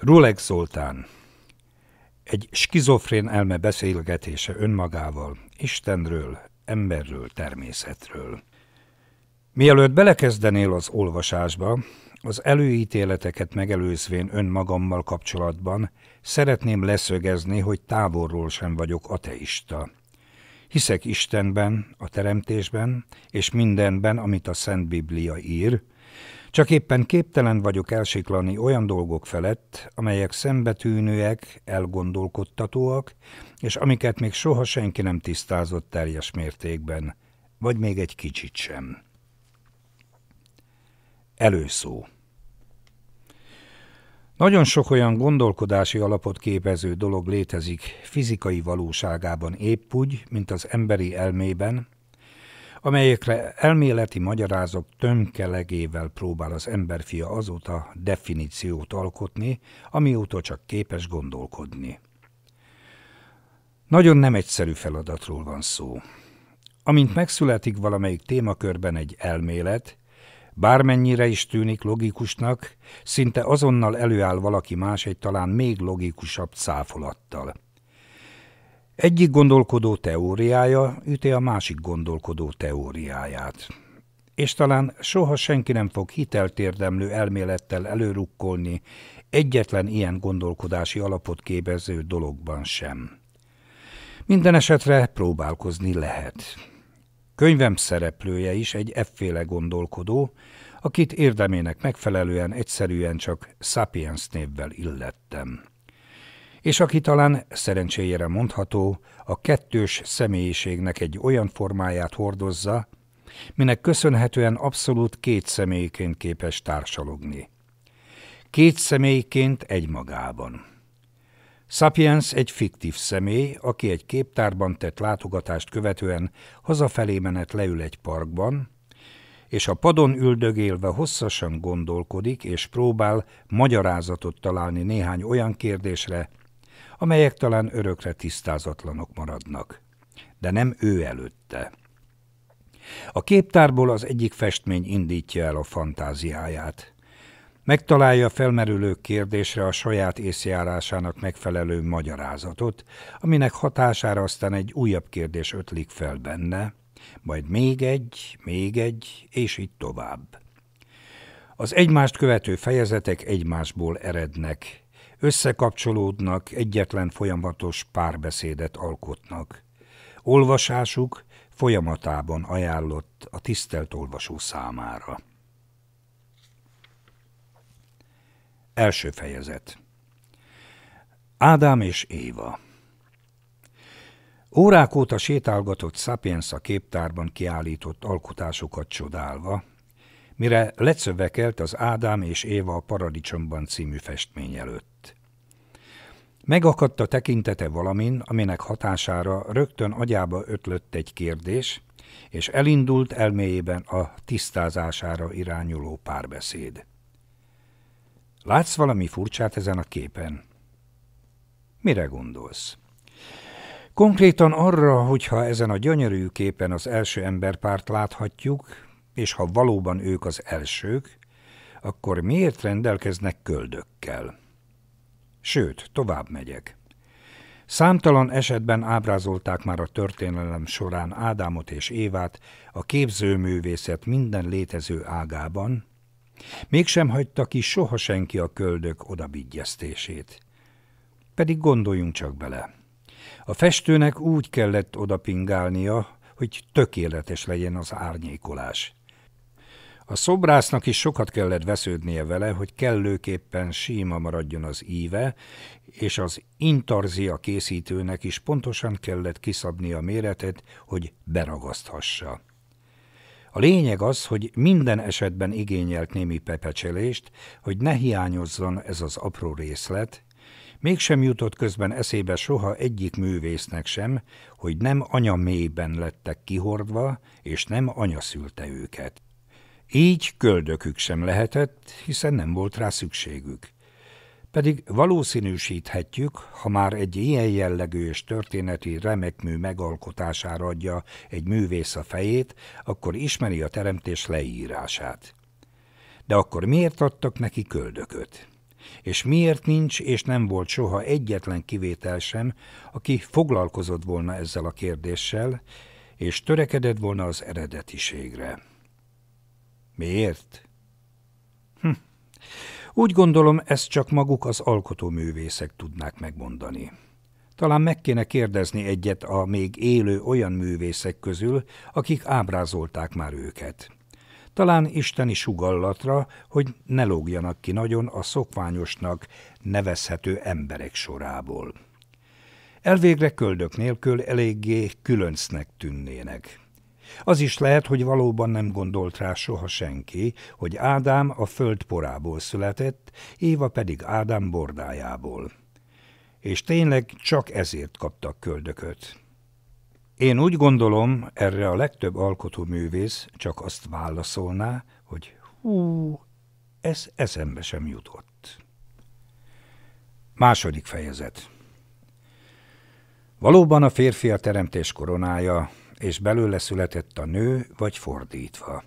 Ruleg Zoltán Egy skizofrén elme beszélgetése önmagával, Istenről, emberről, természetről. Mielőtt belekezdenél az olvasásba, az előítéleteket megelőzvén önmagammal kapcsolatban szeretném leszögezni, hogy távolról sem vagyok ateista. Hiszek Istenben, a teremtésben és mindenben, amit a Szent Biblia ír, csak éppen képtelen vagyok elsiklani olyan dolgok felett, amelyek szembetűnőek, elgondolkodtatóak, és amiket még soha senki nem tisztázott teljes mértékben, vagy még egy kicsit sem. Előszó Nagyon sok olyan gondolkodási alapot képező dolog létezik fizikai valóságában épp úgy, mint az emberi elmében, amelyekre elméleti magyarázok tömkelegével próbál az emberfia azóta definíciót alkotni, amióta csak képes gondolkodni. Nagyon nem egyszerű feladatról van szó. Amint megszületik valamelyik témakörben egy elmélet, bármennyire is tűnik logikusnak, szinte azonnal előáll valaki más egy talán még logikusabb cáfolattal – egyik gondolkodó teóriája üti a másik gondolkodó teóriáját. És talán soha senki nem fog hiteltérdemlő elmélettel előrukkolni egyetlen ilyen gondolkodási alapot képező dologban sem. Minden esetre próbálkozni lehet. Könyvem szereplője is egy efféle gondolkodó, akit érdemének megfelelően egyszerűen csak Sapiens névvel illettem és aki talán szerencséjére mondható, a kettős személyiségnek egy olyan formáját hordozza, minek köszönhetően abszolút két személyként képes társalogni. Két személyként egymagában. Sapiens egy fiktív személy, aki egy képtárban tett látogatást követően hazafelé menet leül egy parkban, és a padon üldögélve hosszasan gondolkodik és próbál magyarázatot találni néhány olyan kérdésre, amelyek talán örökre tisztázatlanok maradnak. De nem ő előtte. A képtárból az egyik festmény indítja el a fantáziáját. Megtalálja felmerülő kérdésre a saját észjárásának megfelelő magyarázatot, aminek hatására aztán egy újabb kérdés ötlik fel benne, majd még egy, még egy, és így tovább. Az egymást követő fejezetek egymásból erednek, összekapcsolódnak, egyetlen folyamatos párbeszédet alkotnak. Olvasásuk folyamatában ajánlott a tisztelt olvasó számára. Első fejezet Ádám és Éva Órák óta sétálgatott Sapiens a képtárban kiállított alkotásokat csodálva, mire lecövekelt az Ádám és Éva a Paradicsomban című festmény előtt. Megakadt a tekintete valamin, aminek hatására rögtön agyába ötlött egy kérdés, és elindult elméjében a tisztázására irányuló párbeszéd. Látsz valami furcsát ezen a képen? Mire gondolsz? Konkrétan arra, hogyha ezen a gyönyörű képen az első emberpárt láthatjuk, és ha valóban ők az elsők, akkor miért rendelkeznek köldökkel? Sőt, tovább megyek. Számtalan esetben ábrázolták már a történelem során Ádámot és Évát a képzőművészet minden létező ágában, mégsem hagyta ki soha senki a köldök odabigyeztését. Pedig gondoljunk csak bele. A festőnek úgy kellett odapingálnia, hogy tökéletes legyen az árnyékolás. A szobrásznak is sokat kellett vesződnie vele, hogy kellőképpen síma maradjon az íve, és az intarzia készítőnek is pontosan kellett kiszabni a méretet, hogy beragaszthassa. A lényeg az, hogy minden esetben igényelt némi pepecselést, hogy ne hiányozzon ez az apró részlet, mégsem jutott közben eszébe soha egyik művésznek sem, hogy nem anya mélyben lettek kihordva, és nem anya szülte őket. Így köldökük sem lehetett, hiszen nem volt rá szükségük. Pedig valószínűsíthetjük, ha már egy ilyen jellegű és történeti remekmű megalkotására adja egy művész a fejét, akkor ismeri a teremtés leírását. De akkor miért adtak neki köldököt? És miért nincs és nem volt soha egyetlen kivétel sem, aki foglalkozott volna ezzel a kérdéssel, és törekedett volna az eredetiségre. Miért? Hm. Úgy gondolom, ezt csak maguk az alkotóművészek tudnák megmondani. Talán meg kéne kérdezni egyet a még élő olyan művészek közül, akik ábrázolták már őket. Talán isteni sugallatra, hogy ne lógjanak ki nagyon a szokványosnak nevezhető emberek sorából. Elvégre köldök nélkül eléggé különcnek tűnnének. Az is lehet, hogy valóban nem gondolt rá soha senki, hogy Ádám a föld porából született, Éva pedig Ádám bordájából. És tényleg csak ezért kaptak köldököt. Én úgy gondolom, erre a legtöbb alkotóművész csak azt válaszolná, hogy hú, ez eszembe sem jutott. Második fejezet Valóban a férfi a teremtés koronája, és belőle született a nő, vagy fordítva.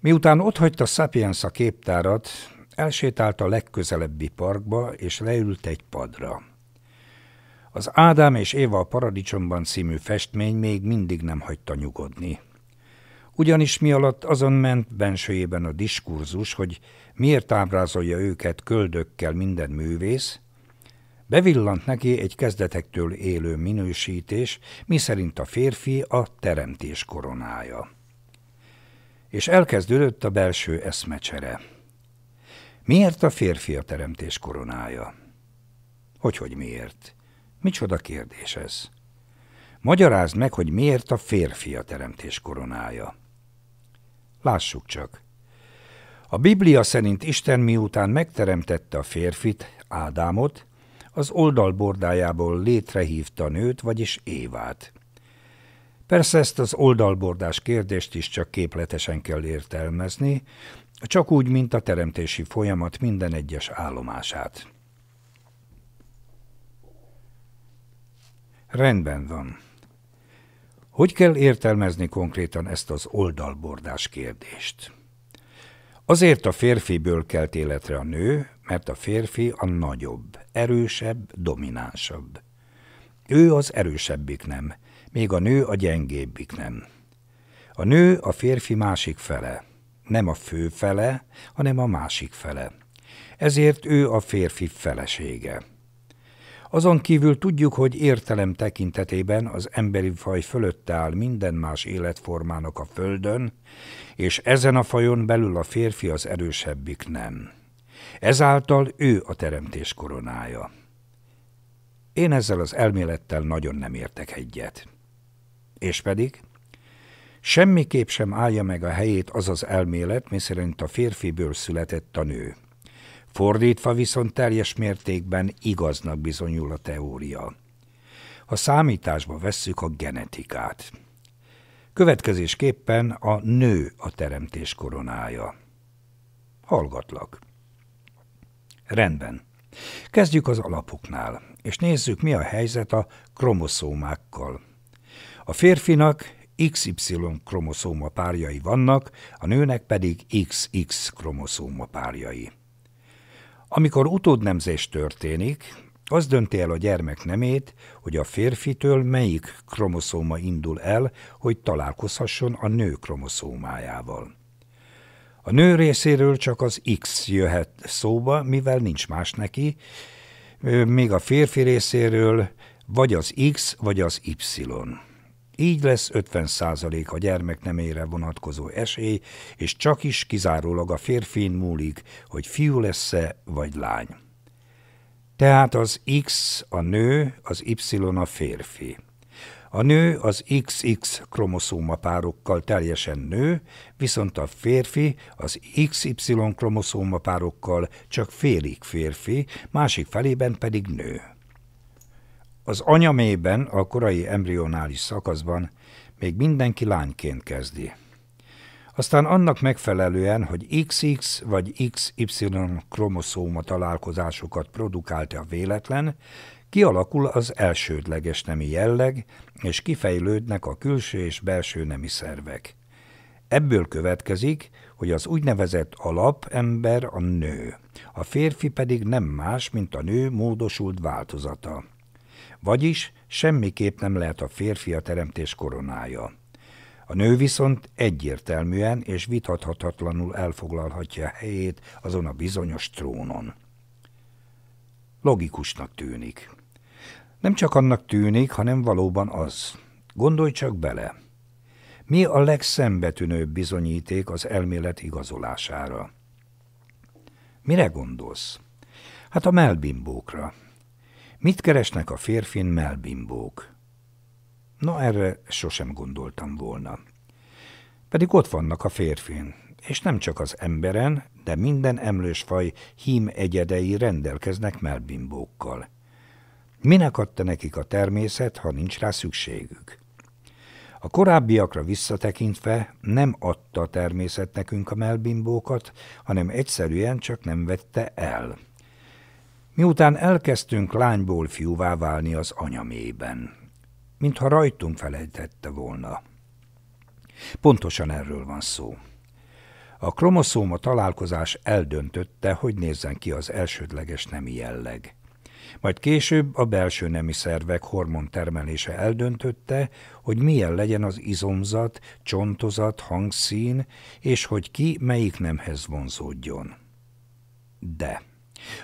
Miután otthagyta Sapiens a képtárat, elsétált a legközelebbi parkba, és leült egy padra. Az Ádám és Éva a Paradicsomban című festmény még mindig nem hagyta nyugodni. Ugyanis mi alatt azon ment bensőjében a diskurzus, hogy miért ábrázolja őket köldökkel minden művész, bevillant neki egy kezdetektől élő minősítés, miszerint a férfi a teremtés koronája. És elkezdődött a belső eszmecsere. Miért a férfi a teremtés koronája? Hogyhogy miért? Micsoda kérdés ez? Magyarázd meg, hogy miért a férfi a teremtés koronája. Lássuk csak. A Biblia szerint Isten miután megteremtette a férfit, Ádámot, az oldalbordájából létrehívta nőt, vagyis Évát. Persze ezt az oldalbordás kérdést is csak képletesen kell értelmezni, csak úgy, mint a teremtési folyamat minden egyes állomását. Rendben van. Hogy kell értelmezni konkrétan ezt az oldalbordás kérdést? Azért a férfiből kelt életre a nő, mert a férfi a nagyobb, erősebb, dominánsabb. Ő az erősebbik nem, még a nő a gyengébbik nem. A nő a férfi másik fele, nem a fő fele, hanem a másik fele. Ezért ő a férfi felesége. Azon kívül tudjuk, hogy értelem tekintetében az emberi faj fölötte áll minden más életformának a földön, és ezen a fajon belül a férfi az erősebbik nem. Ezáltal ő a teremtés koronája. Én ezzel az elmélettel nagyon nem értek egyet. És pedig semmiképp sem állja meg a helyét az az elmélet, miszerint a férfiből született a nő. Fordítva viszont teljes mértékben igaznak bizonyul a teória. Ha számításba vesszük a genetikát. Következésképpen a nő a teremtés koronája. Hallgatlak. Rendben. Kezdjük az alapoknál, és nézzük, mi a helyzet a kromoszómákkal. A férfinak XY kromoszóma párjai vannak, a nőnek pedig XX kromoszóma párjai. Amikor utódnemzés történik, az dönti el a gyermek nemét, hogy a férfitől melyik kromoszóma indul el, hogy találkozhasson a nő kromoszómájával. A nő részéről csak az X jöhet szóba, mivel nincs más neki, még a férfi részéről vagy az X, vagy az Y. Így lesz 50% a gyermek nemére vonatkozó esély, és csak is kizárólag a férfin múlik, hogy fiú lesz-e vagy lány. Tehát az X a nő, az Y a férfi. A nő az XX kromoszóma párokkal teljesen nő, viszont a férfi az XY kromoszóma párokkal csak félig férfi, másik felében pedig nő. Az anyamében, a korai embrionális szakaszban még mindenki lányként kezdi. Aztán annak megfelelően, hogy XX vagy XY kromoszóma találkozásokat produkálta a véletlen, kialakul az elsődleges nemi jelleg, és kifejlődnek a külső és belső nemi szervek. Ebből következik, hogy az úgynevezett alapember a nő, a férfi pedig nem más, mint a nő módosult változata. Vagyis semmiképp nem lehet a férfi a teremtés koronája. A nő viszont egyértelműen és vitathatatlanul elfoglalhatja helyét azon a bizonyos trónon. Logikusnak tűnik. Nem csak annak tűnik, hanem valóban az. Gondolj csak bele. Mi a legszembetűnőbb bizonyíték az elmélet igazolására? Mire gondolsz? Hát a melbimbókra. Mit keresnek a férfin melbimbók? Na, erre sosem gondoltam volna. Pedig ott vannak a férfin, és nem csak az emberen, de minden emlős faj hím egyedei rendelkeznek melbimbókkal. Minek adta nekik a természet, ha nincs rá szükségük? A korábbiakra visszatekintve nem adta a természet nekünk a melbimbókat, hanem egyszerűen csak nem vette el. Miután elkezdtünk lányból fiúvá válni az anyamében, mintha rajtunk felejtette volna. Pontosan erről van szó. A kromoszóma találkozás eldöntötte, hogy nézzen ki az elsődleges nemi jelleg. Majd később a belső nemi szervek hormontermelése eldöntötte, hogy milyen legyen az izomzat, csontozat, hangszín, és hogy ki melyik nemhez vonzódjon. De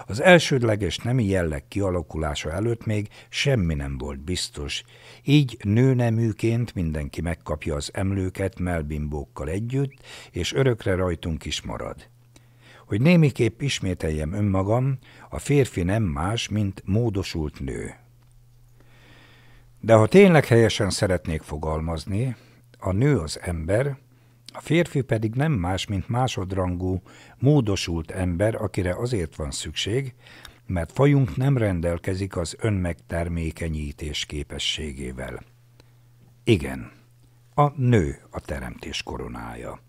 az elsődleges nemi jelleg kialakulása előtt még semmi nem volt biztos, így nőneműként mindenki megkapja az emlőket melbimbókkal együtt, és örökre rajtunk is marad. Hogy némiképp ismételjem önmagam, a férfi nem más, mint módosult nő. De ha tényleg helyesen szeretnék fogalmazni, a nő az ember, a férfi pedig nem más, mint másodrangú, módosult ember, akire azért van szükség, mert fajunk nem rendelkezik az önmegtermékenyítés képességével. Igen, a nő a teremtés koronája.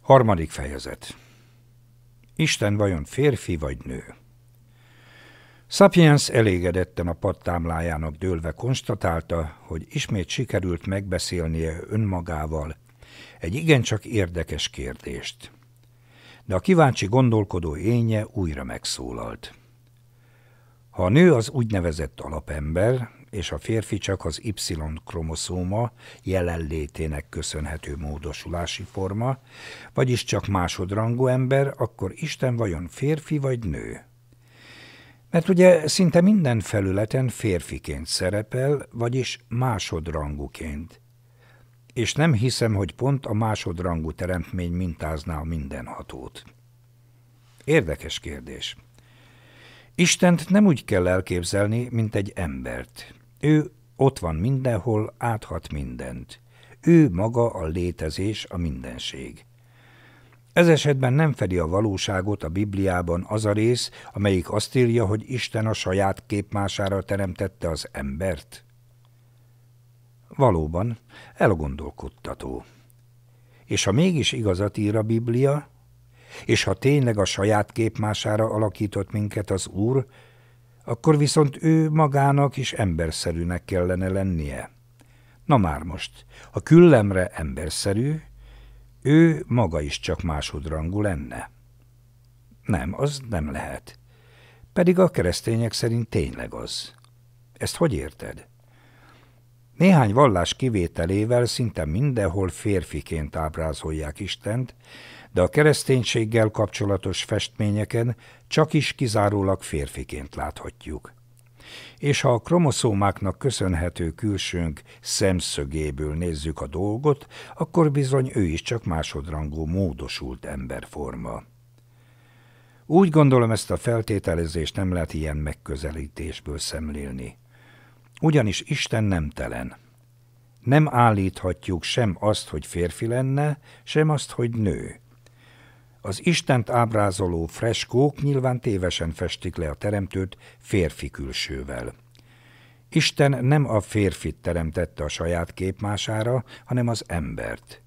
Harmadik fejezet. Isten vajon férfi vagy nő? Sapiens elégedetten a padtámlájának dőlve konstatálta, hogy ismét sikerült megbeszélnie önmagával egy igencsak érdekes kérdést. De a kíváncsi gondolkodó énje újra megszólalt. Ha a nő az úgynevezett alapember, és a férfi csak az Y-kromoszóma jelenlétének köszönhető módosulási forma, vagyis csak másodrangú ember, akkor Isten vajon férfi vagy nő? Mert ugye szinte minden felületen férfiként szerepel, vagyis másodrangúként. És nem hiszem, hogy pont a másodrangú teremtmény mintázná a mindenhatót. Érdekes kérdés. Istent nem úgy kell elképzelni, mint egy embert. Ő ott van mindenhol, áthat mindent. Ő maga a létezés, a mindenség. Ez esetben nem fedi a valóságot a Bibliában az a rész, amelyik azt írja, hogy Isten a saját képmására teremtette az embert? Valóban, elgondolkodtató. És ha mégis igazat ír a Biblia, és ha tényleg a saját képmására alakított minket az Úr, akkor viszont ő magának is emberszerűnek kellene lennie. Na már most, ha küllemre emberszerű, ő maga is csak másodrangú lenne. Nem, az nem lehet. Pedig a keresztények szerint tényleg az. Ezt hogy érted? Néhány vallás kivételével szinte mindenhol férfiként ábrázolják Istent, de a kereszténységgel kapcsolatos festményeken csak is kizárólag férfiként láthatjuk. És ha a kromoszómáknak köszönhető külsőnk szemszögéből nézzük a dolgot, akkor bizony ő is csak másodrangú módosult emberforma. Úgy gondolom ezt a feltételezést nem lehet ilyen megközelítésből szemlélni. Ugyanis Isten nemtelen. Nem állíthatjuk sem azt, hogy férfi lenne, sem azt, hogy nő. Az Istent ábrázoló freskók nyilván tévesen festik le a teremtőt férfi külsővel. Isten nem a férfit teremtette a saját képmására, hanem az embert.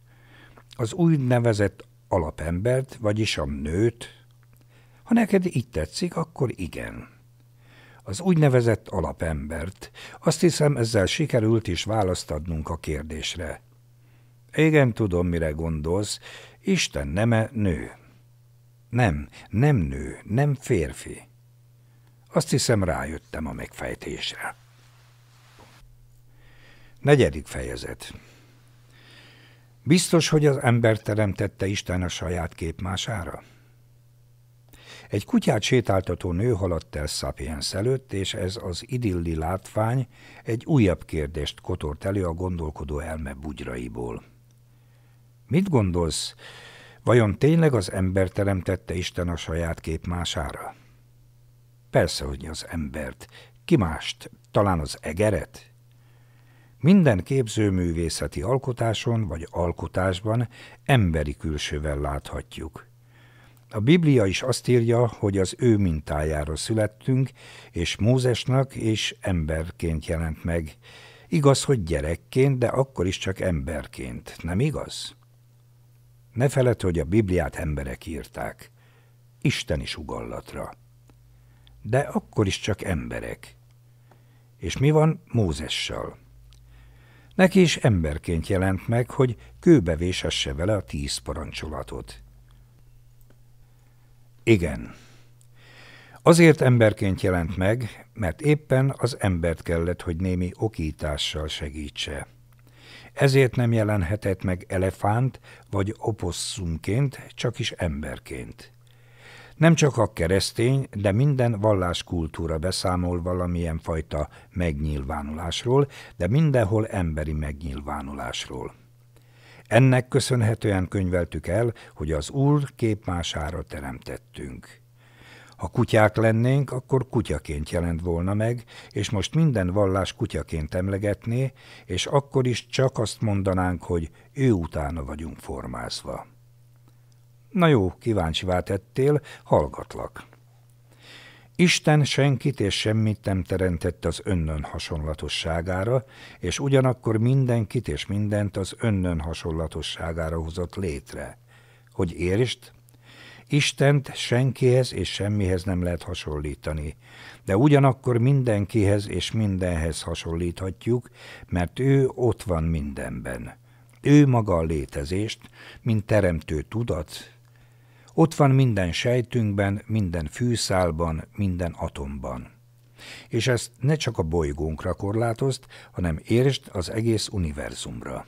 Az úgynevezett alapembert, vagyis a nőt. Ha neked így tetszik, akkor igen. Az úgynevezett alapembert. Azt hiszem, ezzel sikerült is választ adnunk a kérdésre. Igen, tudom, mire gondolsz. Isten neme nő. Nem, nem nő, nem férfi. Azt hiszem, rájöttem a megfejtésre. Negyedik fejezet. Biztos, hogy az ember teremtette Isten a saját képmására? Egy kutyát sétáltató nő haladt el Sapiens előtt, és ez az idilli látvány egy újabb kérdést kotort elő a gondolkodó elme bugyraiból. Mit gondolsz, vajon tényleg az ember teremtette Isten a saját képmására? Persze, hogy az embert. Ki mást? Talán az egeret? Minden képzőművészeti alkotáson vagy alkotásban emberi külsővel láthatjuk. A Biblia is azt írja, hogy az ő mintájára születtünk, és Mózesnak és emberként jelent meg. Igaz, hogy gyerekként, de akkor is csak emberként, nem igaz? Ne feled, hogy a Bibliát emberek írták. Isten is ugallatra. De akkor is csak emberek. És mi van Mózessal? Neki is emberként jelent meg, hogy kőbe vésesse vele a tíz parancsolatot. Igen. Azért emberként jelent meg, mert éppen az embert kellett, hogy némi okítással segítse. Ezért nem jelenhetett meg elefánt vagy oposszumként, csak is emberként. Nem csak a keresztény, de minden valláskultúra beszámol valamilyen fajta megnyilvánulásról, de mindenhol emberi megnyilvánulásról. Ennek köszönhetően könyveltük el, hogy az Úr képmására teremtettünk. Ha kutyák lennénk, akkor kutyaként jelent volna meg, és most minden vallás kutyaként emlegetné, és akkor is csak azt mondanánk, hogy ő utána vagyunk formázva. Na jó, kíváncsivá tettél, hallgatlak. Isten senkit és semmit nem teremtett az önnön hasonlatosságára, és ugyanakkor mindenkit és mindent az önnön hasonlatosságára hozott létre. Hogy értsd? Istent senkihez és semmihez nem lehet hasonlítani, de ugyanakkor mindenkihez és mindenhez hasonlíthatjuk, mert ő ott van mindenben. Ő maga a létezést, mint teremtő tudat, ott van minden sejtünkben, minden fűszálban, minden atomban. És ezt ne csak a bolygónkra korlátozt, hanem értsd az egész univerzumra.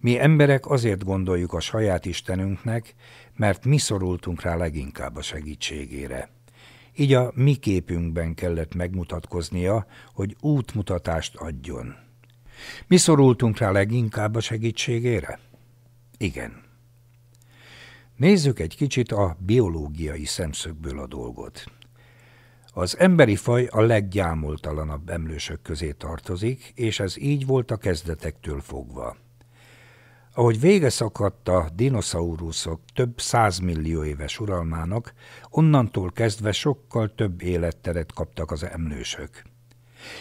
Mi emberek azért gondoljuk a saját Istenünknek, mert mi szorultunk rá leginkább a segítségére. Így a mi képünkben kellett megmutatkoznia, hogy útmutatást adjon. Mi szorultunk rá leginkább a segítségére? Igen. Nézzük egy kicsit a biológiai szemszögből a dolgot. Az emberi faj a leggyámoltalanabb emlősök közé tartozik, és ez így volt a kezdetektől fogva. Ahogy vége szakadt a dinoszauruszok több százmillió éves uralmának, onnantól kezdve sokkal több életteret kaptak az emlősök.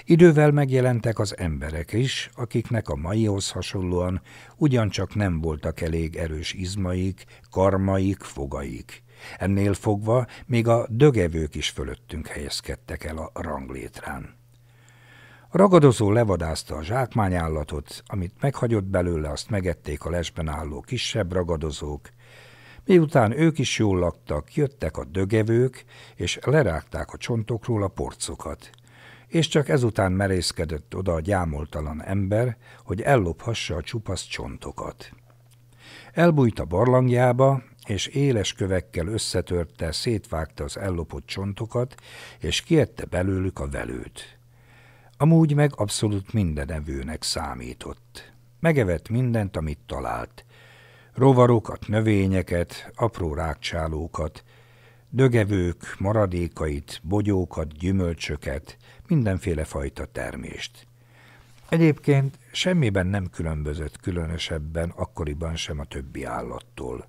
Idővel megjelentek az emberek is, akiknek a maihoz hasonlóan ugyancsak nem voltak elég erős izmaik, karmaik, fogaik. Ennél fogva még a dögevők is fölöttünk helyezkedtek el a ranglétrán. A ragadozó levadázta a zsákmányállatot, amit meghagyott belőle, azt megették a lesben álló kisebb ragadozók, Miután ők is jól laktak, jöttek a dögevők, és lerágták a csontokról a porcokat és csak ezután merészkedett oda a gyámoltalan ember, hogy ellophassa a csupasz csontokat. Elbújt a barlangjába, és éles kövekkel összetörte, szétvágta az ellopott csontokat, és kiette belőlük a velőt. Amúgy meg abszolút minden evőnek számított. Megevett mindent, amit talált. Rovarokat, növényeket, apró rákcsálókat, dögevők, maradékait, bogyókat, gyümölcsöket, mindenféle fajta termést. Egyébként semmiben nem különbözött különösebben akkoriban sem a többi állattól.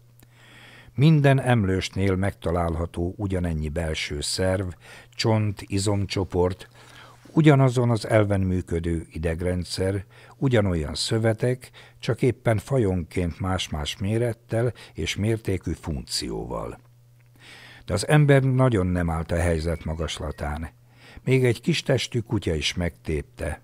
Minden emlősnél megtalálható ugyanennyi belső szerv, csont, izomcsoport, ugyanazon az elven működő idegrendszer, ugyanolyan szövetek, csak éppen fajonként más-más mérettel és mértékű funkcióval. De az ember nagyon nem állt a helyzet magaslatán. Még egy kis testű kutya is megtépte.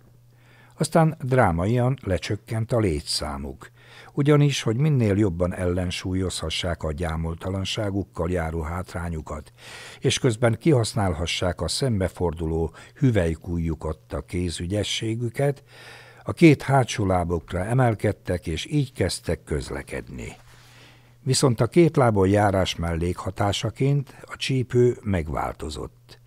Aztán drámaian lecsökkent a létszámuk. Ugyanis, hogy minél jobban ellensúlyozhassák a gyámoltalanságukkal járó hátrányukat, és közben kihasználhassák a szembeforduló hüvelykújjukat a kézügyességüket, a két hátsó lábokra emelkedtek, és így kezdtek közlekedni. Viszont a két lábon járás mellékhatásaként a csípő megváltozott.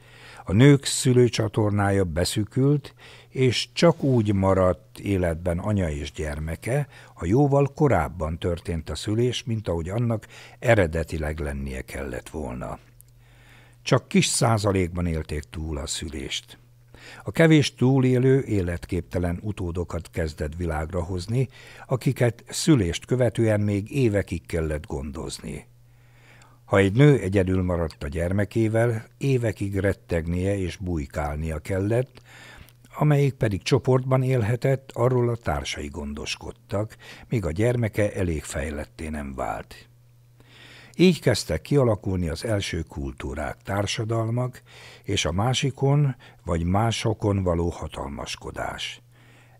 A nők szülőcsatornája beszükült, és csak úgy maradt életben anya és gyermeke, ha jóval korábban történt a szülés, mint ahogy annak eredetileg lennie kellett volna. Csak kis százalékban élték túl a szülést. A kevés túlélő életképtelen utódokat kezdett világra hozni, akiket szülést követően még évekig kellett gondozni. Ha egy nő egyedül maradt a gyermekével, évekig rettegnie és bujkálnia kellett, amelyik pedig csoportban élhetett, arról a társai gondoskodtak, míg a gyermeke elég fejletté nem vált. Így kezdtek kialakulni az első kultúrák, társadalmak, és a másikon vagy másokon való hatalmaskodás.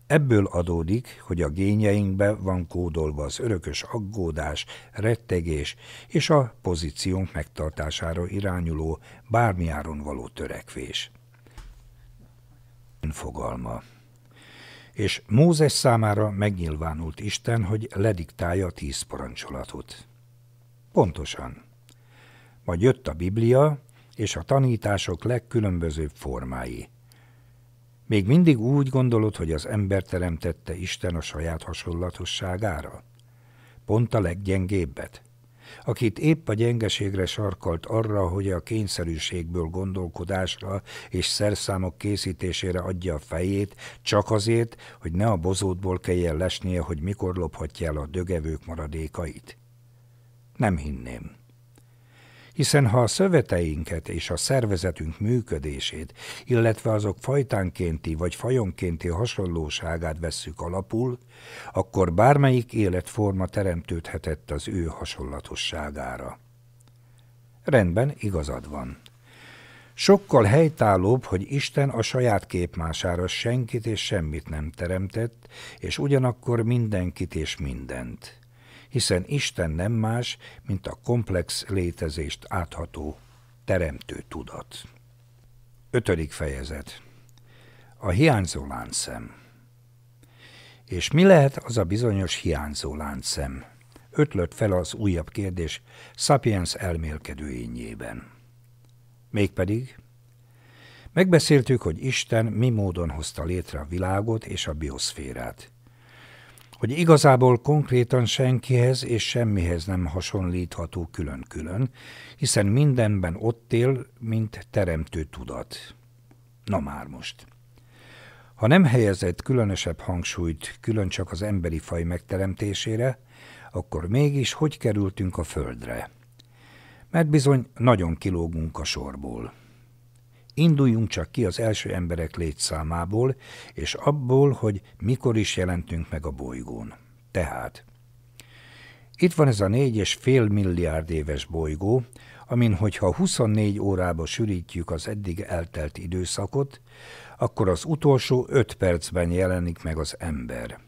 Ebből adódik, hogy a gényeinkbe van kódolva az örökös aggódás, rettegés és a pozíciónk megtartására irányuló bármiáron való törekvés. Fogalma. És Mózes számára megnyilvánult Isten, hogy lediktálja a tíz parancsolatot. Pontosan. Majd jött a Biblia és a tanítások legkülönbözőbb formái. Még mindig úgy gondolod, hogy az ember teremtette Isten a saját hasonlatosságára? Pont a leggyengébbet? Akit épp a gyengeségre sarkalt arra, hogy a kényszerűségből gondolkodásra és szerszámok készítésére adja a fejét, csak azért, hogy ne a bozótból kelljen lesnie, hogy mikor lophatja el a dögevők maradékait. Nem hinném. Hiszen ha a szöveteinket és a szervezetünk működését, illetve azok fajtánkénti vagy fajonkénti hasonlóságát vesszük alapul, akkor bármelyik életforma teremtődhetett az ő hasonlatosságára. Rendben, igazad van. Sokkal helytállóbb, hogy Isten a saját képmására senkit és semmit nem teremtett, és ugyanakkor mindenkit és mindent hiszen Isten nem más, mint a komplex létezést átható teremtő tudat. Ötödik fejezet. A hiányzó láncszem. És mi lehet az a bizonyos hiányzó láncszem? Ötlött fel az újabb kérdés Sapiens elmélkedőényében. Mégpedig megbeszéltük, hogy Isten mi módon hozta létre a világot és a bioszférát hogy igazából konkrétan senkihez és semmihez nem hasonlítható külön-külön, hiszen mindenben ott él, mint teremtő tudat. Na már most. Ha nem helyezett különösebb hangsúlyt külön csak az emberi faj megteremtésére, akkor mégis hogy kerültünk a földre? Mert bizony nagyon kilógunk a sorból. Induljunk csak ki az első emberek létszámából, és abból, hogy mikor is jelentünk meg a bolygón. Tehát, itt van ez a négy és fél milliárd éves bolygó, amin hogyha 24 órába sűrítjük az eddig eltelt időszakot, akkor az utolsó 5 percben jelenik meg az ember.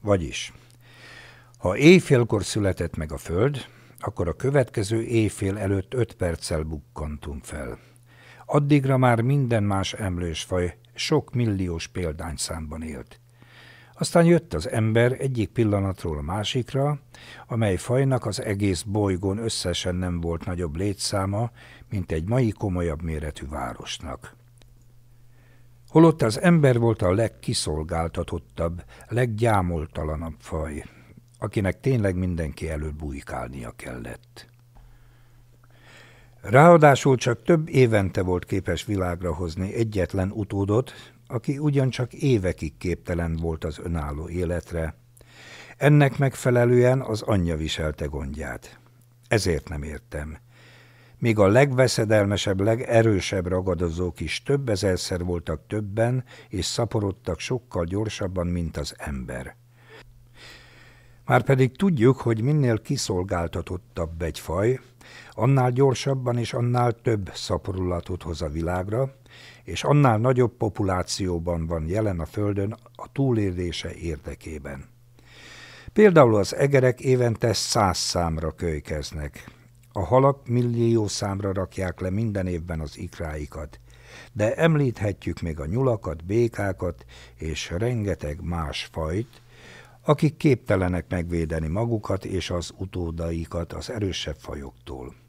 Vagyis, ha éjfélkor született meg a Föld, akkor a következő éjfél előtt 5 perccel bukkantunk fel. Addigra már minden más emlősfaj sok milliós példányszámban élt. Aztán jött az ember egyik pillanatról a másikra, amely fajnak az egész bolygón összesen nem volt nagyobb létszáma, mint egy mai komolyabb méretű városnak. Holott az ember volt a legkiszolgáltatottabb, leggyámoltalanabb faj, akinek tényleg mindenki előtt bujkálnia kellett. Ráadásul csak több évente volt képes világra hozni egyetlen utódot, aki ugyancsak évekig képtelen volt az önálló életre. Ennek megfelelően az anyja viselte gondját. Ezért nem értem. Még a legveszedelmesebb, legerősebb ragadozók is több ezerszer voltak többen, és szaporodtak sokkal gyorsabban, mint az ember. Márpedig tudjuk, hogy minél kiszolgáltatottabb egy faj, annál gyorsabban és annál több szaporulatot hoz a világra, és annál nagyobb populációban van jelen a Földön a túlélése érdekében. Például az egerek évente száz számra kölykeznek. A halak millió számra rakják le minden évben az ikráikat. De említhetjük még a nyulakat, békákat és rengeteg más fajt, akik képtelenek megvédeni magukat és az utódaikat az erősebb fajoktól.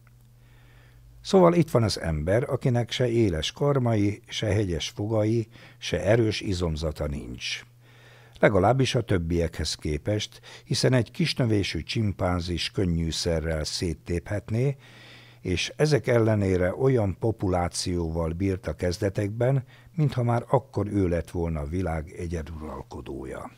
Szóval itt van az ember, akinek se éles karmai, se hegyes fogai, se erős izomzata nincs. Legalábbis a többiekhez képest, hiszen egy kisnövésű csimpánzis könnyűszerrel széttéphetné, és ezek ellenére olyan populációval bírt a kezdetekben, mintha már akkor ő lett volna a világ egyeduralkodója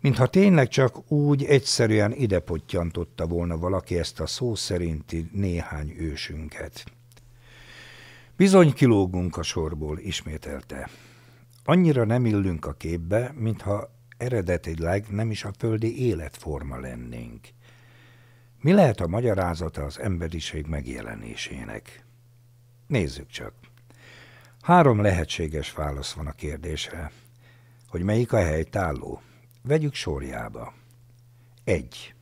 mintha tényleg csak úgy egyszerűen ide pottyantotta volna valaki ezt a szó szerinti néhány ősünket. Bizony kilógunk a sorból, ismételte. Annyira nem illünk a képbe, mintha eredetileg nem is a földi életforma lennénk. Mi lehet a magyarázata az emberiség megjelenésének? Nézzük csak. Három lehetséges válasz van a kérdésre. Hogy melyik a helytálló? Vegyük sorjába. Egy.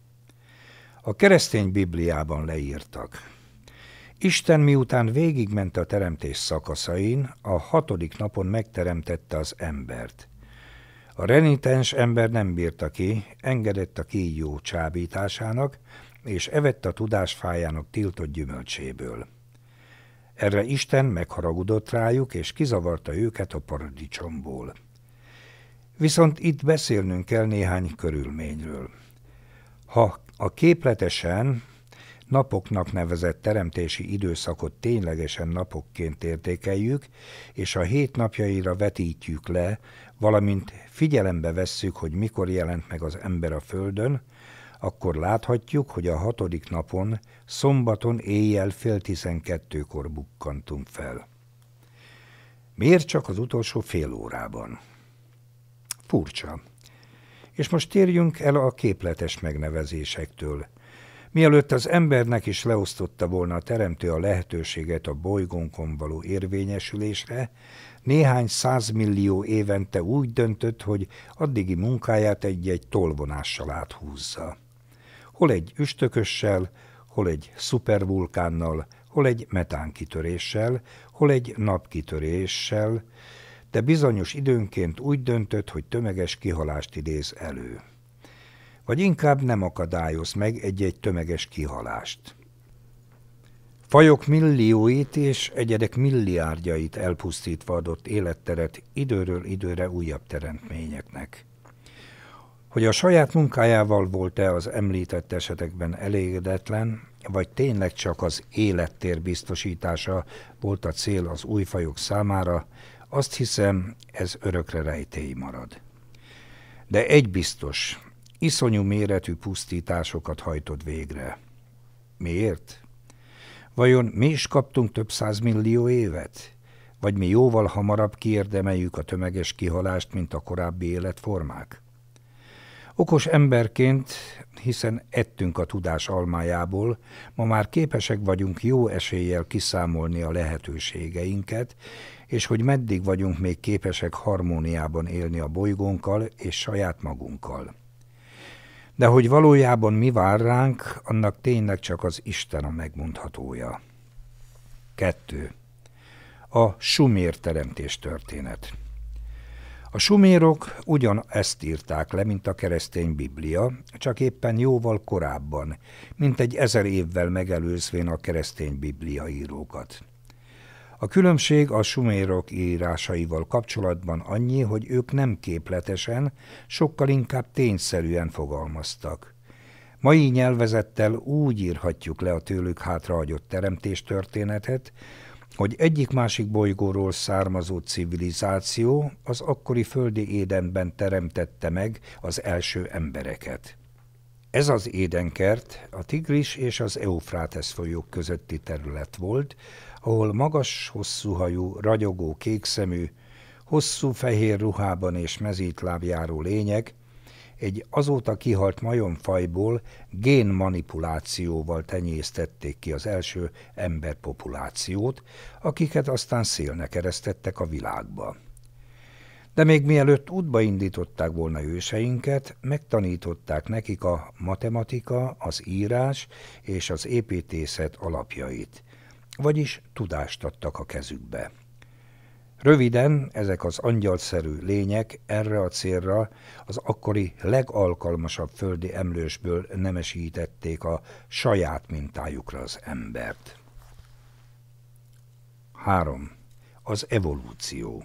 A keresztény Bibliában leírtak. Isten miután végigment a teremtés szakaszain, a hatodik napon megteremtette az embert. A renitens ember nem bírta ki, engedett a kígyó csábításának, és evett a tudásfájának tiltott gyümölcséből. Erre Isten megharagudott rájuk, és kizavarta őket a paradicsomból. Viszont itt beszélnünk kell néhány körülményről. Ha a képletesen napoknak nevezett teremtési időszakot ténylegesen napokként értékeljük, és a hét napjaira vetítjük le, valamint figyelembe vesszük, hogy mikor jelent meg az ember a Földön, akkor láthatjuk, hogy a hatodik napon, szombaton éjjel fél tizenkettőkor bukkantunk fel. Miért csak az utolsó fél órában? Furcsa. És most térjünk el a képletes megnevezésektől. Mielőtt az embernek is leosztotta volna a teremtő a lehetőséget a bolygónkon való érvényesülésre, néhány százmillió évente úgy döntött, hogy addigi munkáját egy-egy tolvonással áthúzza. Hol egy üstökössel, hol egy szupervulkánnal, hol egy metánkitöréssel, hol egy napkitöréssel, de bizonyos időnként úgy döntött, hogy tömeges kihalást idéz elő. Vagy inkább nem akadályoz meg egy-egy tömeges kihalást. Fajok millióit és egyedek milliárdjait elpusztítva adott életteret időről időre újabb teremtményeknek. Hogy a saját munkájával volt-e az említett esetekben elégedetlen, vagy tényleg csak az élettér biztosítása volt a cél az új fajok számára, azt hiszem, ez örökre rejtély marad. De egy biztos, iszonyú méretű pusztításokat hajtott végre. Miért? Vajon mi is kaptunk több százmillió évet? Vagy mi jóval hamarabb kiérdemeljük a tömeges kihalást, mint a korábbi életformák? Okos emberként, hiszen ettünk a tudás almájából, ma már képesek vagyunk jó eséllyel kiszámolni a lehetőségeinket, és hogy meddig vagyunk még képesek harmóniában élni a bolygónkkal és saját magunkkal. De hogy valójában mi vár ránk, annak tényleg csak az Isten a megmondhatója. 2. A Sumér teremtés történet. A sumérok ugyan ezt írták le, mint a keresztény Biblia, csak éppen jóval korábban, mint egy ezer évvel megelőzvén a keresztény Biblia írókat. A különbség a sumérok írásaival kapcsolatban annyi, hogy ők nem képletesen, sokkal inkább tényszerűen fogalmaztak. Mai nyelvezettel úgy írhatjuk le a tőlük hátrahagyott teremtéstörténetet, hogy egyik-másik bolygóról származó civilizáció az akkori földi édenben teremtette meg az első embereket. Ez az édenkert a Tigris és az Eufrátesz folyók közötti terület volt, ahol magas, hosszú hajú, ragyogó, kékszemű, hosszú fehér ruhában és mezítlábjáró lények egy azóta kihalt majomfajból génmanipulációval tenyésztették ki az első emberpopulációt, akiket aztán szélnek eresztettek a világba. De még mielőtt útba indították volna őseinket, megtanították nekik a matematika, az írás és az építészet alapjait, vagyis tudást adtak a kezükbe. Röviden, ezek az angyalszerű lények erre a célra az akkori legalkalmasabb földi emlősből nemesítették a saját mintájukra az embert. 3. Az evolúció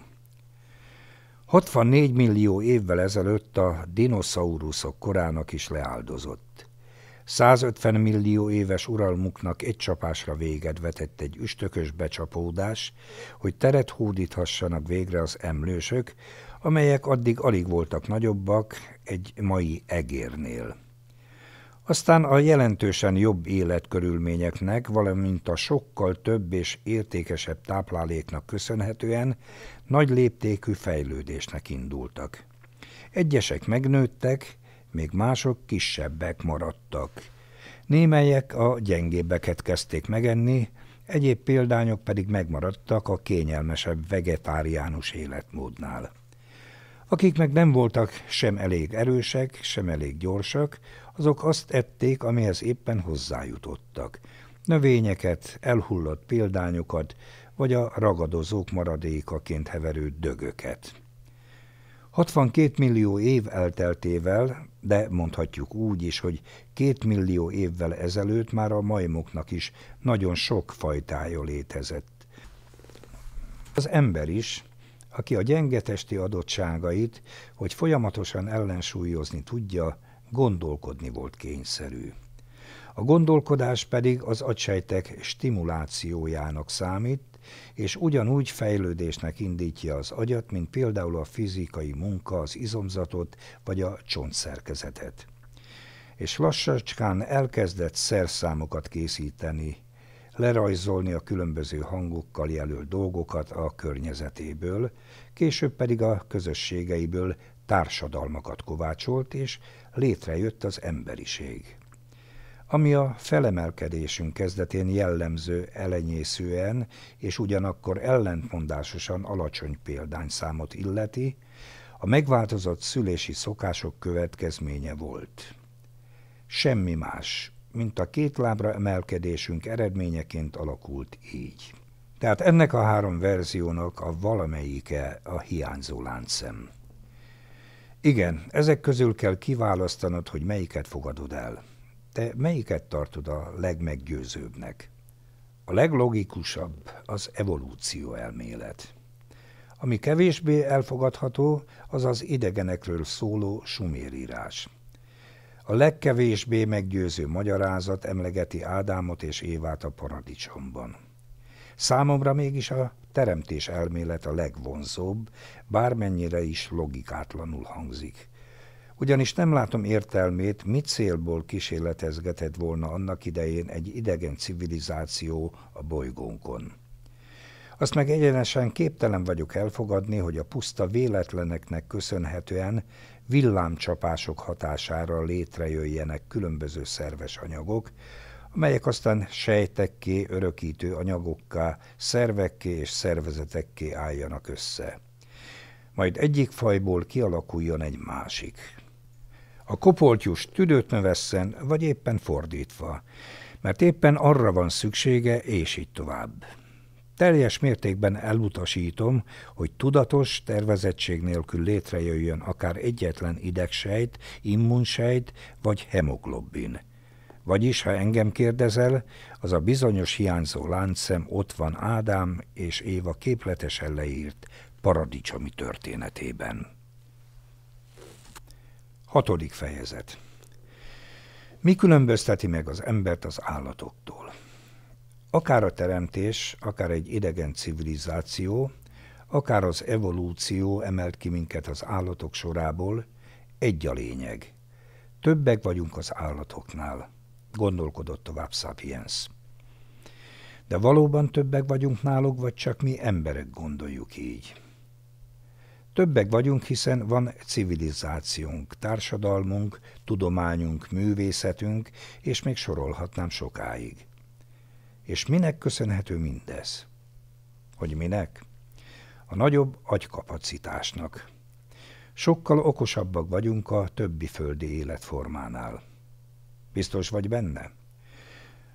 64 millió évvel ezelőtt a dinoszauruszok korának is leáldozott. 150 millió éves uralmuknak egy csapásra véget vetett egy üstökös becsapódás, hogy teret hódíthassanak végre az emlősök, amelyek addig alig voltak nagyobbak egy mai egérnél. Aztán a jelentősen jobb életkörülményeknek, valamint a sokkal több és értékesebb tápláléknak köszönhetően nagy léptékű fejlődésnek indultak. Egyesek megnőttek, még mások kisebbek maradtak. Némelyek a gyengébbeket kezdték megenni, egyéb példányok pedig megmaradtak a kényelmesebb vegetáriánus életmódnál. Akik meg nem voltak sem elég erősek, sem elég gyorsak, azok azt ették, amihez éppen hozzájutottak. Növényeket, elhullott példányokat, vagy a ragadozók maradékaként heverő dögöket. 62 millió év elteltével, de mondhatjuk úgy is, hogy két millió évvel ezelőtt már a majmoknak is nagyon sok fajtája létezett. Az ember is, aki a gyenge testi adottságait, hogy folyamatosan ellensúlyozni tudja, gondolkodni volt kényszerű. A gondolkodás pedig az agysejtek stimulációjának számít, és ugyanúgy fejlődésnek indítja az agyat, mint például a fizikai munka, az izomzatot vagy a csontszerkezetet. És lassacskán elkezdett szerszámokat készíteni, lerajzolni a különböző hangokkal jelölt dolgokat a környezetéből, később pedig a közösségeiből társadalmakat kovácsolt, és létrejött az emberiség. Ami a felemelkedésünk kezdetén jellemző elenyészően és ugyanakkor ellentmondásosan alacsony példányszámot illeti, a megváltozott szülési szokások következménye volt. Semmi más, mint a két lábra emelkedésünk eredményeként alakult így. Tehát ennek a három verziónak a valamelyike a hiányzó láncszem. Igen, ezek közül kell kiválasztanod, hogy melyiket fogadod el. Te melyiket tartod a legmeggyőzőbbnek? A leglogikusabb az evolúció elmélet. Ami kevésbé elfogadható, az az idegenekről szóló sumérírás. A legkevésbé meggyőző magyarázat emlegeti Ádámot és Évát a paradicsomban. Számomra mégis a teremtés elmélet a legvonzóbb, bármennyire is logikátlanul hangzik. Ugyanis nem látom értelmét, mit célból kísérletezgetett volna annak idején egy idegen civilizáció a bolygónkon. Azt meg egyenesen képtelen vagyok elfogadni, hogy a puszta véletleneknek köszönhetően villámcsapások hatására létrejöjjenek különböző szerves anyagok, amelyek aztán sejtekké, örökítő anyagokká, szervekké és szervezetekké álljanak össze. Majd egyik fajból kialakuljon egy másik. A kopoltyus tüdőt növesszen, vagy éppen fordítva, mert éppen arra van szüksége, és így tovább. Teljes mértékben elutasítom, hogy tudatos tervezettség nélkül létrejöjjön akár egyetlen idegsejt, immunsejt vagy hemoglobin – vagyis, ha engem kérdezel, az a bizonyos hiányzó láncszem ott van Ádám és Éva képletesen leírt paradicsomi történetében. Hatodik fejezet Mi különbözteti meg az embert az állatoktól? Akár a teremtés, akár egy idegen civilizáció, akár az evolúció emelt ki minket az állatok sorából, egy a lényeg. Többek vagyunk az állatoknál gondolkodott tovább Sapiens. De valóban többek vagyunk náluk, vagy csak mi emberek gondoljuk így? Többek vagyunk, hiszen van civilizációnk, társadalmunk, tudományunk, művészetünk, és még sorolhatnám sokáig. És minek köszönhető mindez? Hogy minek? A nagyobb agykapacitásnak, Sokkal okosabbak vagyunk a többi földi életformánál. Biztos vagy benne?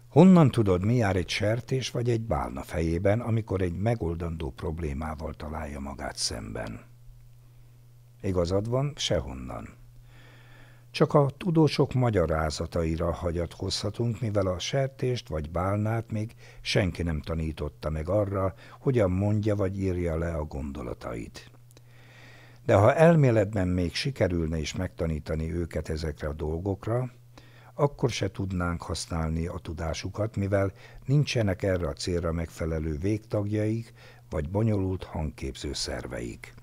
Honnan tudod, mi jár egy sertés vagy egy bálna fejében, amikor egy megoldandó problémával találja magát szemben? Igazad van, sehonnan. Csak a tudósok magyarázataira hagyatkozhatunk, mivel a sertést vagy bálnát még senki nem tanította meg arra, hogyan mondja vagy írja le a gondolatait. De ha elméletben még sikerülne is megtanítani őket ezekre a dolgokra, akkor se tudnánk használni a tudásukat, mivel nincsenek erre a célra megfelelő végtagjaik vagy bonyolult hangképző szerveik.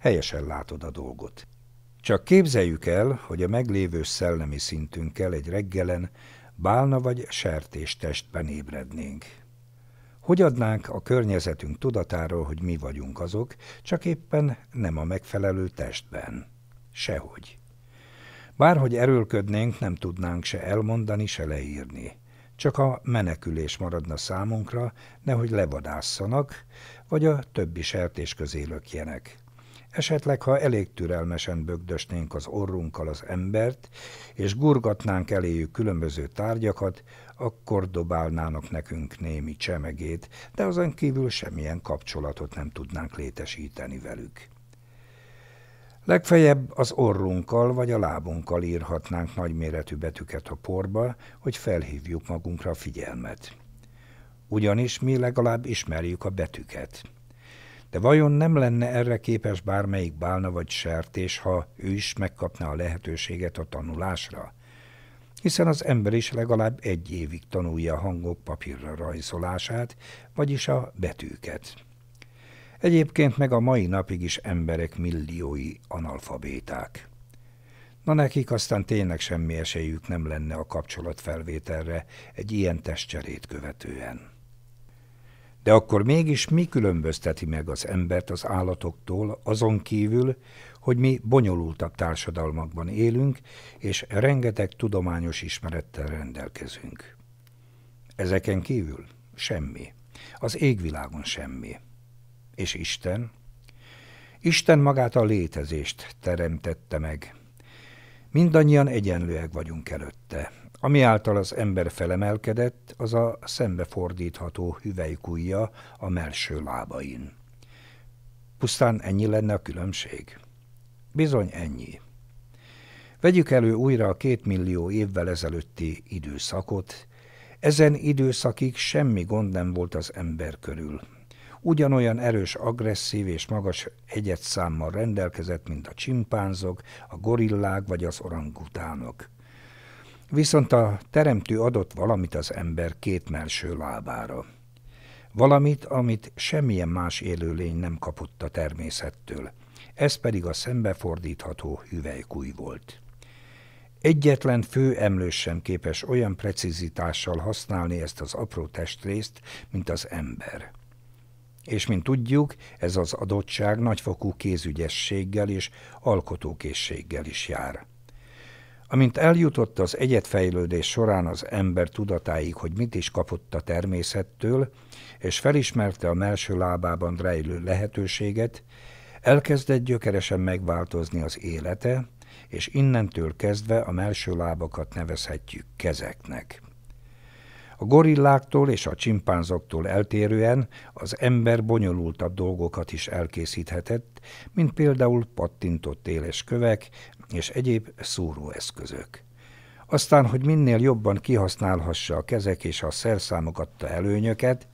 Helyesen látod a dolgot. Csak képzeljük el, hogy a meglévő szellemi szintünkkel egy reggelen bálna vagy sertés testben ébrednénk. Hogy adnánk a környezetünk tudatáról, hogy mi vagyunk azok, csak éppen nem a megfelelő testben? Sehogy. Bárhogy erőlködnénk, nem tudnánk se elmondani, se leírni. Csak a menekülés maradna számunkra, nehogy levadásszanak, vagy a többi sertés közé lökjenek. Esetleg, ha elég türelmesen bögdösnénk az orrunkkal az embert, és gurgatnánk eléjük különböző tárgyakat, akkor dobálnának nekünk némi csemegét, de azon kívül semmilyen kapcsolatot nem tudnánk létesíteni velük. Legfeljebb az orrunkkal vagy a lábunkkal írhatnánk nagyméretű betűket a porba, hogy felhívjuk magunkra a figyelmet. Ugyanis mi legalább ismerjük a betűket. De vajon nem lenne erre képes bármelyik bálna vagy sertés, ha ő is megkapná a lehetőséget a tanulásra? Hiszen az ember is legalább egy évig tanulja a hangok papírra rajzolását, vagyis a betűket. Egyébként meg a mai napig is emberek milliói analfabéták. Na nekik aztán tényleg semmi esélyük nem lenne a kapcsolatfelvételre egy ilyen testcserét követően. De akkor mégis mi különbözteti meg az embert az állatoktól, azon kívül, hogy mi bonyolultabb társadalmakban élünk, és rengeteg tudományos ismerettel rendelkezünk. Ezeken kívül semmi. Az égvilágon semmi. És Isten? Isten magát a létezést teremtette meg. Mindannyian egyenlőek vagyunk előtte. Ami által az ember felemelkedett, az a szembefordítható hüvelykújja a melső lábain. Pusztán ennyi lenne a különbség? Bizony ennyi. Vegyük elő újra a két millió évvel ezelőtti időszakot. Ezen időszakig semmi gond nem volt az ember körül. Ugyanolyan erős, agresszív és magas egyetszámmal rendelkezett, mint a csimpánzok, a gorillák vagy az orangutánok. Viszont a teremtő adott valamit az ember két melső lábára. Valamit, amit semmilyen más élőlény nem kapott a természettől. Ez pedig a szembefordítható hüvelykúj volt. Egyetlen fő emlős sem képes olyan precizitással használni ezt az apró testrészt, mint az ember. És mint tudjuk, ez az adottság nagyfokú kézügyességgel és alkotókészséggel is jár. Amint eljutott az egyetfejlődés során az ember tudatáig, hogy mit is kapott a természettől, és felismerte a melső lábában rejlő lehetőséget, elkezdett gyökeresen megváltozni az élete, és innentől kezdve a melső lábakat nevezhetjük kezeknek. A gorilláktól és a csimpánzoktól eltérően az ember bonyolultabb dolgokat is elkészíthetett, mint például pattintott éles kövek és egyéb szúróeszközök. Aztán, hogy minél jobban kihasználhassa a kezek és a szerszámok adta előnyöket,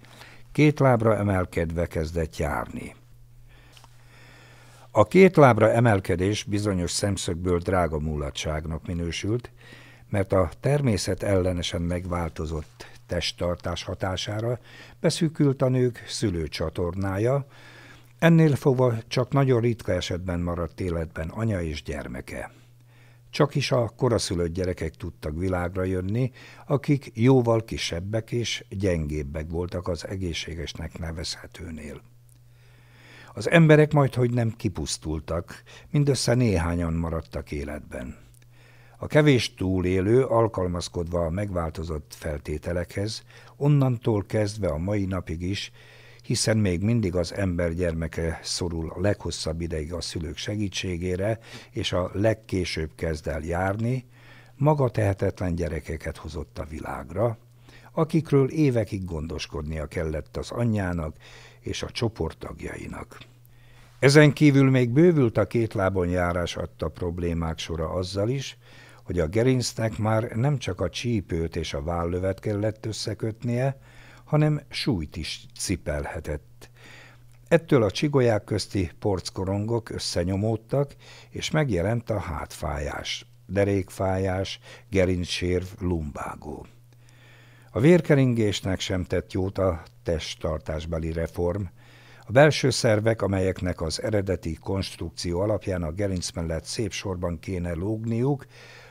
két lábra emelkedve kezdett járni. A két lábra emelkedés bizonyos szemszögből drága mulatságnak minősült, mert a természet ellenesen megváltozott testtartás hatására beszűkült a nők szülőcsatornája, ennél fogva csak nagyon ritka esetben maradt életben anya és gyermeke. Csak is a koraszülött gyerekek tudtak világra jönni, akik jóval kisebbek és gyengébbek voltak az egészségesnek nevezhetőnél. Az emberek majd, hogy nem kipusztultak, mindössze néhányan maradtak életben. A kevés túlélő, alkalmazkodva a megváltozott feltételekhez, onnantól kezdve a mai napig is hiszen még mindig az ember gyermeke szorul a leghosszabb ideig a szülők segítségére, és a legkésőbb kezd el járni, maga tehetetlen gyerekeket hozott a világra, akikről évekig gondoskodnia kellett az anyjának és a csoporttagjainak. Ezen kívül még bővült a két lábon járás adta problémák sora azzal is, hogy a gerincnek már nem csak a csípőt és a vállövet kellett összekötnie, hanem súlyt is cipelhetett. Ettől a csigolyák közti porckorongok összenyomódtak, és megjelent a hátfájás, derékfájás, gerincsérv, lumbágó. A vérkeringésnek sem tett jót a testtartásbeli reform, a belső szervek, amelyeknek az eredeti konstrukció alapján a gerinc mellett szép sorban kéne lógniuk,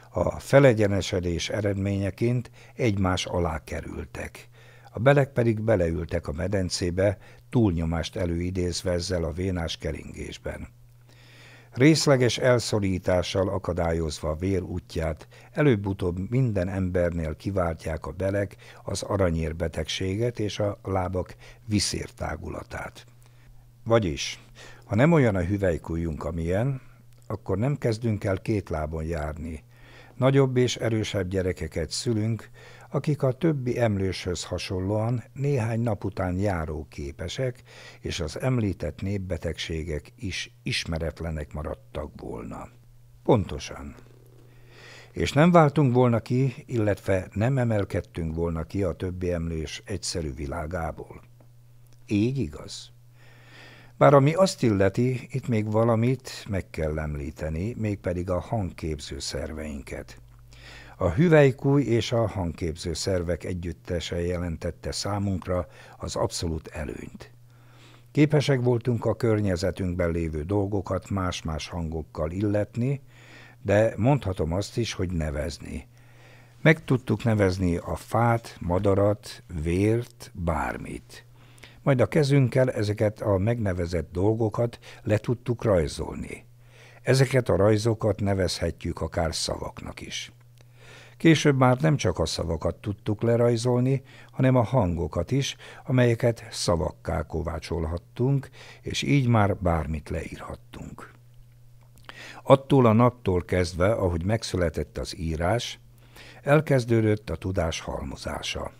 a felegyenesedés eredményeként egymás alá kerültek. A belek pedig beleültek a medencébe, túlnyomást előidézve ezzel a vénás keringésben. Részleges elszorítással akadályozva a vér útját, előbb-utóbb minden embernél kiváltják a belek az aranyérbetegséget és a lábak viszértágulatát. Vagyis, ha nem olyan a hüvelykújunk, amilyen, akkor nem kezdünk el két lábon járni. Nagyobb és erősebb gyerekeket szülünk, akik a többi emlőshöz hasonlóan néhány nap után járó képesek, és az említett népbetegségek is ismeretlenek maradtak volna. Pontosan. És nem váltunk volna ki, illetve nem emelkedtünk volna ki a többi emlős egyszerű világából. Így igaz? Bár ami azt illeti, itt még valamit meg kell említeni, mégpedig a hangképző szerveinket. A hüvelykúj és a hangképző szervek együttese jelentette számunkra az abszolút előnyt. Képesek voltunk a környezetünkben lévő dolgokat más-más hangokkal illetni, de mondhatom azt is, hogy nevezni. Meg tudtuk nevezni a fát, madarat, vért, bármit. Majd a kezünkkel ezeket a megnevezett dolgokat le tudtuk rajzolni. Ezeket a rajzokat nevezhetjük akár szavaknak is. Később már nem csak a szavakat tudtuk lerajzolni, hanem a hangokat is, amelyeket szavakká kovácsolhattunk, és így már bármit leírhattunk. Attól a naptól kezdve, ahogy megszületett az írás, elkezdődött a tudás halmozása.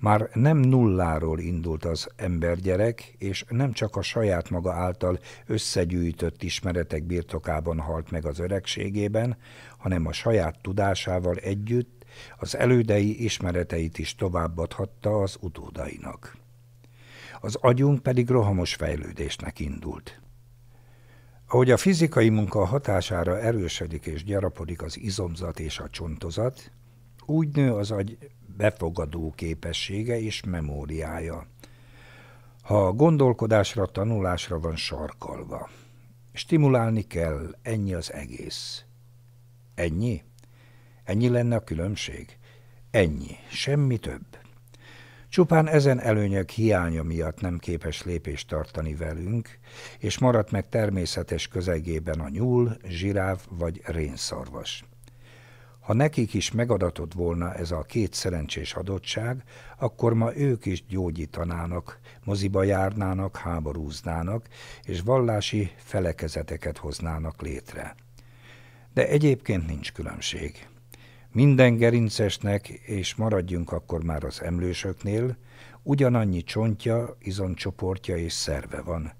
Már nem nulláról indult az embergyerek, és nem csak a saját maga által összegyűjtött ismeretek birtokában halt meg az öregségében, hanem a saját tudásával együtt az elődei ismereteit is továbbadhatta az utódainak. Az agyunk pedig rohamos fejlődésnek indult. Ahogy a fizikai munka hatására erősödik és gyarapodik az izomzat és a csontozat, úgy nő az agy befogadó képessége és memóriája. Ha a gondolkodásra, tanulásra van sarkalva, stimulálni kell, ennyi az egész. Ennyi? Ennyi lenne a különbség? Ennyi, semmi több. Csupán ezen előnyök hiánya miatt nem képes lépést tartani velünk, és maradt meg természetes közegében a nyúl, zsiráv vagy rénszarvas. Ha nekik is megadatott volna ez a két szerencsés adottság, akkor ma ők is gyógyítanának, moziba járnának, háborúznának, és vallási felekezeteket hoznának létre. De egyébként nincs különbség. Minden gerincesnek, és maradjunk akkor már az emlősöknél, ugyanannyi csontja, izoncsoportja és szerve van.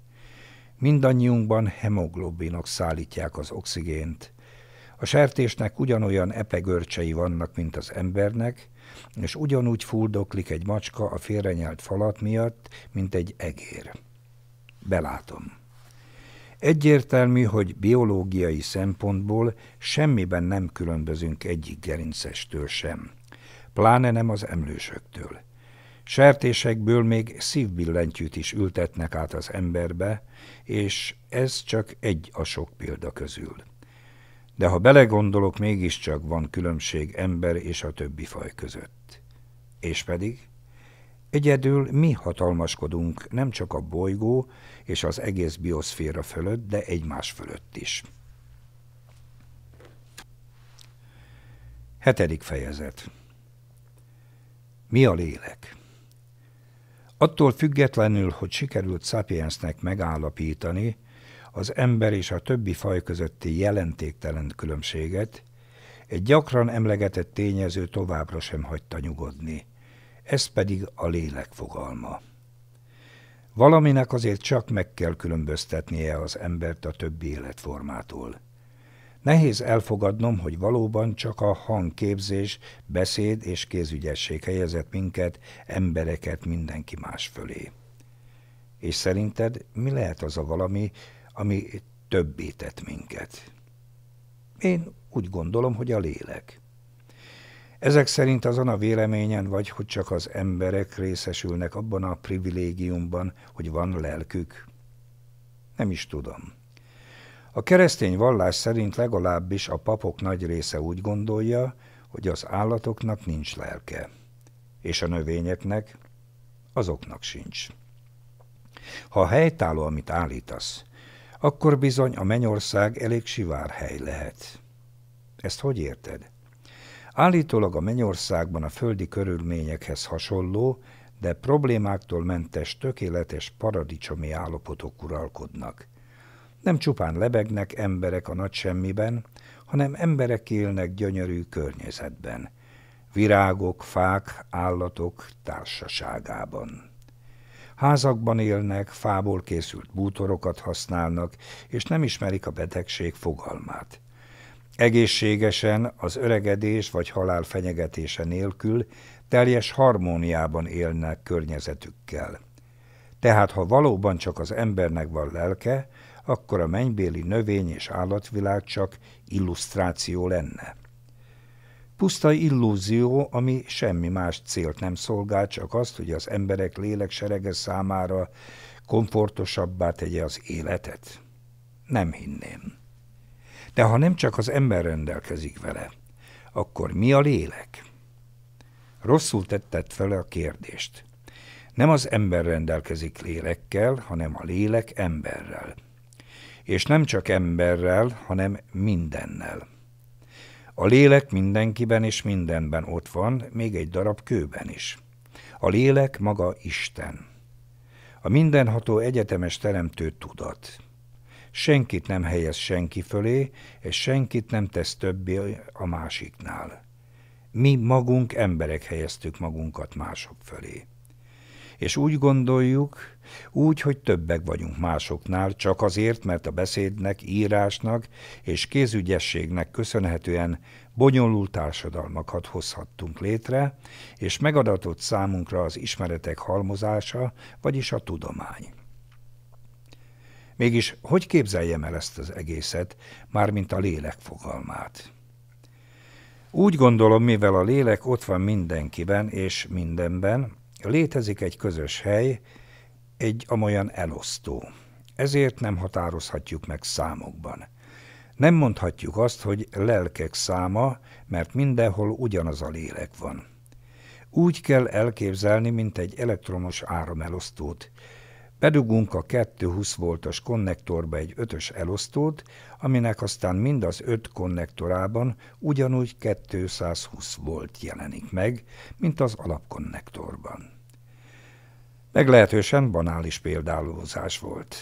Mindannyiunkban hemoglobinok szállítják az oxigént, a sertésnek ugyanolyan epegörcsei vannak, mint az embernek, és ugyanúgy fuldoklik egy macska a félrenyelt falat miatt, mint egy egér. Belátom. Egyértelmű, hogy biológiai szempontból semmiben nem különbözünk egyik gerincestől sem, pláne nem az emlősöktől. Sertésekből még szívbillentyűt is ültetnek át az emberbe, és ez csak egy a sok példa közül. De ha belegondolok, mégiscsak van különbség ember és a többi faj között. És pedig egyedül mi hatalmaskodunk nem csak a bolygó és az egész bioszféra fölött, de egymás fölött is. Hetedik fejezet Mi a lélek? Attól függetlenül, hogy sikerült Sapiensnek megállapítani az ember és a többi faj közötti jelentéktelen különbséget, egy gyakran emlegetett tényező továbbra sem hagyta nyugodni. Ez pedig a lélek fogalma. Valaminek azért csak meg kell különböztetnie az embert a többi életformától. Nehéz elfogadnom, hogy valóban csak a hangképzés, beszéd és kézügyesség helyezett minket, embereket mindenki más fölé. És szerinted mi lehet az a valami, ami többé minket? Én úgy gondolom, hogy a lélek. Ezek szerint azon a véleményen vagy, hogy csak az emberek részesülnek abban a privilégiumban, hogy van lelkük? Nem is tudom. A keresztény vallás szerint legalábbis a papok nagy része úgy gondolja, hogy az állatoknak nincs lelke, és a növényeknek azoknak sincs. Ha helytálló, amit állítasz, akkor bizony a mennyország elég sivár hely lehet. Ezt hogy érted? Állítólag a mennyországban a földi körülményekhez hasonló, de problémáktól mentes, tökéletes paradicsomi állapotok uralkodnak. Nem csupán lebegnek emberek a nagy semmiben, hanem emberek élnek gyönyörű környezetben. Virágok, fák, állatok társaságában. Házakban élnek, fából készült bútorokat használnak, és nem ismerik a betegség fogalmát. Egészségesen, az öregedés vagy halál fenyegetése nélkül teljes harmóniában élnek környezetükkel. Tehát, ha valóban csak az embernek van lelke, akkor a mennybéli növény és állatvilág csak illusztráció lenne. Puszta illúzió, ami semmi más célt nem szolgál, csak azt, hogy az emberek lélekserege számára komfortosabbá tegye az életet. Nem hinném. De ha nem csak az ember rendelkezik vele, akkor mi a lélek? Rosszul tetted fel a kérdést. Nem az ember rendelkezik lélekkel, hanem a lélek emberrel. És nem csak emberrel, hanem mindennel. A lélek mindenkiben és mindenben ott van, még egy darab kőben is. A lélek maga Isten. A mindenható egyetemes teremtő tudat senkit nem helyez senki fölé, és senkit nem tesz többé a másiknál. Mi magunk emberek helyeztük magunkat mások fölé. És úgy gondoljuk, úgy, hogy többek vagyunk másoknál, csak azért, mert a beszédnek, írásnak és kézügyességnek köszönhetően bonyolult társadalmakat hozhattunk létre, és megadatott számunkra az ismeretek halmozása, vagyis a tudomány. Mégis hogy képzeljem el ezt az egészet, mármint a lélek fogalmát? Úgy gondolom, mivel a lélek ott van mindenkiben és mindenben, létezik egy közös hely, egy amolyan elosztó. Ezért nem határozhatjuk meg számokban. Nem mondhatjuk azt, hogy lelkek száma, mert mindenhol ugyanaz a lélek van. Úgy kell elképzelni, mint egy elektromos áramelosztót, Bedugunk a 220 voltos konnektorba egy ötös elosztót, aminek aztán mind az öt konnektorában ugyanúgy 220 volt jelenik meg, mint az alapkonnektorban. Meglehetősen banális példálózás volt.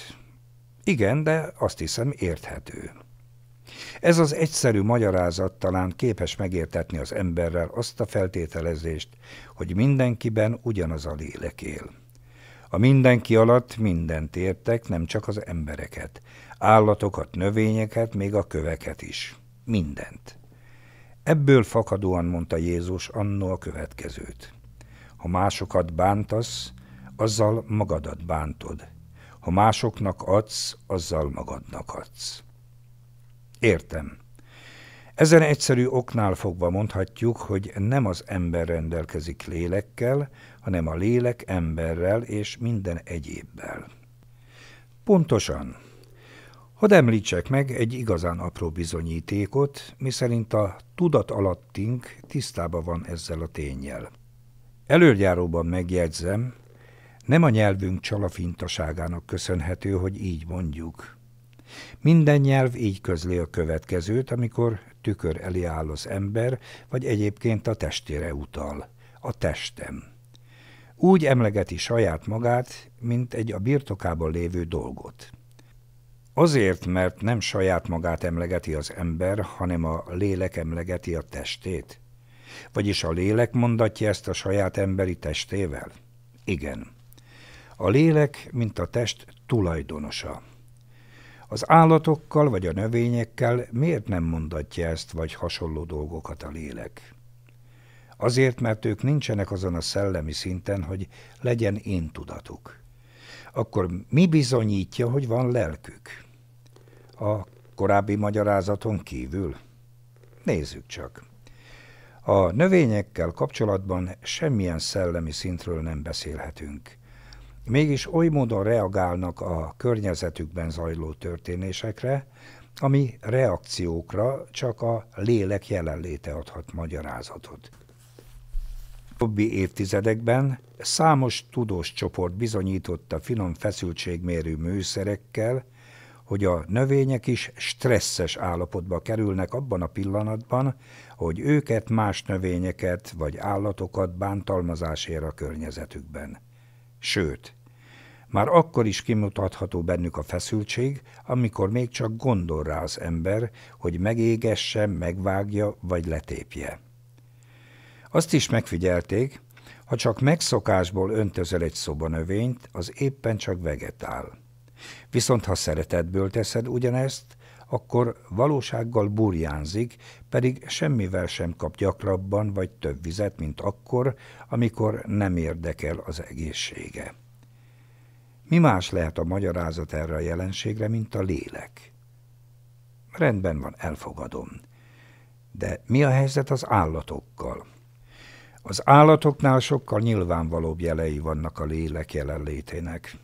Igen, de azt hiszem érthető. Ez az egyszerű magyarázat talán képes megértetni az emberrel azt a feltételezést, hogy mindenkiben ugyanaz a lélek él. A mindenki alatt mindent értek, nem csak az embereket. Állatokat, növényeket, még a köveket is. Mindent. Ebből fakadóan mondta Jézus annó a következőt. Ha másokat bántasz, azzal magadat bántod. Ha másoknak adsz, azzal magadnak adsz. Értem. Ezen egyszerű oknál fogva mondhatjuk, hogy nem az ember rendelkezik lélekkel, hanem a lélek emberrel és minden egyébbel. Pontosan. Hadd említsek meg egy igazán apró bizonyítékot, miszerint a tudat alattink tisztában van ezzel a tényjel. Előgyáróban megjegyzem, nem a nyelvünk csalafintaságának köszönhető, hogy így mondjuk. Minden nyelv így közli a következőt, amikor tükör elé áll az ember, vagy egyébként a testére utal. A testem. Úgy emlegeti saját magát, mint egy a birtokában lévő dolgot. Azért, mert nem saját magát emlegeti az ember, hanem a lélek emlegeti a testét. Vagyis a lélek mondatja ezt a saját emberi testével? Igen. A lélek, mint a test tulajdonosa. Az állatokkal vagy a növényekkel miért nem mondatja ezt vagy hasonló dolgokat a lélek? Azért, mert ők nincsenek azon a szellemi szinten, hogy legyen én tudatuk. Akkor mi bizonyítja, hogy van lelkük? A korábbi magyarázaton kívül? Nézzük csak. A növényekkel kapcsolatban semmilyen szellemi szintről nem beszélhetünk. Mégis oly módon reagálnak a környezetükben zajló történésekre, ami reakciókra csak a lélek jelenléte adhat magyarázatot. Többi évtizedekben számos tudós csoport bizonyította finom feszültségmérő műszerekkel, hogy a növények is stresszes állapotba kerülnek abban a pillanatban, hogy őket, más növényeket vagy állatokat bántalmazás a környezetükben. Sőt, már akkor is kimutatható bennük a feszültség, amikor még csak gondol rá az ember, hogy megégesse, megvágja vagy letépje. Azt is megfigyelték, ha csak megszokásból öntözel egy szobanövényt, az éppen csak vegetál. Viszont ha szeretetből teszed ugyanezt, akkor valósággal burjánzik, pedig semmivel sem kap gyakrabban vagy több vizet, mint akkor, amikor nem érdekel az egészsége. Mi más lehet a magyarázat erre a jelenségre, mint a lélek? Rendben van, elfogadom. De mi a helyzet az állatokkal? Az állatoknál sokkal nyilvánvalóbb jelei vannak a lélek jelenlétének.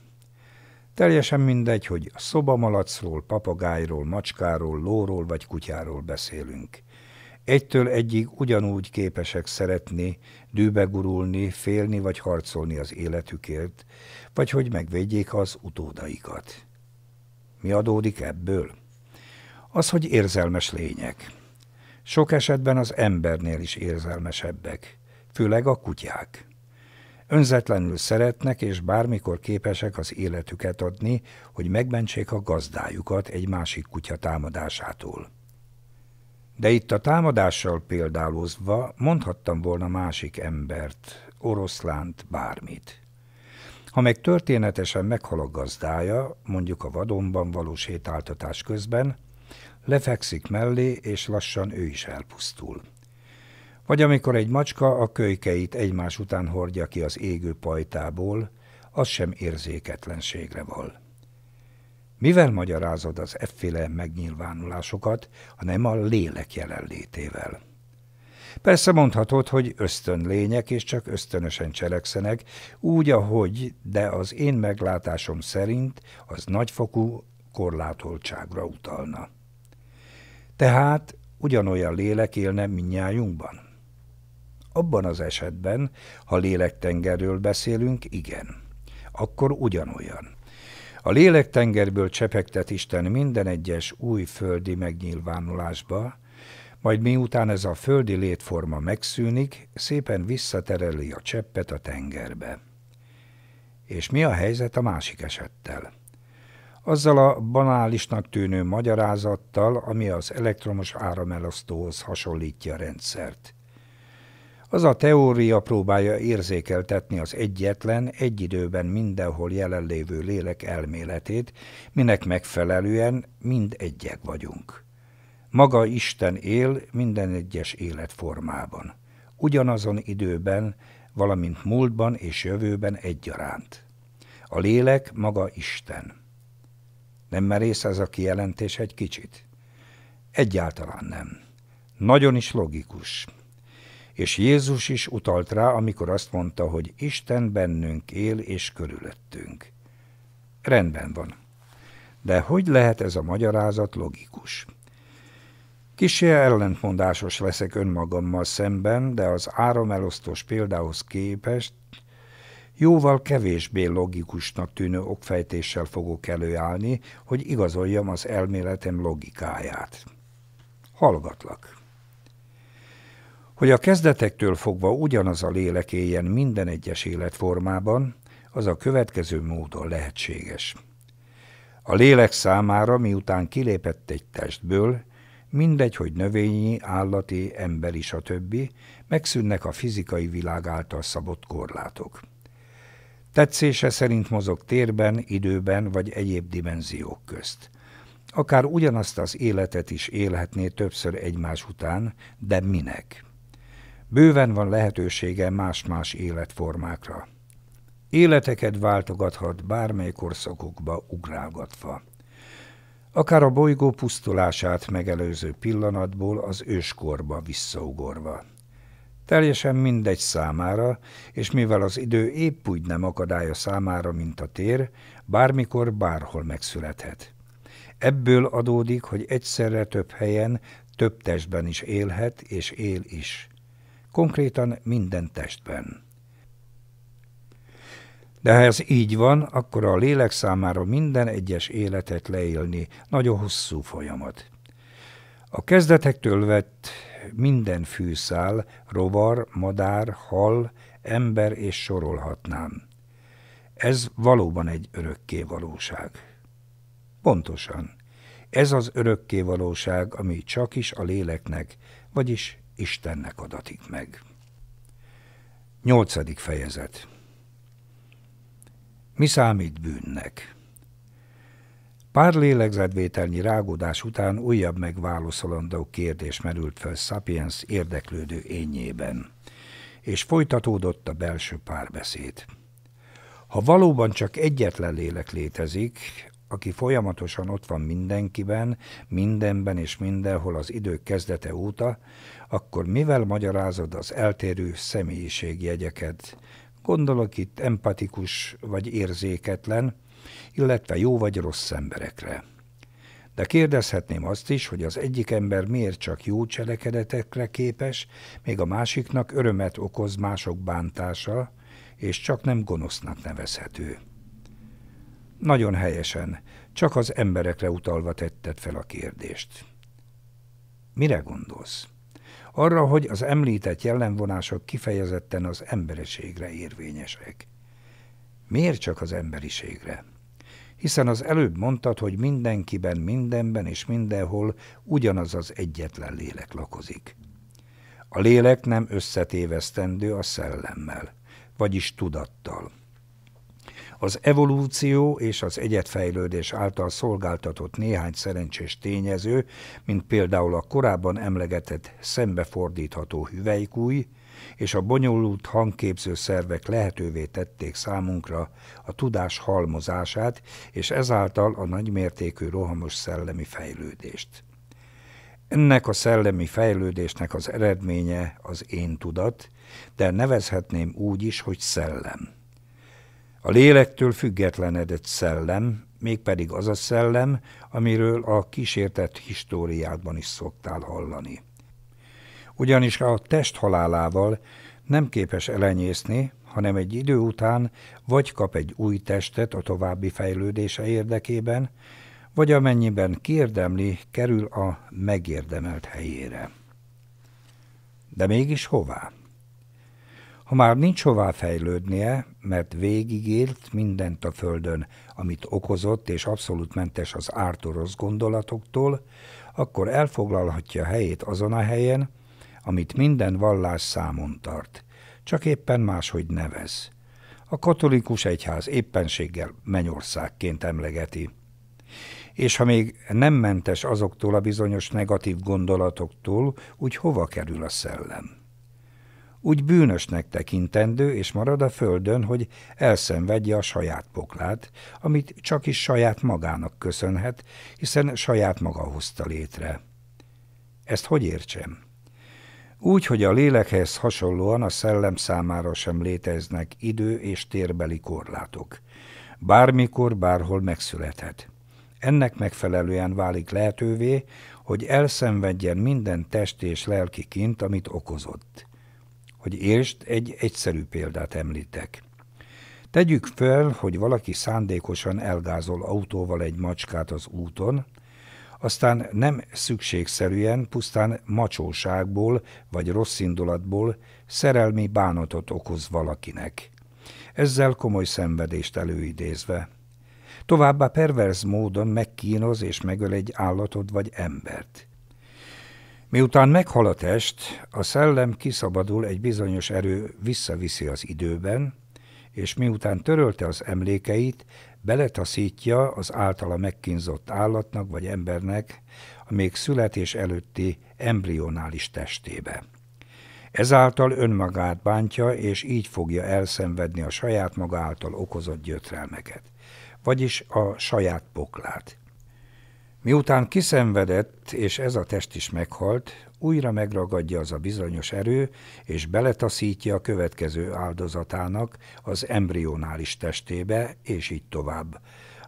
Teljesen mindegy, hogy szobamalacról, papagájról, macskáról, lóról vagy kutyáról beszélünk. Egytől egyig ugyanúgy képesek szeretni, dűbe gurulni, félni vagy harcolni az életükért, vagy hogy megvédjék az utódaikat. Mi adódik ebből? Az, hogy érzelmes lények. Sok esetben az embernél is érzelmesebbek, főleg a kutyák. Önzetlenül szeretnek, és bármikor képesek az életüket adni, hogy megmentsék a gazdájukat egy másik kutya támadásától. De itt a támadással példálozva mondhattam volna másik embert, oroszlánt, bármit. Ha meg történetesen meghal a gazdája, mondjuk a vadonban való sétáltatás közben, lefekszik mellé, és lassan ő is elpusztul. Vagy amikor egy macska a kölykeit egymás után hordja ki az égő pajtából, az sem érzéketlenségre val. Mivel magyarázod az efféle megnyilvánulásokat, ha nem a lélek jelenlétével? Persze mondhatod, hogy ösztönlények, és csak ösztönösen cselekszenek, úgy, ahogy, de az én meglátásom szerint az nagyfokú korlátoltságra utalna. Tehát ugyanolyan lélek élne minnyájunkban? Abban az esetben, ha lélektengerről beszélünk, igen. Akkor ugyanolyan. A lélektengerből csepegtet Isten minden egyes új földi megnyilvánulásba, majd miután ez a földi létforma megszűnik, szépen visszatereli a cseppet a tengerbe. És mi a helyzet a másik esettel? Azzal a banálisnak tűnő magyarázattal, ami az elektromos áramelosztóhoz hasonlítja a rendszert. Az a teória próbálja érzékeltetni az egyetlen, egy időben mindenhol jelenlévő lélek elméletét, minek megfelelően mind egyek vagyunk. Maga Isten él minden egyes életformában, ugyanazon időben, valamint múltban és jövőben egyaránt. A lélek maga Isten. Nem merész ez a kijelentés egy kicsit? Egyáltalán nem. Nagyon is logikus. És Jézus is utalt rá, amikor azt mondta, hogy Isten bennünk él és körülöttünk. Rendben van. De hogy lehet ez a magyarázat logikus? Kisé ellentmondásos leszek önmagammal szemben, de az áramelosztós példához képest jóval kevésbé logikusnak tűnő okfejtéssel fogok előállni, hogy igazoljam az elméletem logikáját. Hallgatlak. Hogy a kezdetektől fogva ugyanaz a lélek éljen minden egyes életformában, az a következő módon lehetséges. A lélek számára, miután kilépett egy testből, mindegy, hogy növényi, állati, emberi, stb., megszűnnek a fizikai világ által szabott korlátok. Tetszése szerint mozog térben, időben vagy egyéb dimenziók közt. Akár ugyanazt az életet is élhetné többször egymás után, de minek? Bőven van lehetősége más-más életformákra. Életeket váltogathat bármely korszakokba ugrálgatva. Akár a bolygó pusztulását megelőző pillanatból az őskorba visszaugorva. Teljesen mindegy számára, és mivel az idő épp úgy nem akadálya számára, mint a tér, bármikor, bárhol megszülethet. Ebből adódik, hogy egyszerre több helyen, több testben is élhet, és él is. Konkrétan minden testben. De ha ez így van, akkor a lélek számára minden egyes életet leélni nagyon hosszú folyamat. A kezdetektől vett minden fűszál, rovar, madár, hal, ember és sorolhatnám. Ez valóban egy örökké valóság. Pontosan. Ez az örökké valóság, ami csak is a léleknek, vagyis Istennek adatik meg. Nyolcadik fejezet Mi számít bűnnek? Pár lélegzetvételnyi rágódás után újabb megválaszolandó kérdés merült fel Sapiens érdeklődő ényében, és folytatódott a belső párbeszéd. Ha valóban csak egyetlen lélek létezik, aki folyamatosan ott van mindenkiben, mindenben és mindenhol az idők kezdete óta, akkor mivel magyarázod az eltérő személyiségjegyeket? Gondolok itt empatikus vagy érzéketlen, illetve jó vagy rossz emberekre. De kérdezhetném azt is, hogy az egyik ember miért csak jó cselekedetekre képes, még a másiknak örömet okoz mások bántása, és csak nem gonosznak nevezhető. Nagyon helyesen, csak az emberekre utalva tetted fel a kérdést. Mire gondolsz? Arra, hogy az említett jellemvonások kifejezetten az emberiségre érvényesek. Miért csak az emberiségre? Hiszen az előbb mondtad, hogy mindenkiben, mindenben és mindenhol ugyanaz az egyetlen lélek lakozik. A lélek nem összetévesztendő a szellemmel, vagyis tudattal. Az evolúció és az egyetfejlődés által szolgáltatott néhány szerencsés tényező, mint például a korábban emlegetett szembefordítható hüvelykúj, és a bonyolult hangképző szervek lehetővé tették számunkra a tudás halmozását, és ezáltal a nagymértékű rohamos szellemi fejlődést. Ennek a szellemi fejlődésnek az eredménye az én tudat, de nevezhetném úgy is, hogy szellem. A lélektől függetlenedett szellem, mégpedig az a szellem, amiről a kísértett históriákban is szoktál hallani. Ugyanis a test halálával nem képes elenyészni, hanem egy idő után vagy kap egy új testet a további fejlődése érdekében, vagy amennyiben kiérdemli, kerül a megérdemelt helyére. De mégis hová? Ha már nincs hová fejlődnie, mert végigélt mindent a földön, amit okozott, és abszolút mentes az ártorosz gondolatoktól, akkor elfoglalhatja helyét azon a helyen, amit minden vallás számon tart, csak éppen máshogy nevez. A katolikus egyház éppenséggel mennyországként emlegeti. És ha még nem mentes azoktól a bizonyos negatív gondolatoktól, úgy hova kerül a szellem? Úgy bűnösnek tekintendő, és marad a földön, hogy elszenvedje a saját poklát, amit csak is saját magának köszönhet, hiszen saját maga hozta létre. Ezt hogy értsem? Úgy, hogy a lélekhez hasonlóan a szellem számára sem léteznek idő és térbeli korlátok. Bármikor, bárhol megszülethet. Ennek megfelelően válik lehetővé, hogy elszenvedjen minden test és lelki kint, amit okozott hogy értsd, egy egyszerű példát említek. Tegyük fel, hogy valaki szándékosan elgázol autóval egy macskát az úton, aztán nem szükségszerűen, pusztán macsóságból vagy rossz indulatból szerelmi bánatot okoz valakinek. Ezzel komoly szenvedést előidézve. Továbbá perverz módon megkínoz és megöl egy állatot vagy embert. Miután meghal a test, a szellem kiszabadul, egy bizonyos erő visszaviszi az időben, és miután törölte az emlékeit, beletaszítja az általa megkínzott állatnak vagy embernek a még születés előtti embrionális testébe. Ezáltal önmagát bántja, és így fogja elszenvedni a saját maga által okozott gyötrelmeket, vagyis a saját poklát. Miután kiszenvedett, és ez a test is meghalt, újra megragadja az a bizonyos erő, és beletaszítja a következő áldozatának az embrionális testébe, és így tovább.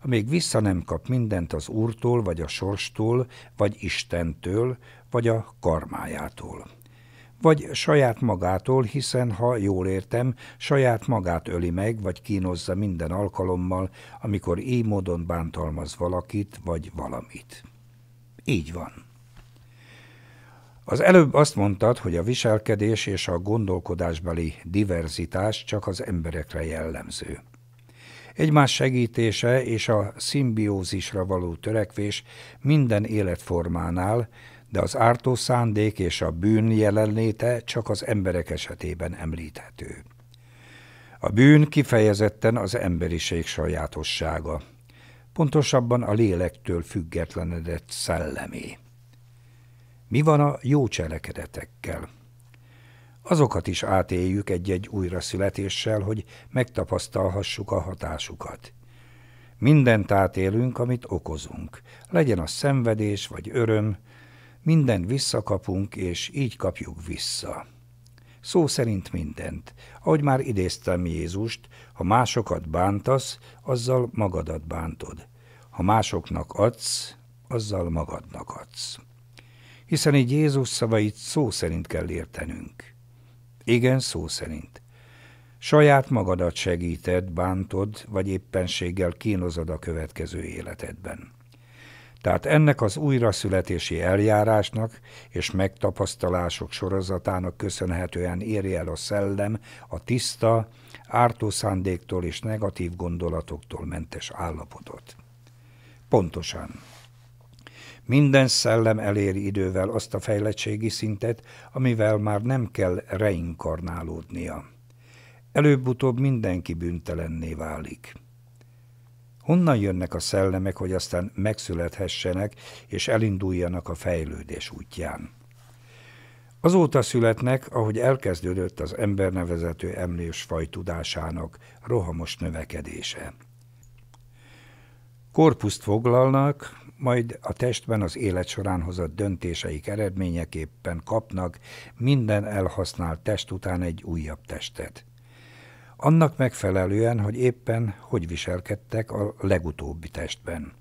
Amíg vissza nem kap mindent az Úrtól, vagy a sorstól, vagy Istentől, vagy a karmájától vagy saját magától, hiszen, ha jól értem, saját magát öli meg, vagy kínozza minden alkalommal, amikor így módon bántalmaz valakit, vagy valamit. Így van. Az előbb azt mondtad, hogy a viselkedés és a gondolkodásbeli diverzitás csak az emberekre jellemző. Egymás segítése és a szimbiózisra való törekvés minden életformánál, de az ártó szándék és a bűn jelenléte csak az emberek esetében említhető. A bűn kifejezetten az emberiség sajátossága, pontosabban a lélektől függetlenedett szellemé. Mi van a jó cselekedetekkel? Azokat is átéljük egy-egy újraszületéssel, hogy megtapasztalhassuk a hatásukat. Mindent átélünk, amit okozunk, legyen a szenvedés vagy öröm, Mindent visszakapunk, és így kapjuk vissza. Szó szerint mindent. Ahogy már idéztem Jézust, ha másokat bántasz, azzal magadat bántod. Ha másoknak adsz, azzal magadnak adsz. Hiszen így Jézus szavait szó szerint kell értenünk. Igen, szó szerint. Saját magadat segíted, bántod, vagy éppenséggel kínozod a következő életedben. Tehát ennek az újraszületési eljárásnak és megtapasztalások sorozatának köszönhetően érje el a szellem a tiszta, ártó szándéktól és negatív gondolatoktól mentes állapotot. Pontosan. Minden szellem eléri idővel azt a fejlettségi szintet, amivel már nem kell reinkarnálódnia. Előbb-utóbb mindenki bűntelenné válik. Honnan jönnek a szellemek, hogy aztán megszülethessenek és elinduljanak a fejlődés útján? Azóta születnek, ahogy elkezdődött az ember nevezető emlősfaj tudásának rohamos növekedése. Korpuszt foglalnak, majd a testben az élet során hozott döntéseik eredményeképpen kapnak minden elhasznált test után egy újabb testet annak megfelelően, hogy éppen hogy viselkedtek a legutóbbi testben.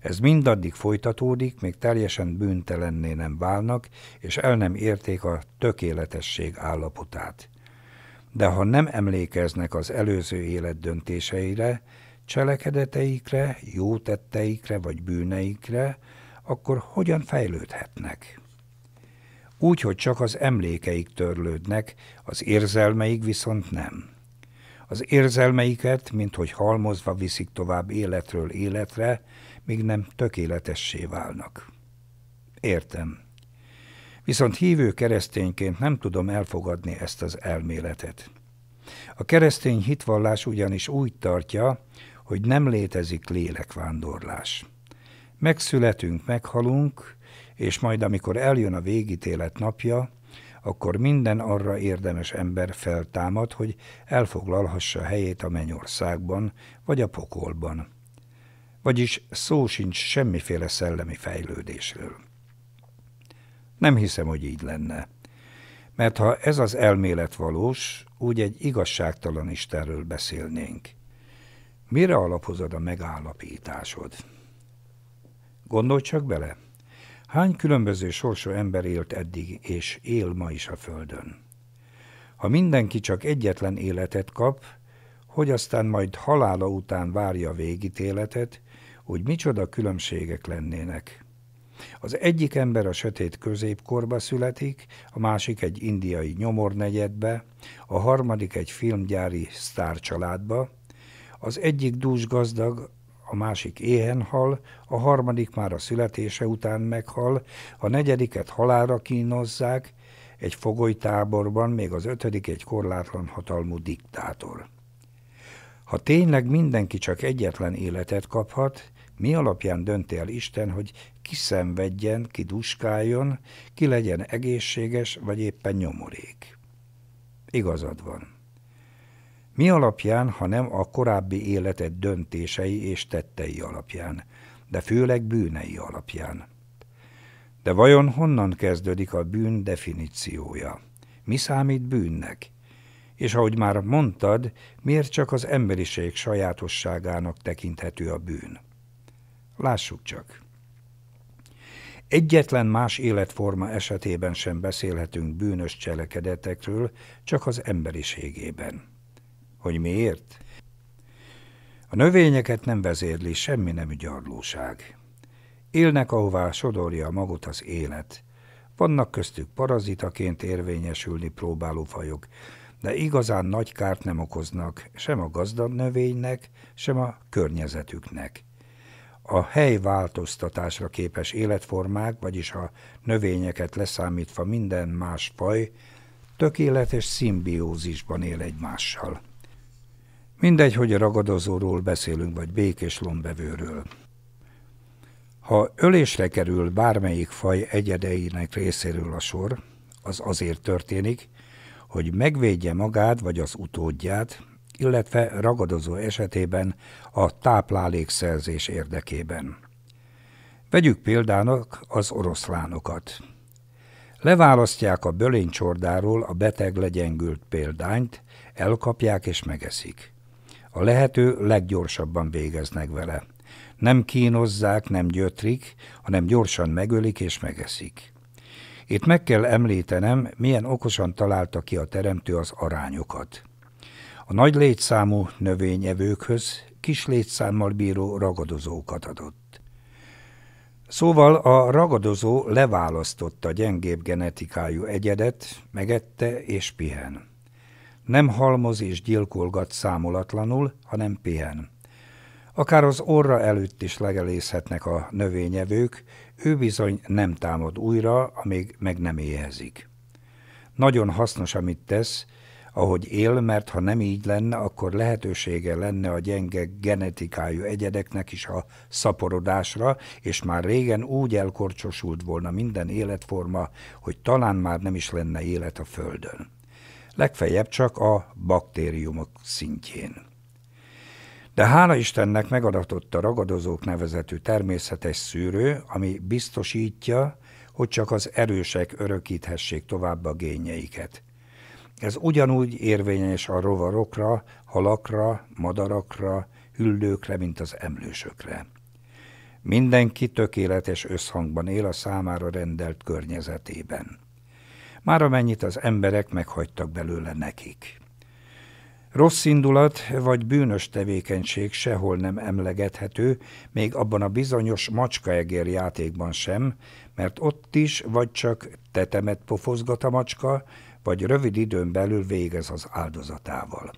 Ez mindaddig folytatódik, még teljesen bűntelenné nem válnak, és el nem érték a tökéletesség állapotát. De ha nem emlékeznek az előző élet döntéseire, cselekedeteikre, jó tetteikre vagy bűneikre, akkor hogyan fejlődhetnek? Úgy, hogy csak az emlékeik törlődnek, az érzelmeik viszont nem. Az érzelmeiket, mint hogy halmozva viszik tovább életről életre, míg nem tökéletessé válnak. Értem. Viszont hívő keresztényként nem tudom elfogadni ezt az elméletet. A keresztény hitvallás ugyanis úgy tartja, hogy nem létezik lélekvándorlás. Megszületünk, meghalunk, és majd amikor eljön a végítélet napja, akkor minden arra érdemes ember feltámad, hogy elfoglalhassa helyét a mennyországban vagy a pokolban. Vagyis szó sincs semmiféle szellemi fejlődésről. Nem hiszem, hogy így lenne. Mert ha ez az elmélet valós, úgy egy igazságtalan Istenről beszélnénk. Mire alapozod a megállapításod? Gondolj csak bele! Hány különböző sorsú ember élt eddig, és él ma is a Földön? Ha mindenki csak egyetlen életet kap, hogy aztán majd halála után várja a végítéletet, úgy micsoda különbségek lennének. Az egyik ember a sötét középkorba születik, a másik egy indiai nyomornegyedbe, a harmadik egy filmgyári sztárcsaládba, az egyik dús gazdag, a másik éhen hal, a harmadik már a születése után meghal, a negyediket halára kínozzák, egy fogolytáborban, még az ötödik egy korlátlan hatalmú diktátor. Ha tényleg mindenki csak egyetlen életet kaphat, mi alapján dönti el Isten, hogy ki szenvedjen, ki duskáljon, ki legyen egészséges, vagy éppen nyomorék? Igazad van. Mi alapján, ha nem a korábbi életed döntései és tettei alapján, de főleg bűnei alapján. De vajon honnan kezdődik a bűn definíciója? Mi számít bűnnek? És ahogy már mondtad, miért csak az emberiség sajátosságának tekinthető a bűn? Lássuk csak. Egyetlen más életforma esetében sem beszélhetünk bűnös cselekedetekről, csak az emberiségében. Hogy miért? A növényeket nem vezérli semmi nemű gyarlóság. Élnek, ahová sodorja magot az élet. Vannak köztük parazitaként érvényesülni próbáló fajok, de igazán nagy kárt nem okoznak sem a gazdag növénynek, sem a környezetüknek. A hely változtatásra képes életformák, vagyis a növényeket leszámítva minden más faj, tökéletes szimbiózisban él egymással. Mindegy, hogy a ragadozóról beszélünk, vagy békés lombevőről. Ha ölésre kerül bármelyik faj egyedeinek részéről a sor, az azért történik, hogy megvédje magát vagy az utódját, illetve ragadozó esetében a táplálékszerzés érdekében. Vegyük példának az oroszlánokat. Leválasztják a bölénycsordáról a beteg legyengült példányt, elkapják és megeszik. A lehető leggyorsabban végeznek vele. Nem kínozzák, nem gyötrik, hanem gyorsan megölik és megeszik. Itt meg kell említenem, milyen okosan találta ki a teremtő az arányokat. A nagy létszámú növényevőkhöz kis létszámmal bíró ragadozókat adott. Szóval a ragadozó leválasztotta gyengébb genetikájú egyedet, megette és pihen. Nem halmoz és gyilkolgat számolatlanul, hanem pihen. Akár az orra előtt is legelészhetnek a növényevők, ő bizony nem támad újra, amíg meg nem éhezik. Nagyon hasznos, amit tesz, ahogy él, mert ha nem így lenne, akkor lehetősége lenne a gyenge genetikájú egyedeknek is a szaporodásra, és már régen úgy elkorcsosult volna minden életforma, hogy talán már nem is lenne élet a Földön. Legfeljebb csak a baktériumok szintjén. De hála Istennek megadatott a ragadozók nevezetű természetes szűrő, ami biztosítja, hogy csak az erősek örökíthessék tovább a génjeiket. Ez ugyanúgy érvényes a rovarokra, halakra, madarakra, hüllőkre, mint az emlősökre. Mindenki tökéletes összhangban él a számára rendelt környezetében. Már amennyit az emberek meghagytak belőle nekik. Rossz indulat vagy bűnös tevékenység sehol nem emlegethető, még abban a bizonyos macskaegér játékban sem, mert ott is vagy csak tetemet pofozgat a macska, vagy rövid időn belül végez az áldozatával.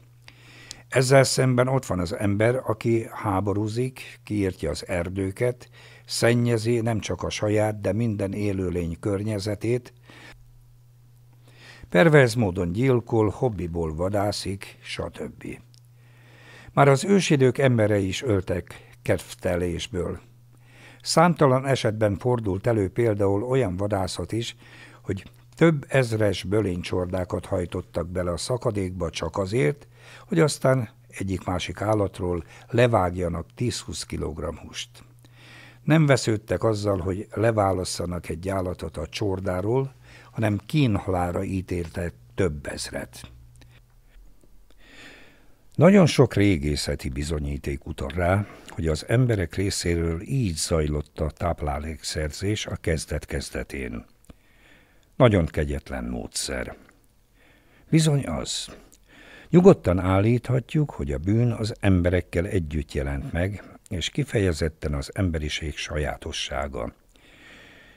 Ezzel szemben ott van az ember, aki háborúzik, kiírtja az erdőket, szennyezi nem csak a saját, de minden élőlény környezetét, perverz módon gyilkol, hobbiból vadászik, stb. Már az ősidők emberei is öltek kedvtelésből. Számtalan esetben fordult elő például olyan vadászat is, hogy több ezres bölénycsordákat hajtottak bele a szakadékba csak azért, hogy aztán egyik-másik állatról levágjanak 10-20 kg húst. Nem vesződtek azzal, hogy leválasszanak egy állatot a csordáról, hanem kínhalára ítélte több ezret. Nagyon sok régészeti bizonyíték utal rá, hogy az emberek részéről így zajlott a táplálékszerzés a kezdet-kezdetén. Nagyon kegyetlen módszer. Bizony az. Nyugodtan állíthatjuk, hogy a bűn az emberekkel együtt jelent meg, és kifejezetten az emberiség sajátossága.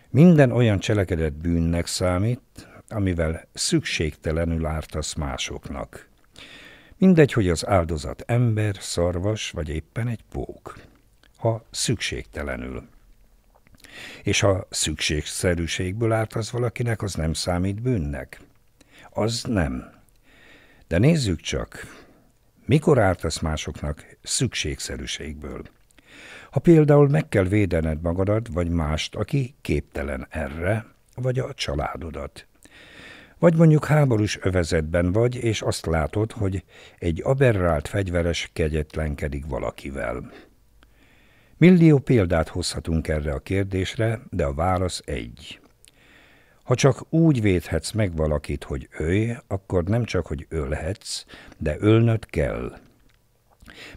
Minden olyan cselekedett bűnnek számít, amivel szükségtelenül ártasz másoknak. Mindegy, hogy az áldozat ember, szarvas vagy éppen egy pók. Ha szükségtelenül. És ha szükségszerűségből ártasz valakinek, az nem számít bűnnek. Az nem. De nézzük csak, mikor ártasz másoknak szükségszerűségből. Ha például meg kell védened magadat, vagy mást, aki képtelen erre, vagy a családodat. Vagy mondjuk háborús övezetben vagy, és azt látod, hogy egy aberrált fegyveres kegyetlenkedik valakivel. Millió példát hozhatunk erre a kérdésre, de a válasz egy. Ha csak úgy védhetsz meg valakit, hogy ölj, akkor nem csak, hogy ölhetsz, de ölnöd kell.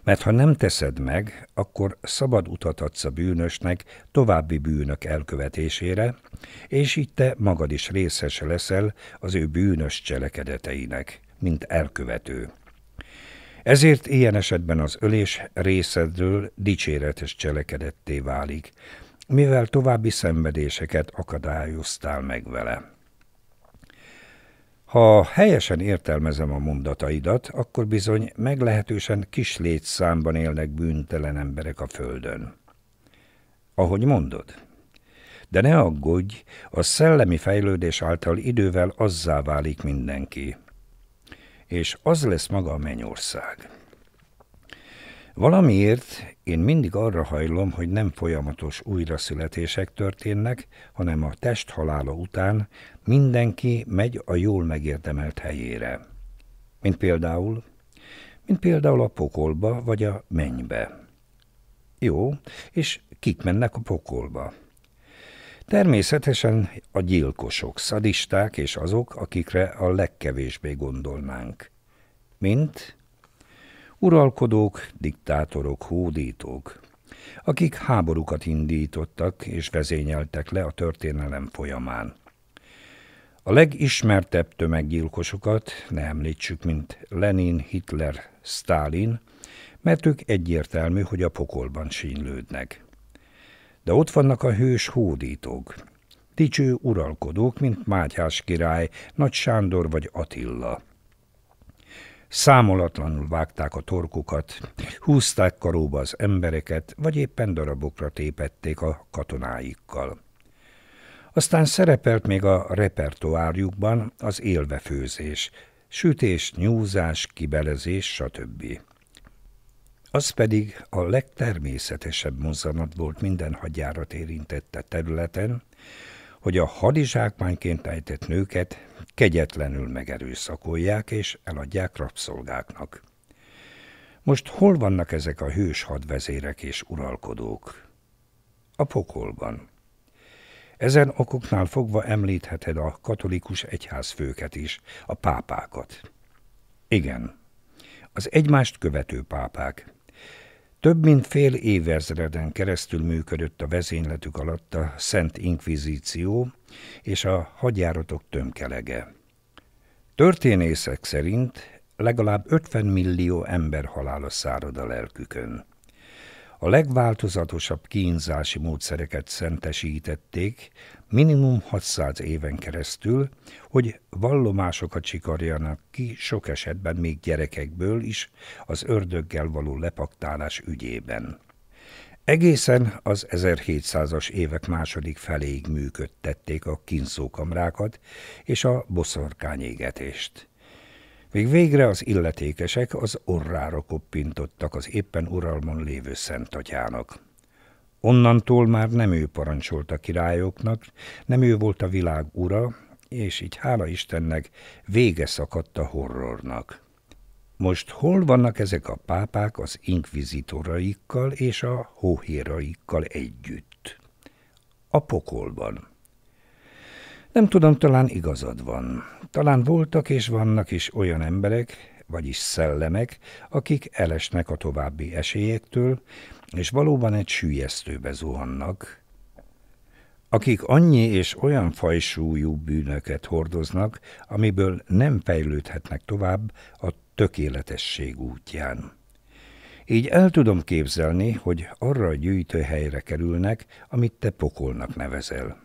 Mert ha nem teszed meg, akkor szabad utat adsz a bűnösnek további bűnök elkövetésére, és így te magad is részes leszel az ő bűnös cselekedeteinek, mint elkövető. Ezért ilyen esetben az ölés részedről dicséretes cselekedetté válik, mivel további szenvedéseket akadályoztál meg vele. Ha helyesen értelmezem a mondataidat, akkor bizony meglehetősen kis létszámban élnek bűntelen emberek a földön. Ahogy mondod. De ne aggódj, a szellemi fejlődés által idővel azzá válik mindenki. És az lesz maga a mennyország. Valamiért én mindig arra hajlom, hogy nem folyamatos újraszületések történnek, hanem a test halála után mindenki megy a jól megérdemelt helyére. Mint például, mint például a pokolba vagy a mennybe. Jó, és kik mennek a pokolba? Természetesen a gyilkosok, szadisták és azok, akikre a legkevésbé gondolnánk. Mint uralkodók, diktátorok, hódítók, akik háborúkat indítottak és vezényeltek le a történelem folyamán. A legismertebb tömeggyilkosokat ne említsük, mint Lenin, Hitler, Stalin, mert ők egyértelmű, hogy a pokolban sínlődnek. De ott vannak a hős hódítók, dicső uralkodók, mint Mátyás király, Nagy Sándor vagy Attila – Számolatlanul vágták a torkukat, húzták karóba az embereket, vagy éppen darabokra tépették a katonáikkal. Aztán szerepelt még a repertoárjukban az élvefőzés, sütés, nyúzás, kibelezés, stb. Az pedig a legtermészetesebb mozzanat volt minden hadjárat érintette területen, hogy a hadizsákmányként ejtett nőket kegyetlenül megerőszakolják és eladják rabszolgáknak. Most hol vannak ezek a hős hadvezérek és uralkodók? A pokolban. Ezen okoknál fogva említheted a katolikus egyházfőket is, a pápákat. Igen, az egymást követő pápák, több mint fél évezreden keresztül működött a vezényletük alatt a Szent Inkvizíció és a hadjáratok tömkelege. Történészek szerint legalább 50 millió ember halála szárad a lelkükön. A legváltozatosabb kínzási módszereket szentesítették, minimum 600 éven keresztül, hogy vallomásokat csikarjanak ki sok esetben még gyerekekből is az ördöggel való lepaktálás ügyében. Egészen az 1700-as évek második feléig működtették a kínszókamrákat és a boszorkányégetést. Még végre az illetékesek az orrára koppintottak az éppen uralmon lévő szentatyának. Onnantól már nem ő parancsolt a királyoknak, nem ő volt a világ ura, és így hála Istennek vége szakadt a horrornak. Most hol vannak ezek a pápák az inkvizitoraikkal és a hóhéraikkal együtt? A pokolban. Nem tudom, talán igazad van. Talán voltak és vannak is olyan emberek, vagyis szellemek, akik elesnek a további esélyektől, és valóban egy sűjesztőbe zuhannak, akik annyi és olyan fajsúlyú bűnöket hordoznak, amiből nem fejlődhetnek tovább a tökéletesség útján. Így el tudom képzelni, hogy arra a gyűjtőhelyre kerülnek, amit te pokolnak nevezel.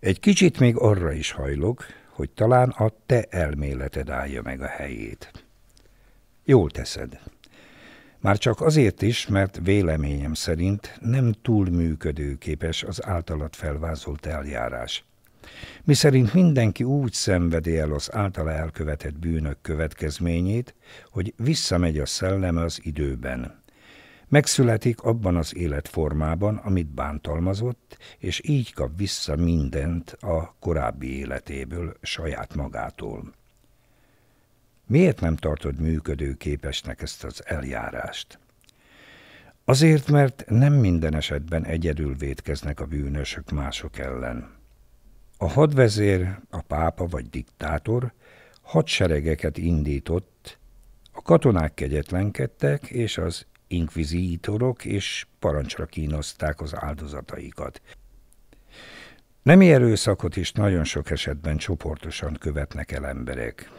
Egy kicsit még arra is hajlok, hogy talán a te elméleted állja meg a helyét. Jól teszed. Már csak azért is, mert véleményem szerint nem túl működőképes az általad felvázolt eljárás. Mi szerint mindenki úgy szenvedi el az általa elkövetett bűnök következményét, hogy visszamegy a szelleme az időben. Megszületik abban az életformában, amit bántalmazott, és így kap vissza mindent a korábbi életéből, saját magától. Miért nem tartod működőképesnek ezt az eljárást? Azért, mert nem minden esetben egyedül védkeznek a bűnösök mások ellen. A hadvezér, a pápa vagy diktátor hadseregeket indított, a katonák kegyetlenkedtek, és az inkvizítorok és parancsra kínozták az áldozataikat. Nemi erőszakot is nagyon sok esetben csoportosan követnek el emberek.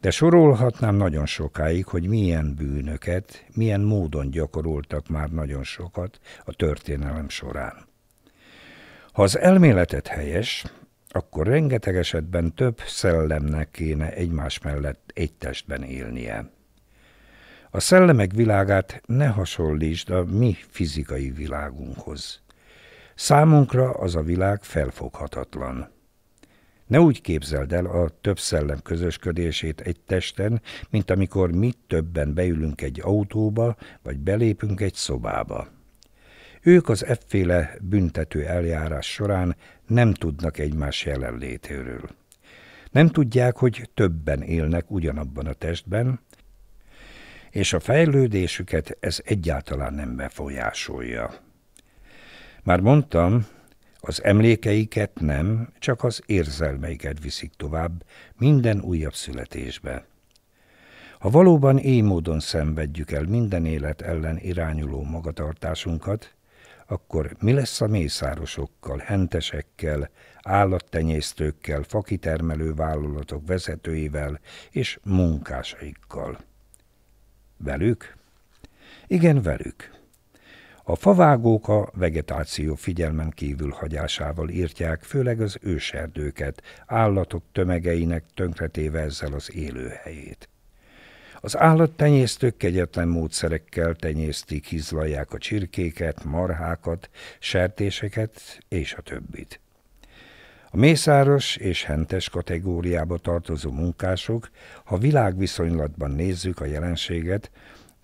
De sorolhatnám nagyon sokáig, hogy milyen bűnöket, milyen módon gyakoroltak már nagyon sokat a történelem során. Ha az elméletet helyes, akkor rengeteg esetben több szellemnek kéne egymás mellett egy testben élnie. A szellemek világát ne hasonlítsd a mi fizikai világunkhoz. Számunkra az a világ felfoghatatlan. Ne úgy képzeld el a több szellem közösködését egy testen, mint amikor mi többen beülünk egy autóba, vagy belépünk egy szobába. Ők az efféle büntető eljárás során nem tudnak egymás jelenlétéről. Nem tudják, hogy többen élnek ugyanabban a testben, és a fejlődésüket ez egyáltalán nem befolyásolja. Már mondtam, az emlékeiket nem, csak az érzelmeiket viszik tovább minden újabb születésbe. Ha valóban éj módon szenvedjük el minden élet ellen irányuló magatartásunkat, akkor mi lesz a mészárosokkal, hentesekkel, állattenyésztőkkel, fakitermelő vállalatok vezetőivel és munkásaikkal? Velük? Igen, velük. A favágók a vegetáció figyelmen kívül hagyásával írtják, főleg az őserdőket, állatok tömegeinek tönkretéve ezzel az élőhelyét. Az állattenyésztők kegyetlen módszerekkel tenyésztik, hizlalják a csirkéket, marhákat, sertéseket és a többit. A mészáros és hentes kategóriába tartozó munkások, ha világviszonylatban nézzük a jelenséget,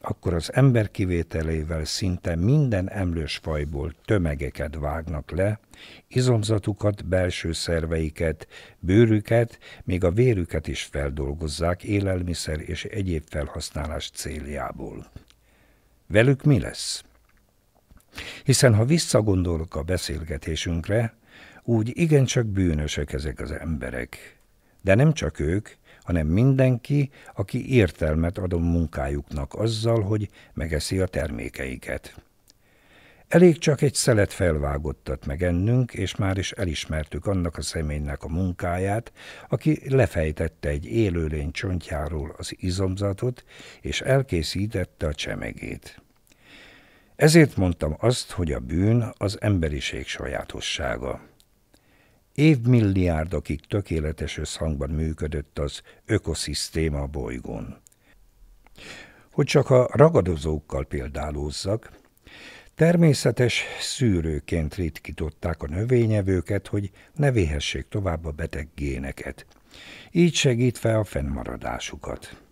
akkor az ember kivételével szinte minden emlős fajból tömegeket vágnak le, izomzatukat, belső szerveiket, bőrüket, még a vérüket is feldolgozzák élelmiszer és egyéb felhasználás céljából. Velük mi lesz? Hiszen ha visszagondolok a beszélgetésünkre, úgy igencsak bűnösek ezek az emberek. De nem csak ők, hanem mindenki, aki értelmet ad a munkájuknak azzal, hogy megeszi a termékeiket. Elég csak egy szelet felvágottat megennünk, és már is elismertük annak a személynek a munkáját, aki lefejtette egy élőlény csontjáról az izomzatot, és elkészítette a csemegét. Ezért mondtam azt, hogy a bűn az emberiség sajátossága. Évmilliárdokig tökéletes összhangban működött az ökoszisztéma a bolygón. Hogy csak a ragadozókkal példálózzak, természetes szűrőként ritkították a növényevőket, hogy ne véhessék tovább a beteg géneket, így segítve a fennmaradásukat.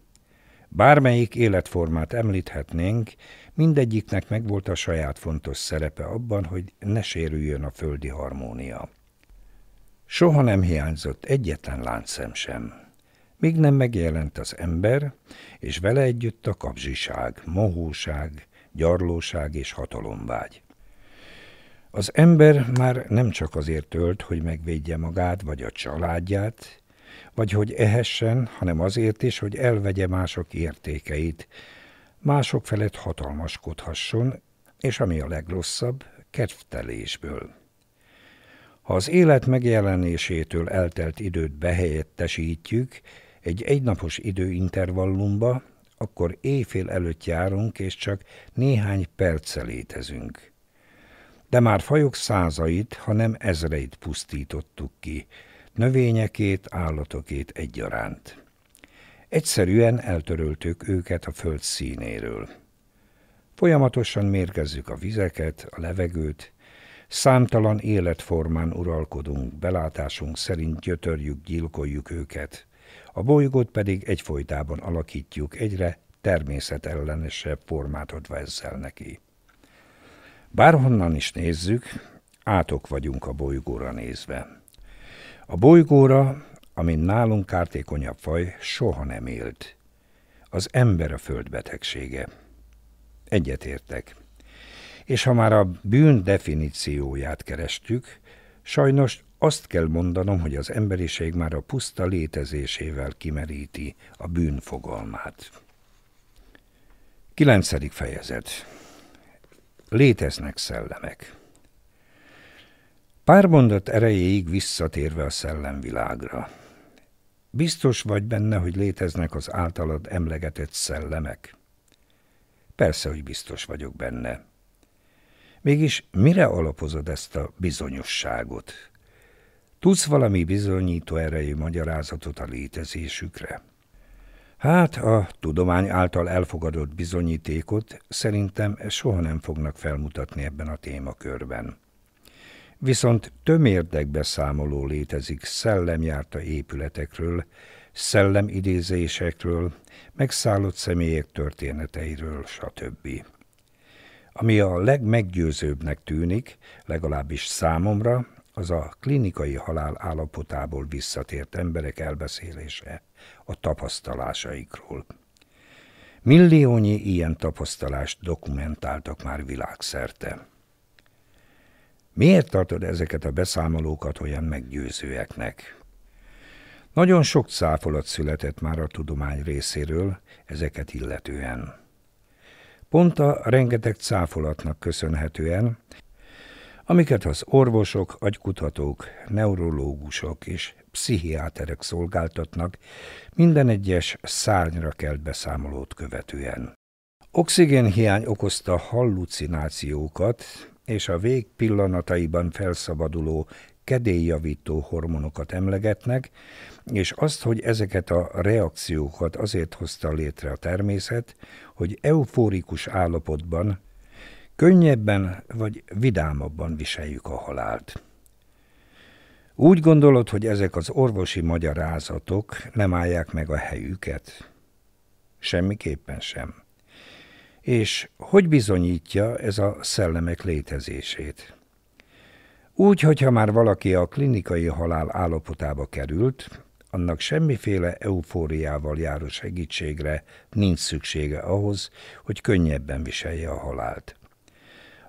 Bármelyik életformát említhetnénk, mindegyiknek megvolt a saját fontos szerepe abban, hogy ne sérüljön a földi harmónia. Soha nem hiányzott egyetlen láncszem sem. Míg nem megjelent az ember, és vele együtt a kapzsiság, mohóság, gyarlóság és hatalomvágy. Az ember már nem csak azért ölt, hogy megvédje magát vagy a családját, vagy hogy ehessen, hanem azért is, hogy elvegye mások értékeit, mások felett hatalmaskodhasson, és ami a legrosszabb, kedvtelésből. Az élet megjelenésétől eltelt időt behelyettesítjük egy egynapos időintervallumba, akkor éjfél előtt járunk, és csak néhány perccel létezünk. de már fajok százait, hanem ezreit pusztítottuk ki, növényekét, állatokét egyaránt. Egyszerűen eltöröltük őket a föld színéről. Folyamatosan mérgezzük a vizeket, a levegőt, számtalan életformán uralkodunk, belátásunk szerint gyötörjük, gyilkoljuk őket, a bolygót pedig egyfolytában alakítjuk, egyre természetellenesebb formát adva ezzel neki. Bárhonnan is nézzük, átok vagyunk a bolygóra nézve. A bolygóra, amin nálunk kártékonyabb faj, soha nem élt. Az ember a földbetegsége. Egyetértek. És ha már a bűn definícióját kerestük, sajnos azt kell mondanom, hogy az emberiség már a puszta létezésével kimeríti a bűn fogalmát. Kilencedik fejezet. Léteznek szellemek. Pár mondat erejéig visszatérve a szellemvilágra. Biztos vagy benne, hogy léteznek az általad emlegetett szellemek? Persze, hogy biztos vagyok benne. Mégis mire alapozod ezt a bizonyosságot? Tudsz valami bizonyító erejű magyarázatot a létezésükre? Hát a tudomány által elfogadott bizonyítékot szerintem soha nem fognak felmutatni ebben a témakörben. Viszont tömérdek beszámoló létezik szellemjárta épületekről, szellemidézésekről, megszállott személyek történeteiről, stb. Ami a legmeggyőzőbbnek tűnik, legalábbis számomra, az a klinikai halál állapotából visszatért emberek elbeszélése a tapasztalásaikról. Milliónyi ilyen tapasztalást dokumentáltak már világszerte. Miért tartod ezeket a beszámolókat olyan meggyőzőeknek? Nagyon sok cáfolat született már a tudomány részéről ezeket illetően. Pont a rengeteg cáfolatnak köszönhetően, amiket az orvosok, agykutatók, neurológusok és pszichiáterek szolgáltatnak minden egyes szárnyra kelt beszámolót követően. Oxigénhiány okozta hallucinációkat, és a vég pillanataiban felszabaduló kedélyjavító hormonokat emlegetnek, és azt, hogy ezeket a reakciókat azért hozta létre a természet, hogy eufórikus állapotban könnyebben vagy vidámabban viseljük a halált. Úgy gondolod, hogy ezek az orvosi magyarázatok nem állják meg a helyüket? Semmiképpen sem. És hogy bizonyítja ez a szellemek létezését? Úgy, hogyha már valaki a klinikai halál állapotába került, annak semmiféle eufóriával járó segítségre nincs szüksége ahhoz, hogy könnyebben viselje a halált.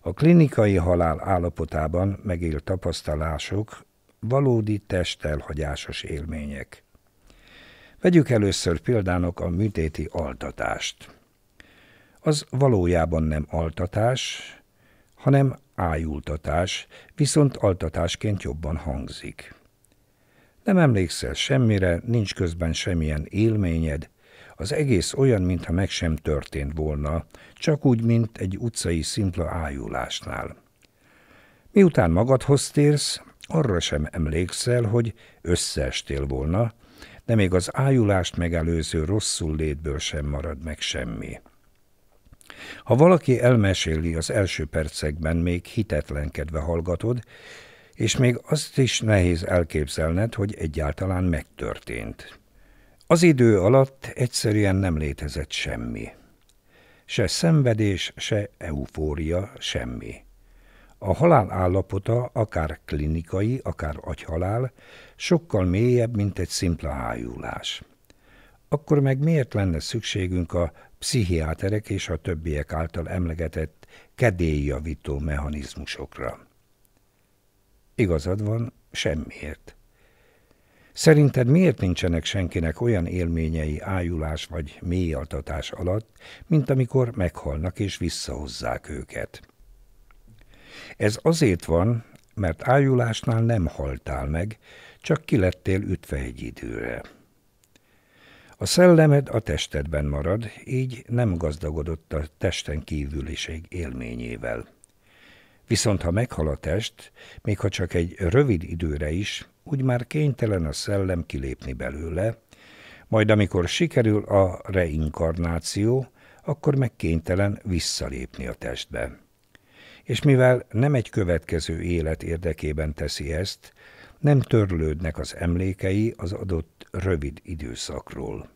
A klinikai halál állapotában megélt tapasztalások valódi testelhagyásos élmények. Vegyük először példának a műtéti altatást. Az valójában nem altatás, hanem ájultatás, viszont altatásként jobban hangzik. Nem emlékszel semmire, nincs közben semmilyen élményed, az egész olyan, mintha meg sem történt volna, csak úgy, mint egy utcai szimpla ájulásnál. Miután magadhoz térsz, arra sem emlékszel, hogy összeestél volna, de még az ájulást megelőző rosszul létből sem marad meg semmi. Ha valaki elmeséli az első percekben, még hitetlenkedve hallgatod, és még azt is nehéz elképzelned, hogy egyáltalán megtörtént. Az idő alatt egyszerűen nem létezett semmi. Se szenvedés, se eufória, semmi. A halál állapota, akár klinikai, akár agyhalál, sokkal mélyebb, mint egy szimpla ájulás. Akkor meg miért lenne szükségünk a pszichiáterek és a többiek által emlegetett kedélyjavító mechanizmusokra? Igazad van, semmiért. Szerinted miért nincsenek senkinek olyan élményei ájulás vagy mélyaltatás alatt, mint amikor meghalnak és visszahozzák őket? Ez azért van, mert ájulásnál nem haltál meg, csak kilettél ütve egy időre. A szellemed a testedben marad, így nem gazdagodott a testen kívüliség élményével. Viszont ha meghal a test, még ha csak egy rövid időre is, úgy már kénytelen a szellem kilépni belőle, majd amikor sikerül a reinkarnáció, akkor meg kénytelen visszalépni a testbe. És mivel nem egy következő élet érdekében teszi ezt, nem törlődnek az emlékei az adott rövid időszakról.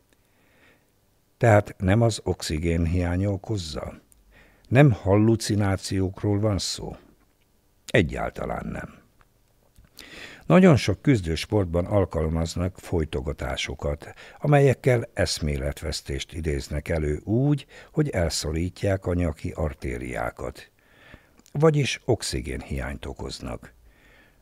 Tehát nem az oxigén hiánya okozza? Nem hallucinációkról van szó? Egyáltalán nem. Nagyon sok küzdősportban alkalmaznak folytogatásokat, amelyekkel eszméletvesztést idéznek elő úgy, hogy elszorítják a nyaki artériákat. Vagyis oxigénhiányt okoznak.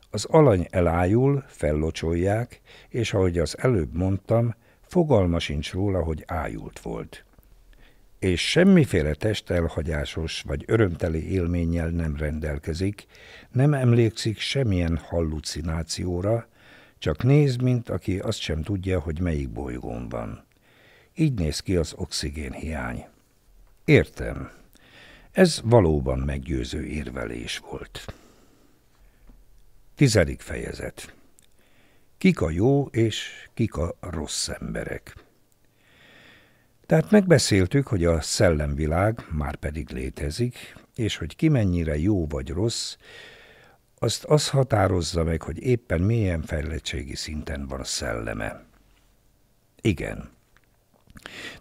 Az alany elájul, fellocsolják, és ahogy az előbb mondtam, fogalma sincs róla, hogy ájult volt. És semmiféle testelhagyásos vagy örömteli élménnyel nem rendelkezik, nem emlékszik semmilyen hallucinációra, csak néz, mint aki azt sem tudja, hogy melyik bolygón van. Így néz ki az oxigén hiány. Értem. Ez valóban meggyőző érvelés volt. Tizedik fejezet. Kik a jó és kik a rossz emberek. Tehát megbeszéltük, hogy a szellemvilág már pedig létezik, és hogy ki mennyire jó vagy rossz, azt az határozza meg, hogy éppen milyen fejlettségi szinten van a szelleme. Igen.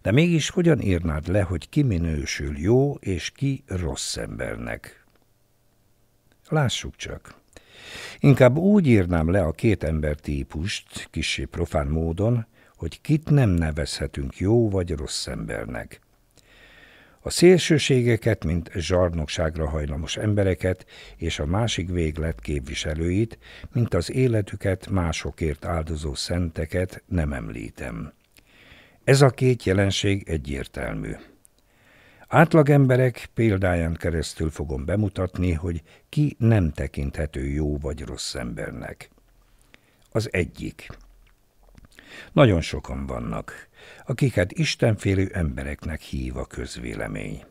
De mégis hogyan írnád le, hogy ki minősül jó és ki rossz embernek? Lássuk csak. Inkább úgy írnám le a két ember típust, kissé profán módon, hogy kit nem nevezhetünk jó vagy rossz embernek. A szélsőségeket, mint zsarnokságra hajlamos embereket és a másik véglet képviselőit, mint az életüket másokért áldozó szenteket nem említem. Ez a két jelenség egyértelmű. Átlag emberek példáján keresztül fogom bemutatni, hogy ki nem tekinthető jó vagy rossz embernek. Az egyik. Nagyon sokan vannak, akiket istenfélő embereknek hív a közvélemény.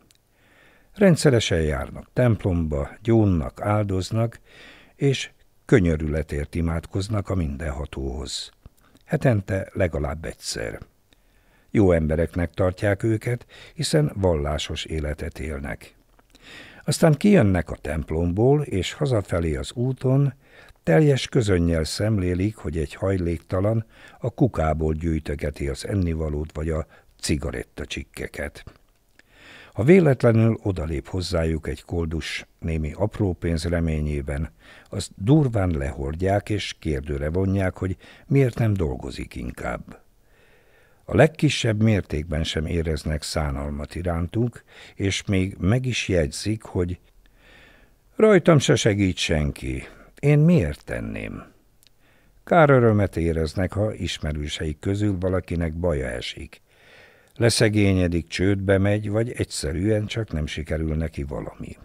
Rendszeresen járnak templomba, gyónnak, áldoznak, és könyörületért imádkoznak a mindenhatóhoz. Hetente legalább egyszer. Jó embereknek tartják őket, hiszen vallásos életet élnek. Aztán kijönnek a templomból, és hazafelé az úton teljes közönnyel szemlélik, hogy egy hajléktalan a kukából gyűjtögeti az ennivalót vagy a cigaretta csikkeket. Ha véletlenül odalép hozzájuk egy koldus némi apró pénz reményében, azt durván lehordják és kérdőre vonják, hogy miért nem dolgozik inkább. A legkisebb mértékben sem éreznek szánalmat irántuk, és még meg is jegyzik, hogy rajtam se segít senki, én miért tenném? Kár örömet éreznek, ha ismerőseik közül valakinek baja esik. Leszegényedik, csődbe megy, vagy egyszerűen csak nem sikerül neki valami.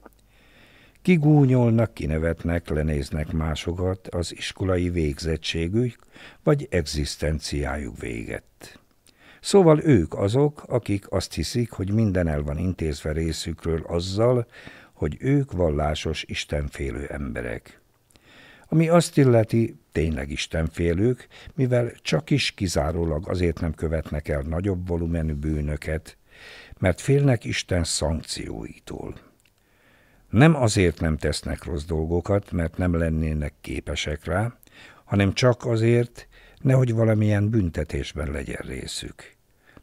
Kigúnyolnak, kinevetnek, lenéznek másokat, az iskolai végzettségük vagy egzisztenciájuk véget. Szóval ők azok, akik azt hiszik, hogy minden el van intézve részükről azzal, hogy ők vallásos, istenfélő emberek. Ami azt illeti, tényleg istenfélők, mivel csak is kizárólag azért nem követnek el nagyobb volumenű bűnöket, mert félnek Isten szankcióitól. Nem azért nem tesznek rossz dolgokat, mert nem lennének képesek rá, hanem csak azért, nehogy valamilyen büntetésben legyen részük.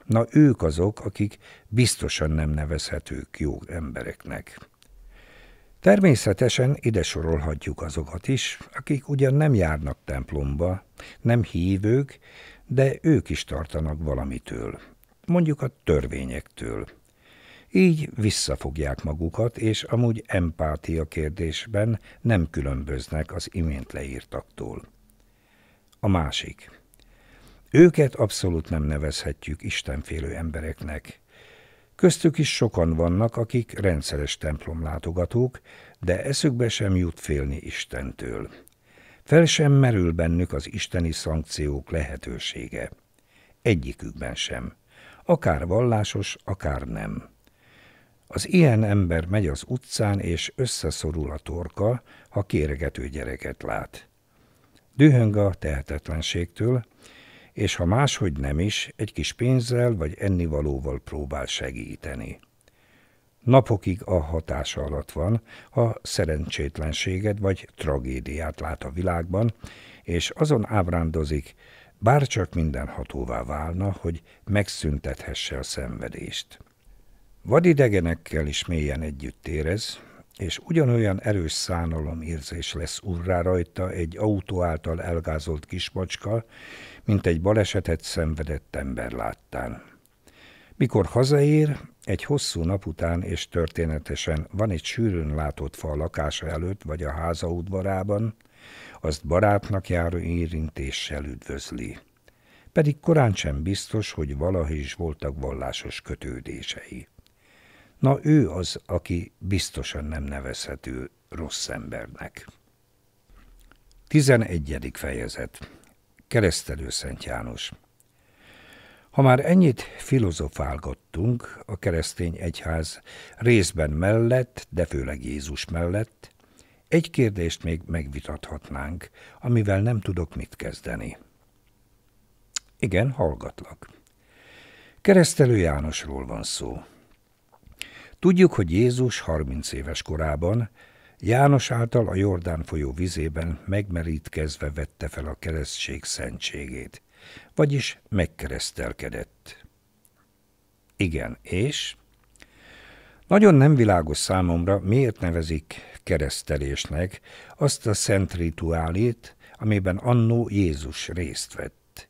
Na ők azok, akik biztosan nem nevezhetők jó embereknek. Természetesen ide sorolhatjuk azokat is, akik ugyan nem járnak templomba, nem hívők, de ők is tartanak valamitől, mondjuk a törvényektől. Így visszafogják magukat, és amúgy empátia kérdésben nem különböznek az imént leírtaktól. A másik. Őket abszolút nem nevezhetjük istenfélő embereknek. Köztük is sokan vannak, akik rendszeres templomlátogatók, de eszükbe sem jut félni Istentől. Fel sem merül bennük az isteni szankciók lehetősége. Egyikükben sem. Akár vallásos, akár nem. Az ilyen ember megy az utcán, és összeszorul a torka, ha kéregető gyereket lát. Dühöng a tehetetlenségtől, és ha máshogy nem is, egy kis pénzzel vagy ennivalóval próbál segíteni. Napokig a hatása alatt van, ha szerencsétlenséged vagy tragédiát lát a világban, és azon ábrándozik, bárcsak minden hatóvá válna, hogy megszüntethesse a szenvedést. Vadidegenekkel is mélyen együtt érez, és ugyanolyan erős szánalom érzés lesz urrá rajta egy autó által elgázolt kismacska, mint egy balesetet szenvedett ember láttán. Mikor hazaér, egy hosszú nap után és történetesen van egy sűrűn látott fa a lakása előtt vagy a háza udvarában, azt barátnak járó érintéssel üdvözli. Pedig korán sem biztos, hogy valaha is voltak vallásos kötődései. Na ő az, aki biztosan nem nevezhető rossz embernek. 11. fejezet Keresztelő Szent János Ha már ennyit filozofálgattunk a keresztény egyház részben mellett, de főleg Jézus mellett, egy kérdést még megvitathatnánk, amivel nem tudok mit kezdeni. Igen, hallgatlak. Keresztelő Jánosról van szó. Tudjuk, hogy Jézus 30 éves korában János által a Jordán folyó vizében megmerítkezve vette fel a keresztség szentségét, vagyis megkeresztelkedett. Igen, és? Nagyon nem világos számomra, miért nevezik keresztelésnek azt a szent rituálét, amiben annó Jézus részt vett.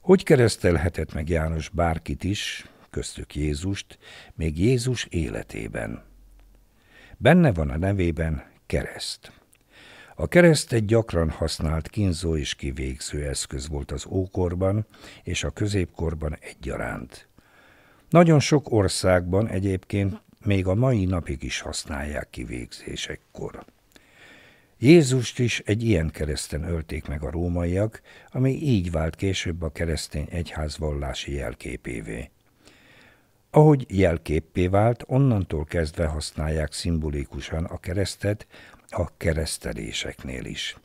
Hogy keresztelhetett meg János bárkit is, köztük Jézust, még Jézus életében. Benne van a nevében kereszt. A kereszt egy gyakran használt kínzó és kivégző eszköz volt az ókorban és a középkorban egyaránt. Nagyon sok országban egyébként még a mai napig is használják kivégzésekkor. Jézust is egy ilyen kereszten ölték meg a rómaiak, ami így vált később a keresztény egyház vallási jelképévé. Ahogy jelképpé vált, onnantól kezdve használják szimbolikusan a keresztet a kereszteléseknél is.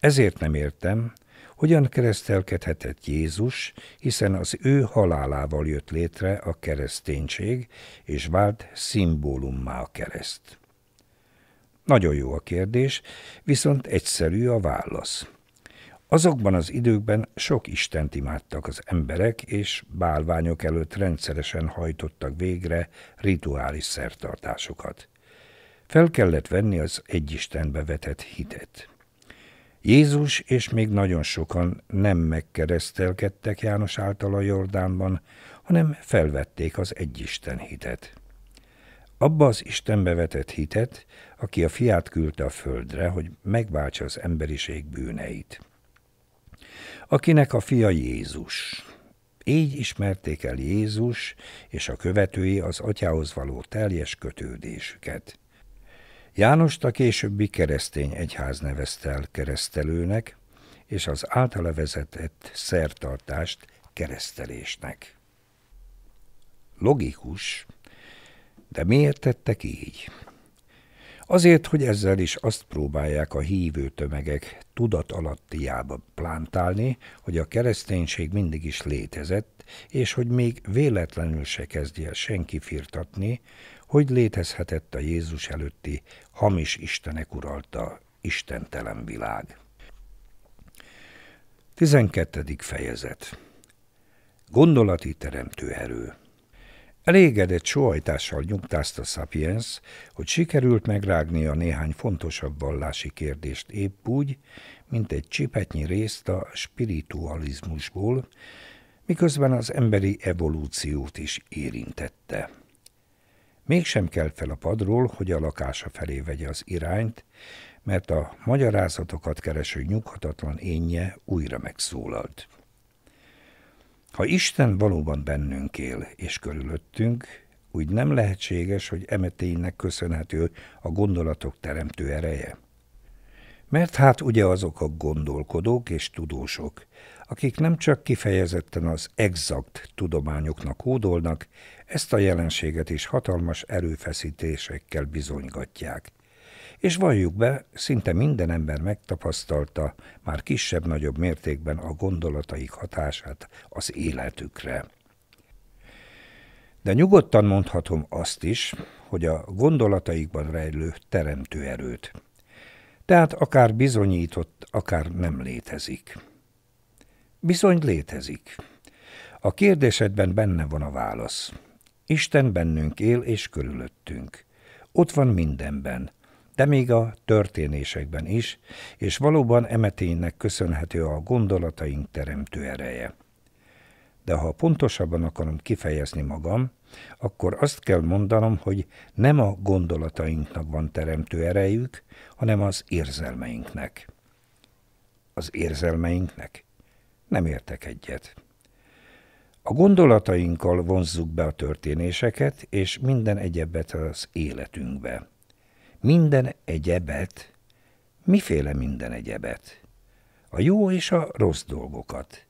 Ezért nem értem, hogyan keresztelkedhetett Jézus, hiszen az ő halálával jött létre a kereszténység, és vált szimbólummá a kereszt. Nagyon jó a kérdés, viszont egyszerű a válasz. Azokban az időkben sok Istent imádtak az emberek, és bálványok előtt rendszeresen hajtottak végre rituális szertartásokat. Fel kellett venni az egyistenbe vetett hitet. Jézus és még nagyon sokan nem megkeresztelkedtek János által a Jordánban, hanem felvették az egyisten hitet. Abba az Istenbe vetett hitet, aki a fiát küldte a földre, hogy megváltsa az emberiség bűneit akinek a fia Jézus. Így ismerték el Jézus és a követői az atyához való teljes kötődésüket. Jánost a későbbi keresztény egyház nevezte el keresztelőnek, és az általa vezetett szertartást keresztelésnek. Logikus, de miért tettek így? Azért, hogy ezzel is azt próbálják a hívő tömegek tudat alattiába plántálni, hogy a kereszténység mindig is létezett, és hogy még véletlenül se kezdje senki firtatni, hogy létezhetett a Jézus előtti hamis istenek uralta istentelen világ. 12. fejezet Gondolati teremtő erő Elégedett sohajtással nyugtázta Sapiens, hogy sikerült megrágnia néhány fontosabb vallási kérdést épp úgy, mint egy csipetnyi részt a spiritualizmusból, miközben az emberi evolúciót is érintette. Mégsem kelt fel a padról, hogy a lakása felé vegye az irányt, mert a magyarázatokat kereső nyughatatlan énje újra megszólalt. Ha Isten valóban bennünk él és körülöttünk, úgy nem lehetséges, hogy emeténynek köszönhető a gondolatok teremtő ereje. Mert hát ugye azok a gondolkodók és tudósok, akik nem csak kifejezetten az exakt tudományoknak hódolnak, ezt a jelenséget is hatalmas erőfeszítésekkel bizonygatják. És valljuk be, szinte minden ember megtapasztalta már kisebb-nagyobb mértékben a gondolataik hatását az életükre. De nyugodtan mondhatom azt is, hogy a gondolataikban rejlő teremtő erőt. Tehát akár bizonyított, akár nem létezik. Bizony létezik. A kérdésedben benne van a válasz. Isten bennünk él és körülöttünk. Ott van mindenben, de még a történésekben is, és valóban emeténynek köszönhető a gondolataink teremtő ereje. De ha pontosabban akarom kifejezni magam, akkor azt kell mondanom, hogy nem a gondolatainknak van teremtő erejük, hanem az érzelmeinknek. Az érzelmeinknek? Nem értek egyet. A gondolatainkkal vonzzuk be a történéseket, és minden egyebet az életünkbe. Minden egyebet? Miféle minden egyebet? A jó és a rossz dolgokat.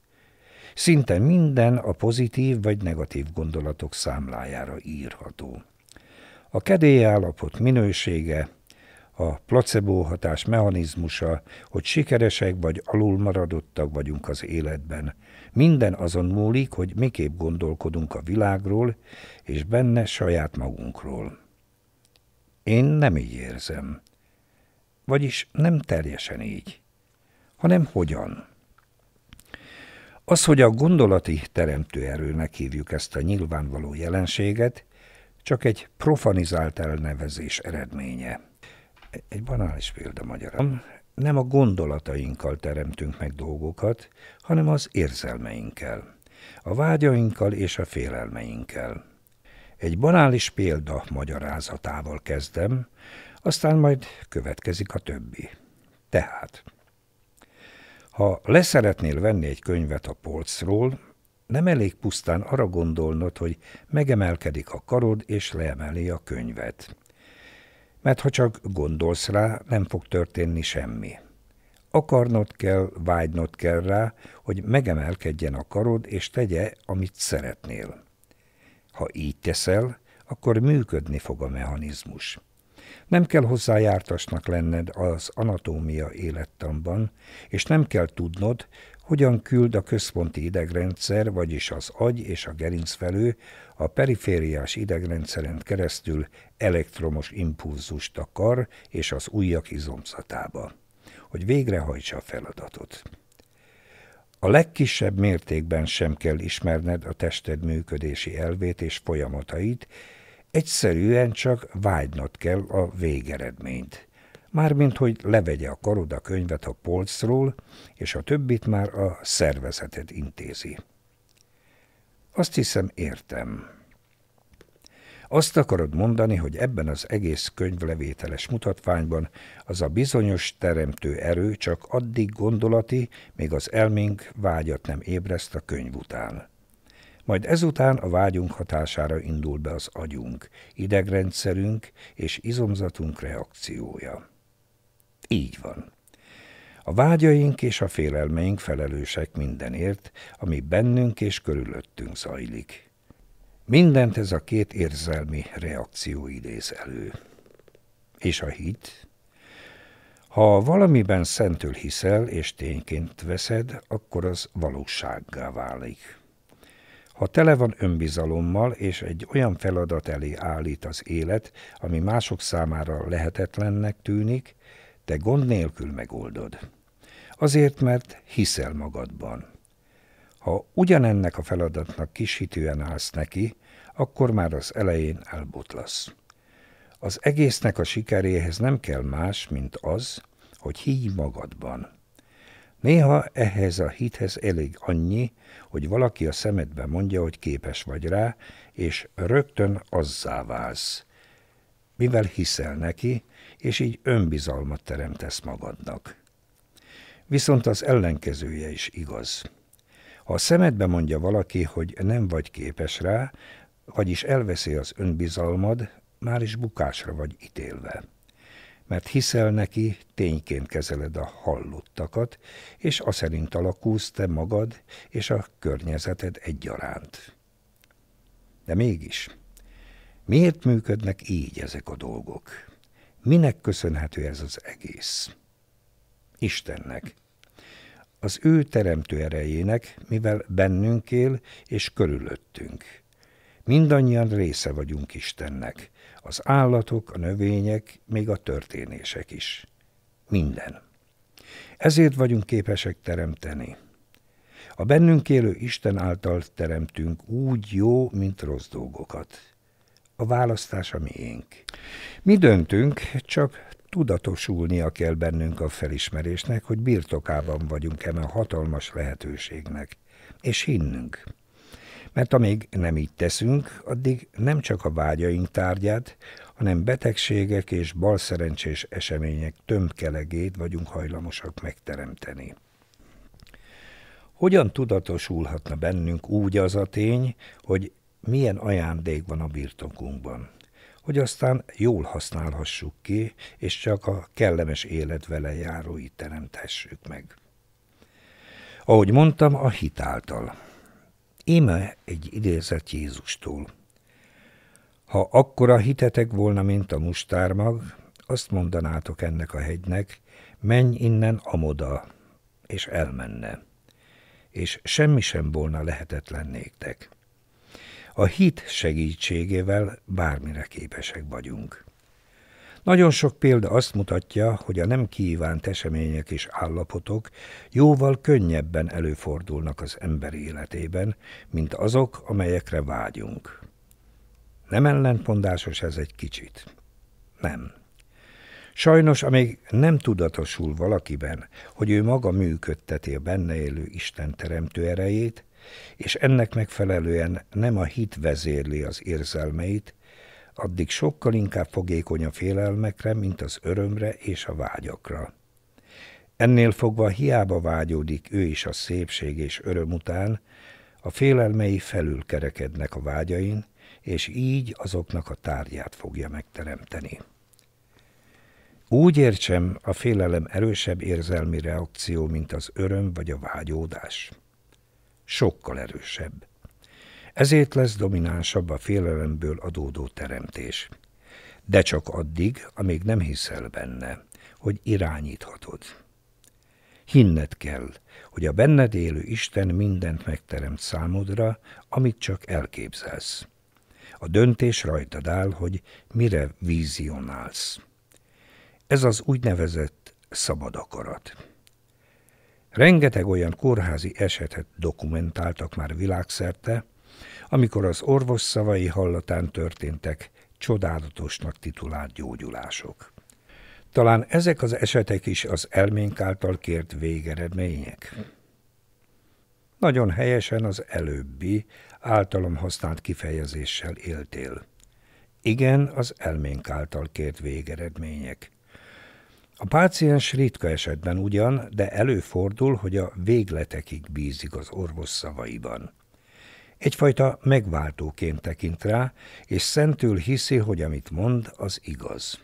Szinte minden a pozitív vagy negatív gondolatok számlájára írható. A kedélyállapot minősége, a placebo hatás mechanizmusa, hogy sikeresek vagy alulmaradottak vagyunk az életben. Minden azon múlik, hogy miképp gondolkodunk a világról, és benne saját magunkról. Én nem így érzem. Vagyis nem teljesen így, hanem hogyan. Az, hogy a gondolati teremtő erőnek hívjuk ezt a nyilvánvaló jelenséget, csak egy profanizált elnevezés eredménye. Egy banális példa magyarán. Nem a gondolatainkkal teremtünk meg dolgokat, hanem az érzelmeinkkel, a vágyainkkal és a félelmeinkkel. Egy banális példa magyarázatával kezdem, aztán majd következik a többi. Tehát, ha leszeretnél venni egy könyvet a polcról, nem elég pusztán arra gondolnod, hogy megemelkedik a karod és leemeli a könyvet. Mert ha csak gondolsz rá, nem fog történni semmi. Akarnod kell, vágynod kell rá, hogy megemelkedjen a karod, és tegye, amit szeretnél. Ha így teszel, akkor működni fog a mechanizmus. Nem kell hozzá jártasnak lenned az anatómia élettamban, és nem kell tudnod, hogyan küld a központi idegrendszer, vagyis az agy és a gerincvelő a perifériás idegrendszeren keresztül elektromos impulzust a kar és az ujjak izomzatába, hogy végrehajtsa a feladatot. A legkisebb mértékben sem kell ismerned a tested működési elvét és folyamatait, egyszerűen csak vágynod kell a végeredményt. Mármint, hogy levegye a karod a könyvet a polcról, és a többit már a szervezeted intézi. Azt hiszem, értem. Azt akarod mondani, hogy ebben az egész könyvlevételes mutatványban az a bizonyos teremtő erő csak addig gondolati, még az elménk vágyat nem ébreszt a könyv után. Majd ezután a vágyunk hatására indul be az agyunk, idegrendszerünk és izomzatunk reakciója. Így van. A vágyaink és a félelmeink felelősek mindenért, ami bennünk és körülöttünk zajlik. Mindent ez a két érzelmi reakció idéz elő. És a hit? Ha valamiben szentől hiszel és tényként veszed, akkor az valósággá válik. Ha tele van önbizalommal, és egy olyan feladat elé állít az élet, ami mások számára lehetetlennek tűnik, te gond nélkül megoldod. Azért, mert hiszel magadban. Ha ugyanennek a feladatnak kisítően állsz neki, akkor már az elején elbotlasz. Az egésznek a sikeréhez nem kell más, mint az, hogy higgy magadban. Néha ehhez a hithez elég annyi, hogy valaki a szemedbe mondja, hogy képes vagy rá, és rögtön azzá válsz. Mivel hiszel neki, és így önbizalmat teremtesz magadnak. Viszont az ellenkezője is igaz. Ha a szemedbe mondja valaki, hogy nem vagy képes rá, vagyis elveszi az önbizalmad, már is bukásra vagy ítélve. mert hiszel neki, tényként kezeled a hallottakat, és a szerint alakulsz te magad és a környezeted egyaránt. De mégis, miért működnek így ezek a dolgok? Minek köszönhető ez az egész? Istennek. Az ő teremtő erejének, mivel bennünk él és körülöttünk. Mindannyian része vagyunk Istennek. Az állatok, a növények, még a történések is. Minden. Ezért vagyunk képesek teremteni. A bennünk élő Isten által teremtünk úgy jó, mint rossz dolgokat. A választás a miénk. Mi döntünk, csak tudatosulnia kell bennünk a felismerésnek, hogy birtokában vagyunk eme hatalmas lehetőségnek, és hinnünk. Mert amíg nem így teszünk, addig nem csak a vágyaink tárgyát, hanem betegségek és balszerencsés események tömkelegét vagyunk hajlamosak megteremteni. Hogyan tudatosulhatna bennünk úgy az a tény, hogy milyen ajándék van a birtokunkban? Hogy aztán jól használhassuk ki, és csak a kellemes élet vele járóit teremtessük meg. Ahogy mondtam, a hit által. Íme egy idézet Jézustól. Ha akkora hitetek volna, mint a mustármag, azt mondanátok ennek a hegynek, menj innen amoda, és elmenne, és semmi sem volna lehetetlen néktek. A hit segítségével bármire képesek vagyunk. Nagyon sok példa azt mutatja, hogy a nem kívánt események és állapotok jóval könnyebben előfordulnak az ember életében, mint azok, amelyekre vágyunk. Nem ellentmondásos ez egy kicsit? Nem. Sajnos, amíg nem tudatosul valakiben, hogy ő maga működteti a benne élő Isten teremtő erejét, és ennek megfelelően nem a hit vezérli az érzelmeit, addig sokkal inkább fogékony a félelmekre, mint az örömre és a vágyakra. Ennél fogva hiába vágyódik ő is a szépség és öröm után, a félelmei felül kerekednek a vágyain, és így azoknak a tárgyát fogja megteremteni. Úgy értsem, a félelem erősebb érzelmi reakció, mint az öröm vagy a vágyódás sokkal erősebb. Ezért lesz dominánsabb a félelemből adódó teremtés. De csak addig, amíg nem hiszel benne, hogy irányíthatod. Hinned kell, hogy a benned élő Isten mindent megteremt számodra, amit csak elképzelsz. A döntés rajtad áll, hogy mire vízionálsz. Ez az úgynevezett szabad akarat. Rengeteg olyan kórházi esetet dokumentáltak már világszerte, amikor az orvos szavai hallatán történtek csodálatosnak titulált gyógyulások. Talán ezek az esetek is az elménk által kért végeredmények. Nagyon helyesen az előbbi, általam használt kifejezéssel éltél. Igen, az elménk által kért végeredmények. A páciens ritka esetben ugyan, de előfordul, hogy a végletekig bízik az orvos szavaiban. Egyfajta megváltóként tekint rá, és szentül hiszi, hogy amit mond, az igaz.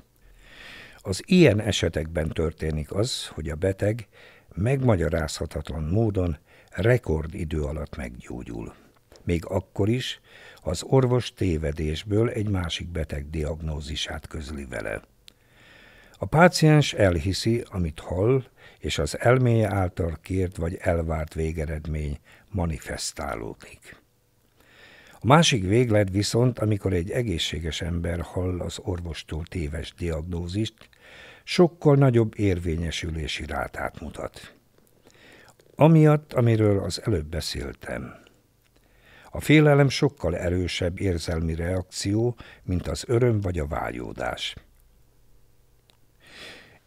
Az ilyen esetekben történik az, hogy a beteg megmagyarázhatatlan módon rekordidő alatt meggyógyul. Még akkor is, az orvos tévedésből egy másik beteg diagnózisát közli vele. A páciens elhiszi, amit hall, és az elméje által kért vagy elvárt végeredmény manifestálódik. A másik véglet viszont, amikor egy egészséges ember hall az orvostól téves diagnózist, sokkal nagyobb érvényesülési rátát mutat. Amiatt, amiről az előbb beszéltem. A félelem sokkal erősebb érzelmi reakció, mint az öröm vagy a vágyódás.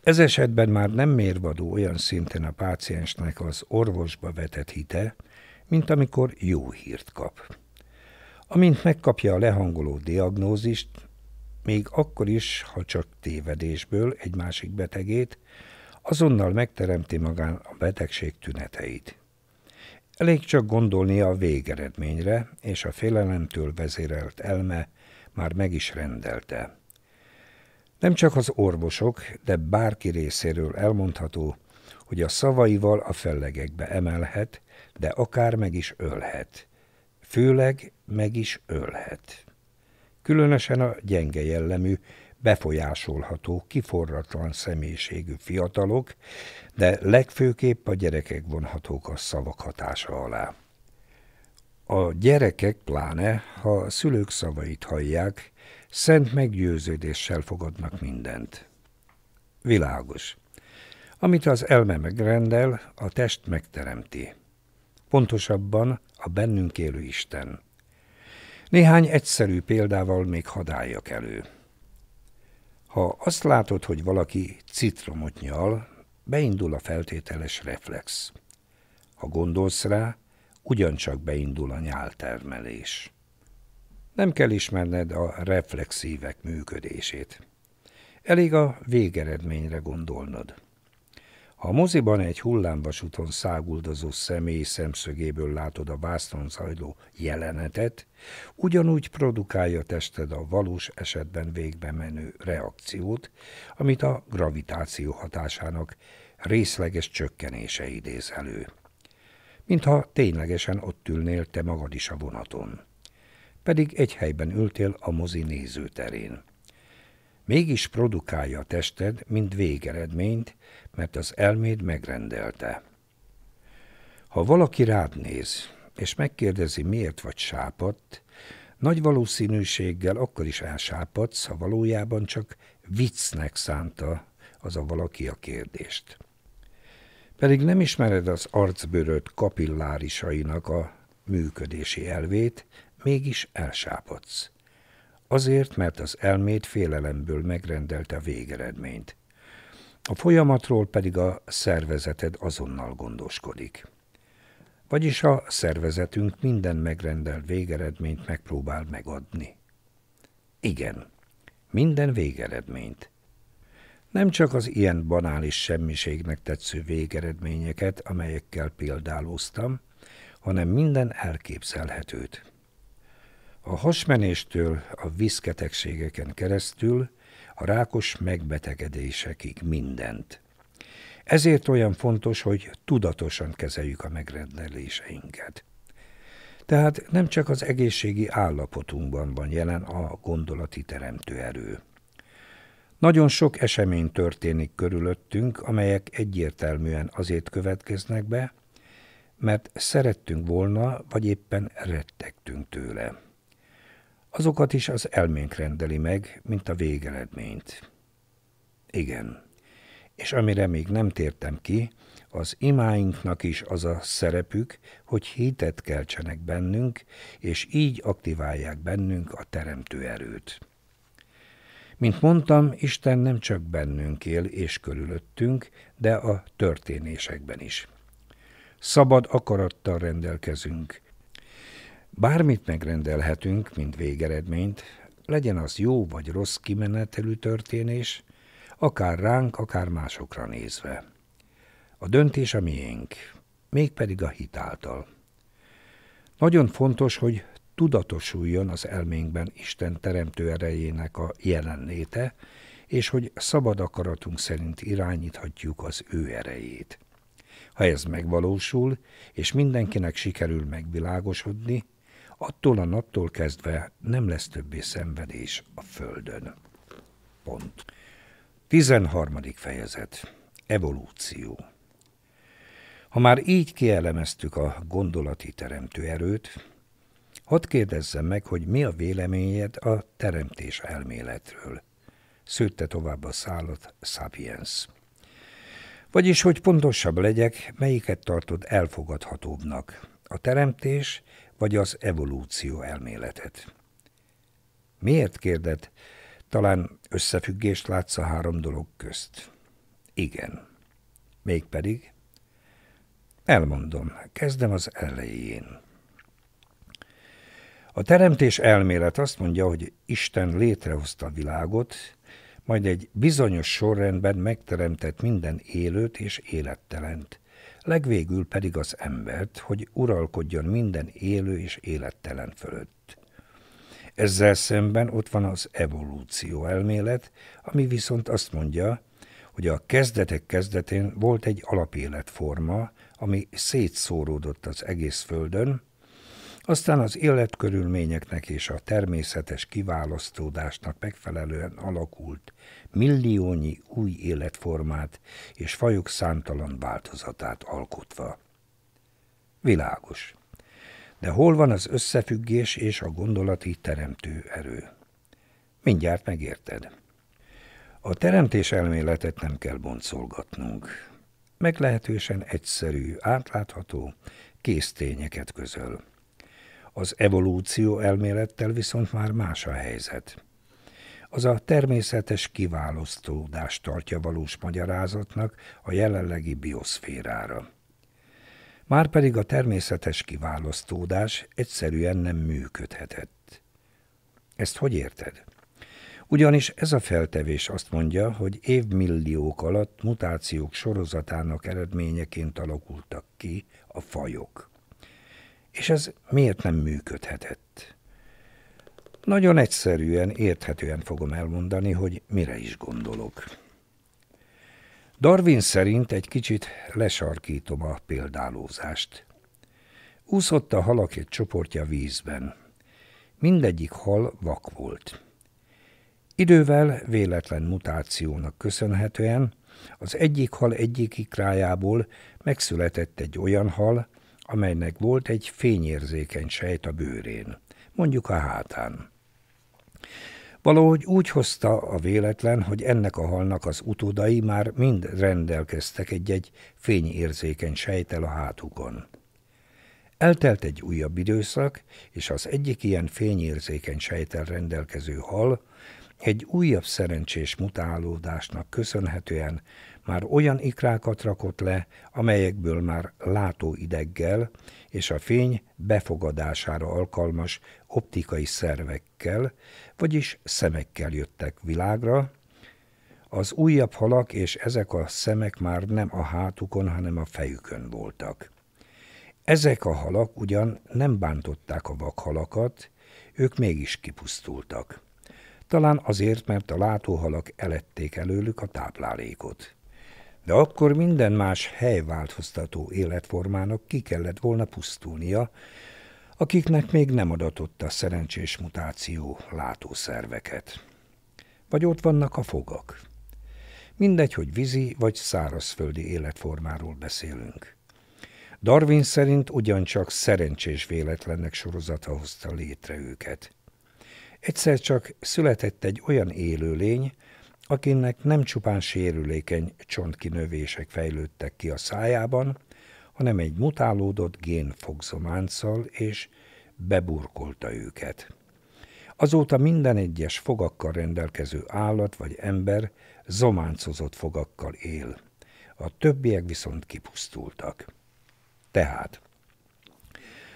Ez esetben már nem mérvadó olyan szinten a páciensnek az orvosba vetett hite, mint amikor jó hírt kap. Amint megkapja a lehangoló diagnózist, még akkor is, ha csak tévedésből egy másik betegét, azonnal megteremti magán a betegség tüneteit. Elég csak gondolnia a végeredményre, és a félelemtől vezérelt elme már meg is rendelte. Nem csak az orvosok, de bárki részéről elmondható, hogy a szavaival a fellegekbe emelhet, de akár meg is ölhet. Főleg meg is ölhet. Különösen a gyenge jellemű, befolyásolható, kiforratlan személyiségű fiatalok, de legfőképp a gyerekek vonhatók a szavak hatása alá. A gyerekek pláne, ha a szülők szavait hallják, szent meggyőződéssel fogadnak mindent. Világos. Amit az elme megrendel, a test megteremti. Pontosabban a bennünk élő Isten. Néhány egyszerű példával még hadáljak elő. Ha azt látod, hogy valaki citromot nyal, beindul a feltételes reflex. Ha gondolsz rá, ugyancsak beindul a nyáltermelés. Nem kell ismerned a reflexívek működését. Elég a végeredményre gondolnod. Ha a moziban egy hullámvasúton száguldozó személy szemszögéből látod a vásznon zajló jelenetet, ugyanúgy produkálja tested a valós esetben végbe menő reakciót, amit a gravitáció hatásának részleges csökkenése idéz elő. Mintha ténylegesen ott ülnél te magad is a vonaton. Pedig egy helyben ültél a mozi nézőterén. Mégis produkálja a tested, mint végeredményt, mert az elméd megrendelte. Ha valaki rád néz, és megkérdezi, miért vagy sápadt, nagy valószínűséggel akkor is elsápadsz, ha valójában csak viccnek szánta az a valaki a kérdést. Pedig nem ismered az arcbőröd kapillárisainak a működési elvét, mégis elsápadsz. Azért, mert az elmét félelemből megrendelte a végeredményt. A folyamatról pedig a szervezeted azonnal gondoskodik. Vagyis a szervezetünk minden megrendelt végeredményt megpróbál megadni. Igen, minden végeredményt. Nem csak az ilyen banális semmiségnek tetsző végeredményeket, amelyekkel példálóztam, hanem minden elképzelhetőt. A hasmenéstől a viszketegségeken keresztül a rákos megbetegedésekig mindent. Ezért olyan fontos, hogy tudatosan kezeljük a megrendeléseinket. Tehát nem csak az egészségi állapotunkban van jelen a gondolati teremtő erő. Nagyon sok esemény történik körülöttünk, amelyek egyértelműen azért következnek be, mert szerettünk volna, vagy éppen rettegtünk tőle azokat is az elménk rendeli meg, mint a végeredményt. Igen, és amire még nem tértem ki, az imáinknak is az a szerepük, hogy hitet keltsenek bennünk, és így aktiválják bennünk a teremtő erőt. Mint mondtam, Isten nem csak bennünk él és körülöttünk, de a történésekben is. Szabad akarattal rendelkezünk, Bármit megrendelhetünk, mint végeredményt, legyen az jó vagy rossz kimenetelű történés, akár ránk, akár másokra nézve. A döntés a miénk, mégpedig a hitáltal. Nagyon fontos, hogy tudatosuljon az elménkben Isten teremtő erejének a jelenléte, és hogy szabad akaratunk szerint irányíthatjuk az ő erejét. Ha ez megvalósul, és mindenkinek sikerül megvilágosodni, attól a naptól kezdve nem lesz többé szenvedés a földön. Pont. 13. fejezet. Evolúció. Ha már így kielemeztük a gondolati teremtő erőt, hadd kérdezzem meg, hogy mi a véleményed a teremtés elméletről. Szőtte tovább a szállat Sapiens. Vagyis, hogy pontosabb legyek, melyiket tartod elfogadhatóbbnak, a teremtés vagy az evolúció elméletet. Miért kérded? Talán összefüggést látsz a három dolog közt. Igen. Mégpedig? Elmondom, kezdem az elején. A teremtés elmélet azt mondja, hogy Isten létrehozta a világot, majd egy bizonyos sorrendben megteremtett minden élőt és élettelent, legvégül pedig az embert, hogy uralkodjon minden élő és élettelen fölött. Ezzel szemben ott van az evolúció elmélet, ami viszont azt mondja, hogy a kezdetek kezdetén volt egy alapéletforma, ami szétszóródott az egész Földön, aztán az életkörülményeknek és a természetes kiválasztódásnak megfelelően alakult milliónyi új életformát és fajok számtalan változatát alkotva. Világos. De hol van az összefüggés és a gondolati teremtő erő? Mindjárt megérted. A teremtés elméletet nem kell boncolgatnunk. Meglehetősen egyszerű, átlátható, késztényeket közöl. Az evolúció elmélettel viszont már más a helyzet. Az a természetes kiválasztódást tartja valós magyarázatnak a jelenlegi bioszférára. Márpedig a természetes kiválasztódás egyszerűen nem működhetett. Ezt hogy érted? Ugyanis ez a feltevés azt mondja, hogy évmilliók alatt mutációk sorozatának eredményeként alakultak ki a fajok. És ez miért nem működhetett? Nagyon egyszerűen, érthetően fogom elmondani, hogy mire is gondolok. Darwin szerint egy kicsit lesarkítom a példálózást. Úszott a halak egy csoportja vízben. Mindegyik hal vak volt. Idővel véletlen mutációnak köszönhetően az egyik hal egyik ikrájából megszületett egy olyan hal, amelynek volt egy fényérzékeny sejt a bőrén, mondjuk a hátán. Valahogy úgy hozta a véletlen, hogy ennek a halnak az utódai már mind rendelkeztek egy-egy fényérzékeny sejtel a hátukon. Eltelt egy újabb időszak, és az egyik ilyen fényérzékeny sejtel rendelkező hal egy újabb szerencsés mutálódásnak köszönhetően már olyan ikrákat rakott le, amelyekből már látóideggel és a fény befogadására alkalmas optikai szervekkel, vagyis szemekkel jöttek világra, az újabb halak és ezek a szemek már nem a hátukon, hanem a fejükön voltak. Ezek a halak ugyan nem bántották a vakhalakat, ők mégis kipusztultak. Talán azért, mert a látóhalak elették előlük a táplálékot. De akkor minden más helyváltoztató életformának ki kellett volna pusztulnia, akiknek még nem adatott a szerencsés mutáció látószerveket. Vagy ott vannak a fogak. Mindegy, hogy vízi vagy szárazföldi életformáról beszélünk. Darwin szerint ugyancsak szerencsés véletlennek sorozata hozta létre őket. Egyszer csak született egy olyan élőlény, akinek nem csupán sérülékeny csontkinövések fejlődtek ki a szájában, hanem egy mutálódott gén fogzománccal, és beburkolta őket. Azóta minden egyes fogakkal rendelkező állat vagy ember zománcozott fogakkal él. A többiek viszont kipusztultak. Tehát,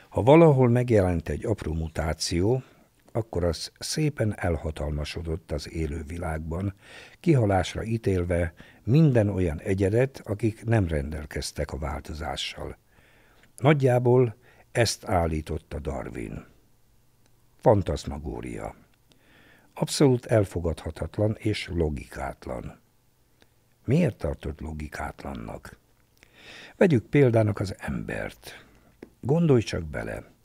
ha valahol megjelent egy apró mutáció, akkor az szépen elhatalmasodott az élő világban, kihalásra ítélve minden olyan egyedet, akik nem rendelkeztek a változással. Nagyjából ezt állította Darwin. Fantasmagória. Abszolút elfogadhatatlan és logikátlan. Miért tartott logikátlannak? Vegyük példának az embert. Gondolj csak bele –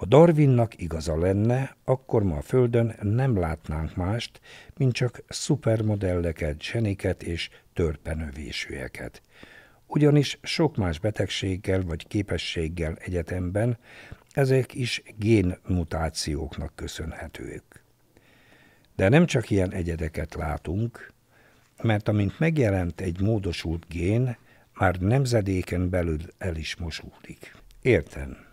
ha Darwinnak igaza lenne, akkor ma a Földön nem látnánk mást, mint csak szupermodelleket, zseniket és törpenövésűeket. Ugyanis sok más betegséggel vagy képességgel egyetemben ezek is génmutációknak köszönhetők. De nem csak ilyen egyedeket látunk, mert amint megjelent egy módosult gén, már nemzedéken belül el is mosódik. Értem.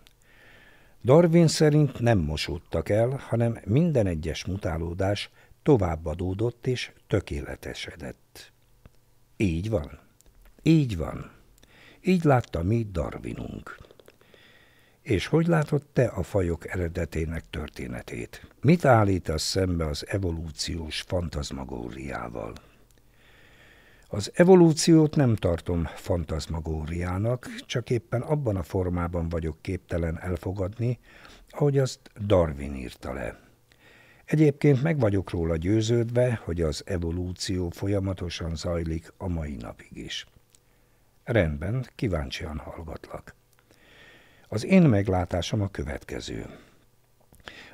Darwin szerint nem mosódtak el, hanem minden egyes mutálódás továbbadódott és tökéletesedett. Így van. Így van. Így látta mi Darwinunk. És hogy látod te a fajok eredetének történetét? Mit állítasz szembe az evolúciós fantazmagóriával? Az evolúciót nem tartom fantazmagóriának, csak éppen abban a formában vagyok képtelen elfogadni, ahogy azt Darwin írta le. Egyébként meg vagyok róla győződve, hogy az evolúció folyamatosan zajlik a mai napig is. Rendben, kíváncsian hallgatlak. Az én meglátásom a következő.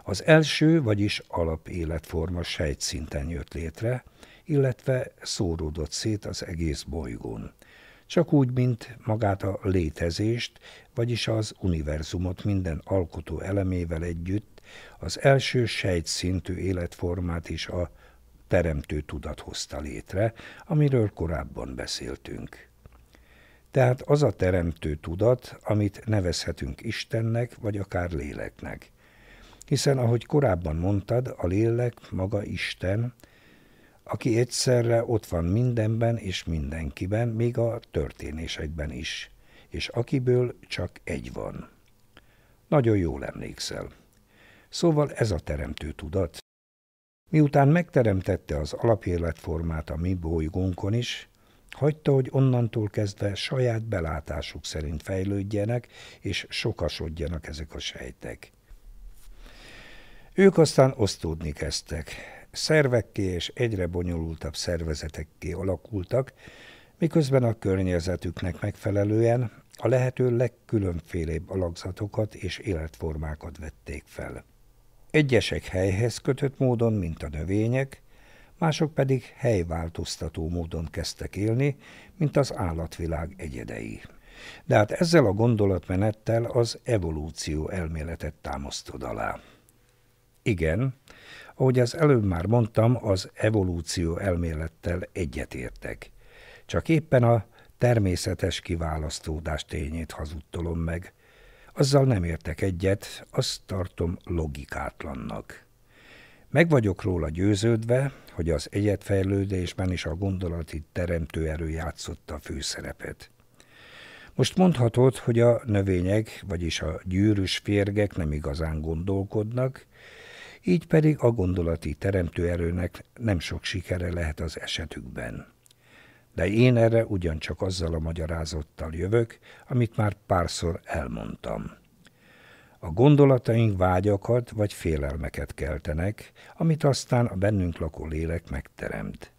Az első, vagyis alapéletforma sejtszinten jött létre, illetve szóródott szét az egész bolygón. Csak úgy, mint magát a létezést, vagyis az univerzumot minden alkotó elemével együtt, az első sejtszintű életformát is a teremtő tudat hozta létre, amiről korábban beszéltünk. Tehát az a teremtő tudat, amit nevezhetünk Istennek, vagy akár léleknek. Hiszen, ahogy korábban mondtad, a lélek maga Isten, aki egyszerre ott van mindenben és mindenkiben, még a történésekben is, és akiből csak egy van. Nagyon jól emlékszel. Szóval ez a teremtő tudat. Miután megteremtette az alapéletformát a mi bolygónkon is, hagyta, hogy onnantól kezdve saját belátásuk szerint fejlődjenek és sokasodjanak ezek a sejtek. Ők aztán osztódni kezdtek, szervekké és egyre bonyolultabb szervezetekké alakultak, miközben a környezetüknek megfelelően a lehető legkülönfélébb alakzatokat és életformákat vették fel. Egyesek helyhez kötött módon, mint a növények, mások pedig helyváltoztató módon kezdtek élni, mint az állatvilág egyedei. De hát ezzel a gondolatmenettel az evolúció elméletet támasztod alá. Igen, ahogy az előbb már mondtam, az evolúció elmélettel egyetértek. Csak éppen a természetes kiválasztódás tényét hazudtolom meg. Azzal nem értek egyet, azt tartom logikátlannak. Meg vagyok róla győződve, hogy az egyetfejlődésben is a gondolati teremtő erő játszotta a főszerepet. Most mondhatod, hogy a növények, vagyis a gyűrűs férgek nem igazán gondolkodnak, így pedig a gondolati teremtőerőnek nem sok sikere lehet az esetükben. De én erre ugyancsak azzal a magyarázattal jövök, amit már párszor elmondtam. A gondolataink vágyakat vagy félelmeket keltenek, amit aztán a bennünk lakó lélek megteremt.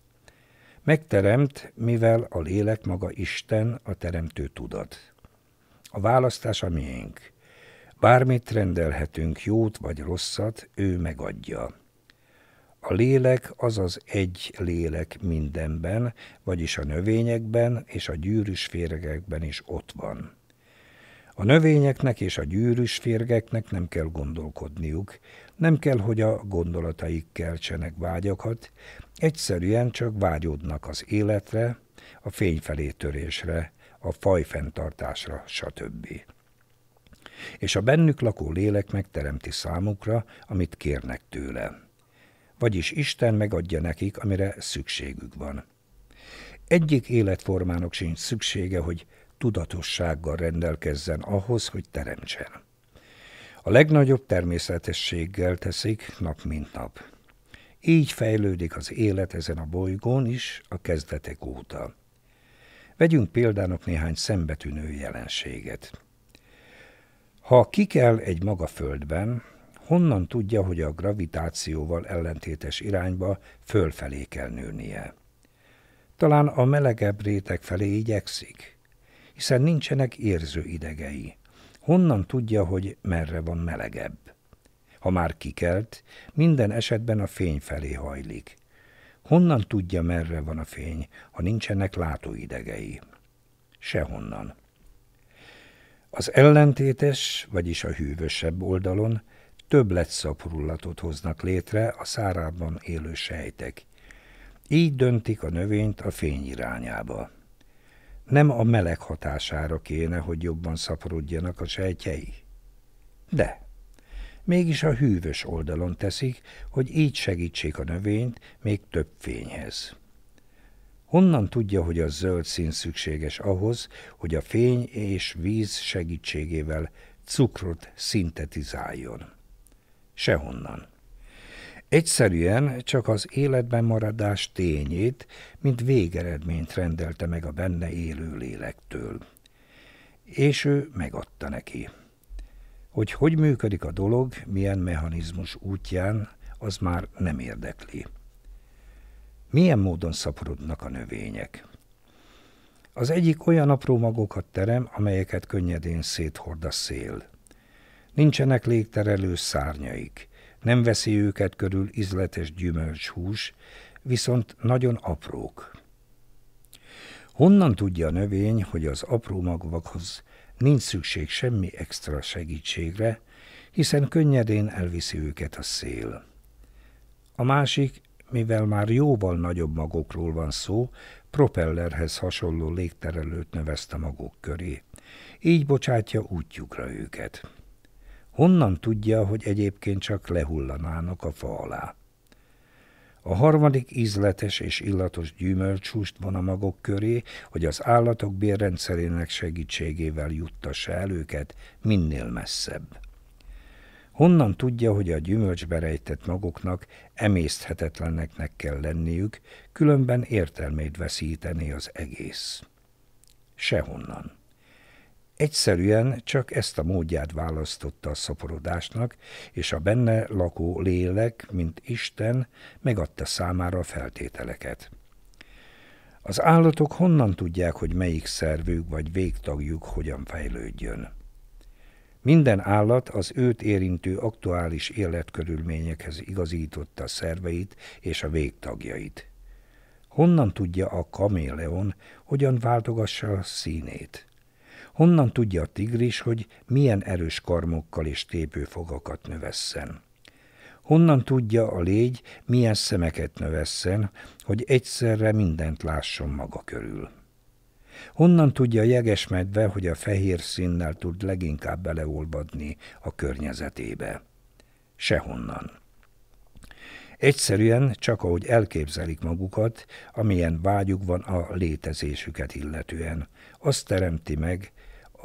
Megteremt, mivel a lélek maga Isten, a teremtő tudat. A választás a miénk. Bármit rendelhetünk, jót vagy rosszat, ő megadja. A lélek az az egy lélek mindenben, vagyis a növényekben és a gyűrűs férgekben is ott van. A növényeknek és a gyűrűs férgeknek nem kell gondolkodniuk, nem kell, hogy a gondolataik keltsenek vágyakat, egyszerűen csak vágyódnak az életre, a fényfelé törésre, a fajfenntartásra, stb és a bennük lakó lélek megteremti számukra, amit kérnek tőle. Vagyis Isten megadja nekik, amire szükségük van. Egyik életformának sincs szüksége, hogy tudatossággal rendelkezzen ahhoz, hogy teremtsen. A legnagyobb természetességgel teszik nap mint nap. Így fejlődik az élet ezen a bolygón is a kezdetek óta. Vegyünk példának néhány szembetűnő jelenséget. Ha kikel egy maga földben, honnan tudja, hogy a gravitációval ellentétes irányba fölfelé kell nőnie? Talán a melegebb réteg felé igyekszik, hiszen nincsenek érző idegei. Honnan tudja, hogy merre van melegebb? Ha már kikelt, minden esetben a fény felé hajlik. Honnan tudja, merre van a fény, ha nincsenek látóidegei? Sehonnan. Az ellentétes, vagyis a hűvösebb oldalon többlet hoznak létre a szárában élő sejtek. Így döntik a növényt a fény irányába. Nem a meleg hatására kéne, hogy jobban szaporodjanak a sejtjei? De, mégis a hűvös oldalon teszik, hogy így segítsék a növényt még több fényhez. Honnan tudja, hogy a zöld szín szükséges ahhoz, hogy a fény és víz segítségével cukrot szintetizáljon? Sehonnan. Egyszerűen csak az életben maradás tényét, mint végeredményt rendelte meg a benne élő lélektől. És ő megadta neki. Hogy hogy működik a dolog, milyen mechanizmus útján, az már nem érdekli. Milyen módon szaporodnak a növények? Az egyik olyan apró magokat terem, amelyeket könnyedén széthord a szél. Nincsenek légterelő szárnyaik, nem veszi őket körül izletes gyümölcshús, viszont nagyon aprók. Honnan tudja a növény, hogy az apró magvakhoz nincs szükség semmi extra segítségre, hiszen könnyedén elviszi őket a szél. A másik, mivel már jóval nagyobb magokról van szó, propellerhez hasonló légterelőt növeszt a magok köré. Így bocsátja útjukra őket. Honnan tudja, hogy egyébként csak lehullanának a fa alá? A harmadik ízletes és illatos gyümölcsúst van a magok köré, hogy az állatok bérrendszerének segítségével juttassa el őket minél messzebb. Honnan tudja, hogy a gyümölcsbe rejtett magoknak emészthetetleneknek kell lenniük, különben értelmét veszíteni az egész? Sehonnan. Egyszerűen csak ezt a módját választotta a szaporodásnak, és a benne lakó lélek, mint Isten, megadta számára a feltételeket. Az állatok honnan tudják, hogy melyik szervük vagy végtagjuk hogyan fejlődjön? Minden állat az őt érintő aktuális életkörülményekhez igazította szerveit és a végtagjait. Honnan tudja a kaméleon, hogyan váltogassa a színét? Honnan tudja a tigris, hogy milyen erős karmokkal és tépőfogakat növesszen? Honnan tudja a légy, milyen szemeket növesszen, hogy egyszerre mindent lásson maga körül? Honnan tudja a jegesmedve, hogy a fehér színnel tud leginkább beleolvadni a környezetébe? Sehonnan. Egyszerűen csak ahogy elképzelik magukat, amilyen vágyuk van a létezésüket illetően, azt teremti meg,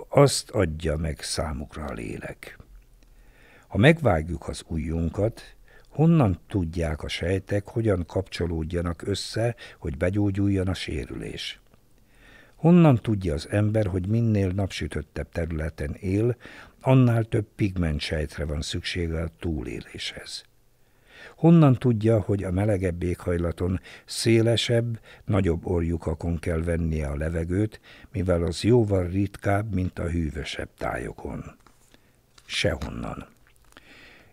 azt adja meg számukra a lélek. Ha megvágjuk az ujjunkat, honnan tudják a sejtek, hogyan kapcsolódjanak össze, hogy begyógyuljon a sérülés? Honnan tudja az ember, hogy minél napsütöttebb területen él, annál több pigmentsejtre van szüksége a túléléshez? Honnan tudja, hogy a melegebb éghajlaton szélesebb, nagyobb orjukakon kell vennie a levegőt, mivel az jóval ritkább, mint a hűvösebb tájokon? Sehonnan.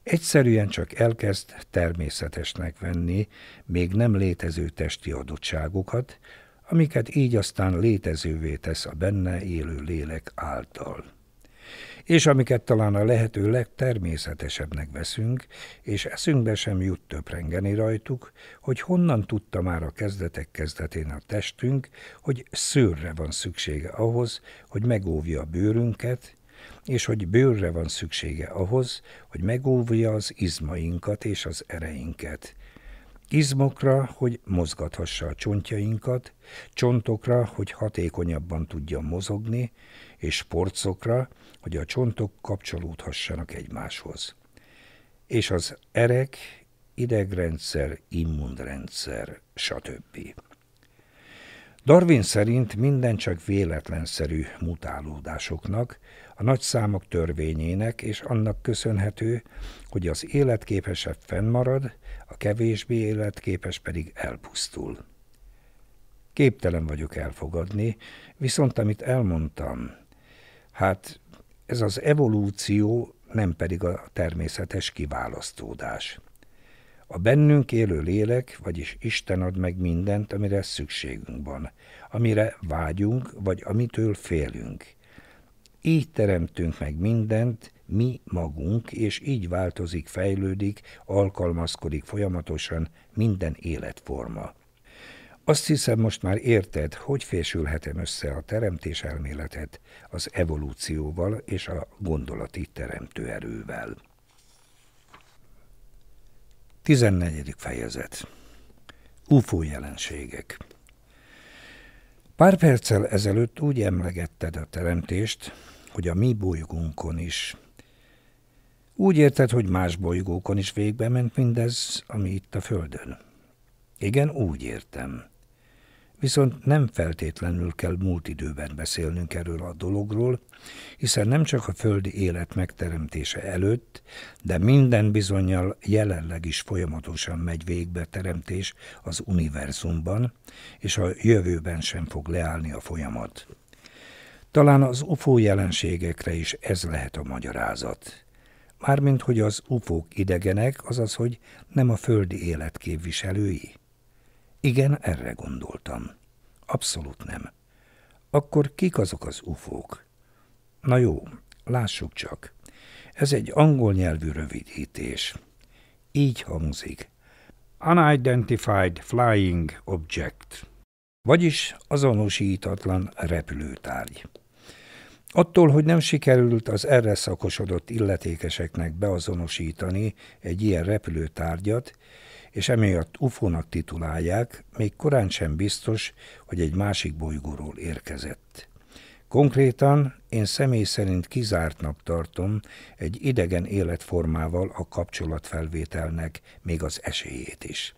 Egyszerűen csak elkezd természetesnek venni még nem létező testi adottságokat, amiket így aztán létezővé tesz a benne élő lélek által. És amiket talán a lehető legtermészetesebbnek veszünk, és eszünkbe sem jut töprengeni rajtuk, hogy honnan tudta már a kezdetek kezdetén a testünk, hogy szőrre van szüksége ahhoz, hogy megóvja a bőrünket, és hogy bőrre van szüksége ahhoz, hogy megóvja az izmainkat és az ereinket, Izmokra, hogy mozgathassa a csontjainkat, csontokra, hogy hatékonyabban tudjon mozogni, és sporcokra, hogy a csontok kapcsolódhassanak egymáshoz. És az erek, idegrendszer, immunrendszer, stb. Darwin szerint minden csak véletlenszerű mutálódásoknak, a nagyszámok törvényének és annak köszönhető, hogy az életképesebb fennmarad, a kevésbé életképes pedig elpusztul. Képtelen vagyok elfogadni, viszont amit elmondtam, hát ez az evolúció, nem pedig a természetes kiválasztódás. A bennünk élő lélek, vagyis Isten ad meg mindent, amire szükségünk van, amire vágyunk, vagy amitől félünk. Így teremtünk meg mindent, mi magunk, és így változik, fejlődik, alkalmazkodik folyamatosan minden életforma. Azt hiszem, most már érted, hogy fésülhetem össze a teremtés elméletet az evolúcióval és a gondolati teremtő erővel. 14. fejezet UFO jelenségek Pár perccel ezelőtt úgy emlegetted a teremtést, hogy a mi bolygónkon is. Úgy érted, hogy más bolygókon is végbe ment mindez, ami itt a Földön? Igen, úgy értem. Viszont nem feltétlenül kell múlt időben beszélnünk erről a dologról, hiszen nem csak a földi élet megteremtése előtt, de minden bizonyal jelenleg is folyamatosan megy végbe teremtés az univerzumban, és a jövőben sem fog leállni a folyamat. Talán az UFO jelenségekre is ez lehet a magyarázat. Mármint, hogy az UFO-k idegenek, azaz, hogy nem a földi élet képviselői. Igen, erre gondoltam. Abszolút nem. Akkor kik azok az ufók? Na jó, lássuk csak. Ez egy angol nyelvű rövidítés. Így hangzik. Unidentified Flying Object. Vagyis azonosítatlan repülőtárgy. Attól, hogy nem sikerült az erre szakosodott illetékeseknek beazonosítani egy ilyen repülőtárgyat, és emiatt UFO-nak titulálják, még korán sem biztos, hogy egy másik bolygóról érkezett. Konkrétan én személy szerint kizártnak tartom egy idegen életformával a kapcsolatfelvételnek még az esélyét is.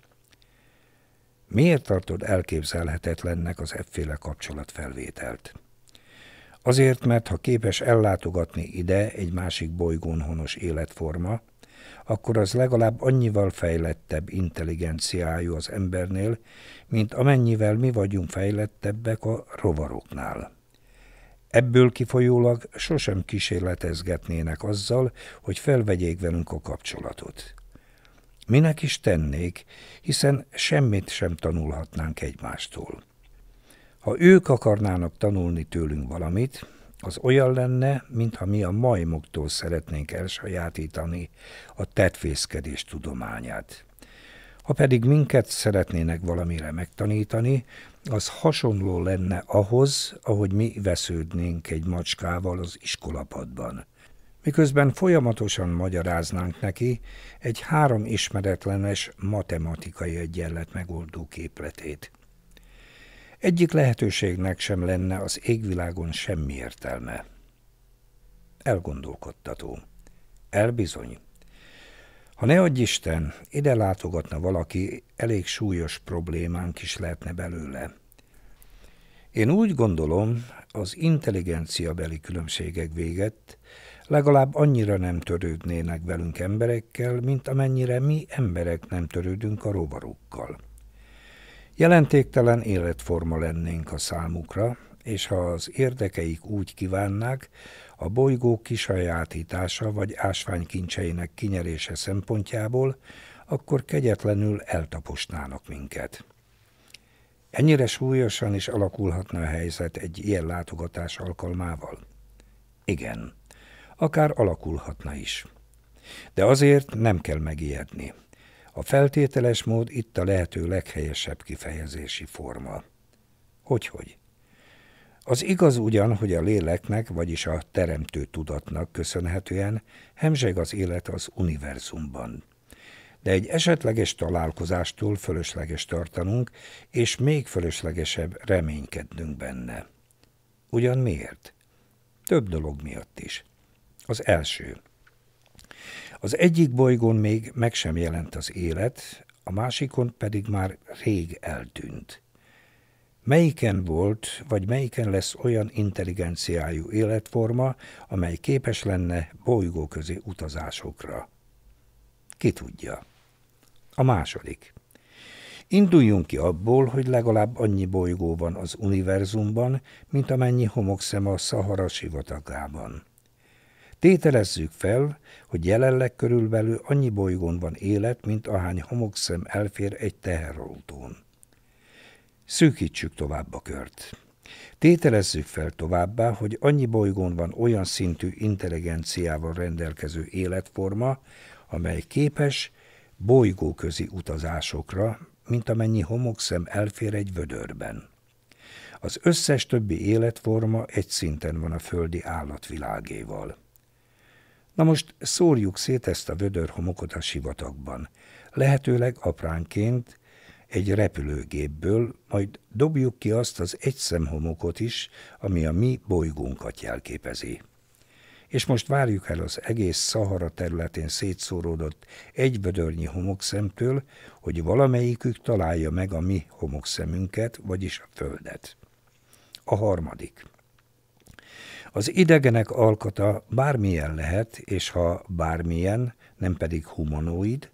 Miért tartod elképzelhetetlennek az efféle kapcsolatfelvételt? Azért, mert ha képes ellátogatni ide egy másik bolygón honos életforma, akkor az legalább annyival fejlettebb intelligenciájú az embernél, mint amennyivel mi vagyunk fejlettebbek a rovaroknál. Ebből kifolyólag sosem kísérletezgetnének azzal, hogy felvegyék velünk a kapcsolatot. Minek is tennék, hiszen semmit sem tanulhatnánk egymástól. Ha ők akarnának tanulni tőlünk valamit, az olyan lenne, mintha mi a majmoktól szeretnénk elsajátítani a tetvészkedés tudományát. Ha pedig minket szeretnének valamire megtanítani, az hasonló lenne ahhoz, ahogy mi vesződnénk egy macskával az iskolapadban. Miközben folyamatosan magyaráznánk neki egy három ismeretlenes matematikai egyenlet megoldó képletét. Egyik lehetőségnek sem lenne az égvilágon semmi értelme. Elgondolkodtató. Elbizony. Ha ne adj Isten, ide látogatna valaki, elég súlyos problémánk is lehetne belőle. Én úgy gondolom, az intelligencia beli különbségek véget legalább annyira nem törődnének velünk emberekkel, mint amennyire mi emberek nem törődünk a rovarokkal. Jelentéktelen életforma lennénk a számukra, és ha az érdekeik úgy kívánnák, a bolygó kisajátítása vagy ásványkincseinek kinyerése szempontjából, akkor kegyetlenül eltaposnának minket. Ennyire súlyosan is alakulhatna a helyzet egy ilyen látogatás alkalmával? Igen, akár alakulhatna is. De azért nem kell megijedni. A feltételes mód itt a lehető leghelyesebb kifejezési forma. Hogyhogy? Az igaz ugyan, hogy a léleknek, vagyis a teremtő tudatnak köszönhetően hemzseg az élet az univerzumban. De egy esetleges találkozástól fölösleges tartanunk, és még fölöslegesebb reménykednünk benne. Ugyan miért? Több dolog miatt is. Az első – az egyik bolygón még meg sem jelent az élet, a másikon pedig már rég eltűnt. Melyiken volt, vagy melyiken lesz olyan intelligenciájú életforma, amely képes lenne bolygóközi utazásokra? Ki tudja? A második. Induljunk ki abból, hogy legalább annyi bolygó van az univerzumban, mint amennyi homokszem a Szahara sivatagában. Tételezzük fel, hogy jelenleg körülbelül annyi bolygón van élet, mint ahány homokszem elfér egy teherautón. Szűkítsük tovább a kört. Tételezzük fel továbbá, hogy annyi bolygón van olyan szintű intelligenciával rendelkező életforma, amely képes bolygóközi utazásokra, mint amennyi homokszem elfér egy vödörben. Az összes többi életforma egy szinten van a földi állatvilágéval. Na most szórjuk szét ezt a vödörhomokot a sivatagban, lehetőleg apránként egy repülőgépből, majd dobjuk ki azt az egy szemhomokot is, ami a mi bolygónkat jelképezi. és most várjuk el az egész Szahara területén szétszóródott egy vödörnyi homokszemtől, hogy valamelyikük találja meg a mi homokszemünket, vagyis a Földet. A harmadik. Az idegenek alkata bármilyen lehet, és ha bármilyen, nem pedig humanoid,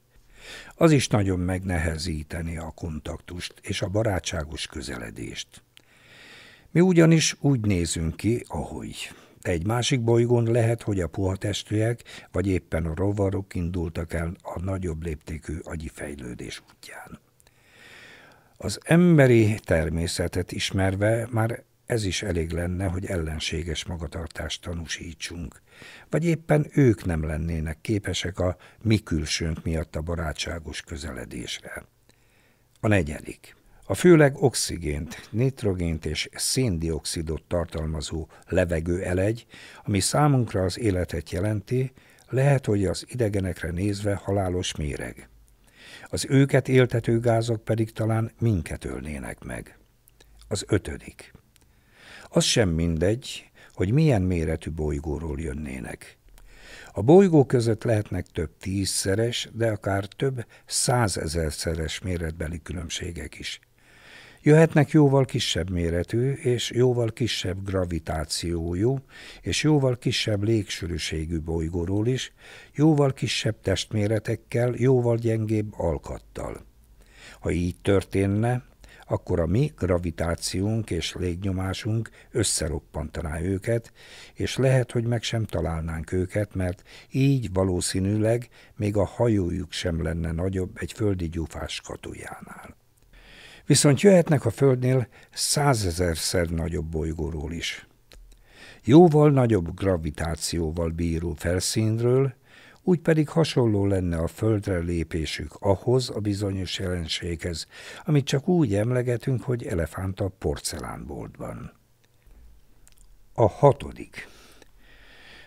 az is nagyon megnehezíteni a kontaktust és a barátságos közeledést. Mi ugyanis úgy nézünk ki, ahogy. Egy másik bolygón lehet, hogy a puha testűek, vagy éppen a rovarok indultak el a nagyobb léptékű agyi fejlődés útján. Az emberi természetet ismerve már ez is elég lenne, hogy ellenséges magatartást tanúsítsunk. Vagy éppen ők nem lennének képesek a mi külsőnk miatt a barátságos közeledésre. A negyedik. A főleg oxigént, nitrogént és széndiokszidot tartalmazó levegő elegy, ami számunkra az életet jelenti, lehet, hogy az idegenekre nézve halálos méreg. Az őket éltető gázok pedig talán minket ölnének meg. Az ötödik. Az sem mindegy, hogy milyen méretű bolygóról jönnének. A bolygó között lehetnek több tízszeres, de akár több százezerszeres méretbeli különbségek is. Jöhetnek jóval kisebb méretű és jóval kisebb gravitációjú és jóval kisebb légsűrűségű bolygóról is, jóval kisebb testméretekkel, jóval gyengébb alkattal. Ha így történne, akkor a mi gravitációnk és légnyomásunk összeroppantaná őket, és lehet, hogy meg sem találnánk őket, mert így valószínűleg még a hajójuk sem lenne nagyobb egy földi gyufás katujánál. Viszont jöhetnek a Földnél százezerszer nagyobb bolygóról is. Jóval nagyobb gravitációval bíró felszínről, úgy pedig hasonló lenne a földre lépésük ahhoz a bizonyos jelenséghez, amit csak úgy emlegetünk, hogy elefánt a porcelánboltban. A hatodik.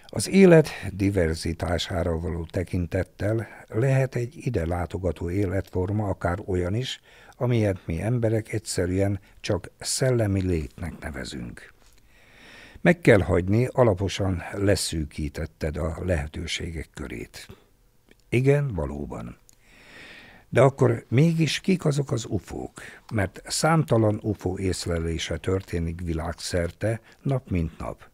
Az élet diverzitására való tekintettel lehet egy ide látogató életforma akár olyan is, amilyet mi emberek egyszerűen csak szellemi létnek nevezünk. Meg kell hagyni, alaposan leszűkítetted a lehetőségek körét. Igen, valóban. De akkor mégis kik azok az ufók? Mert számtalan ufó észlelése történik világszerte, nap mint nap.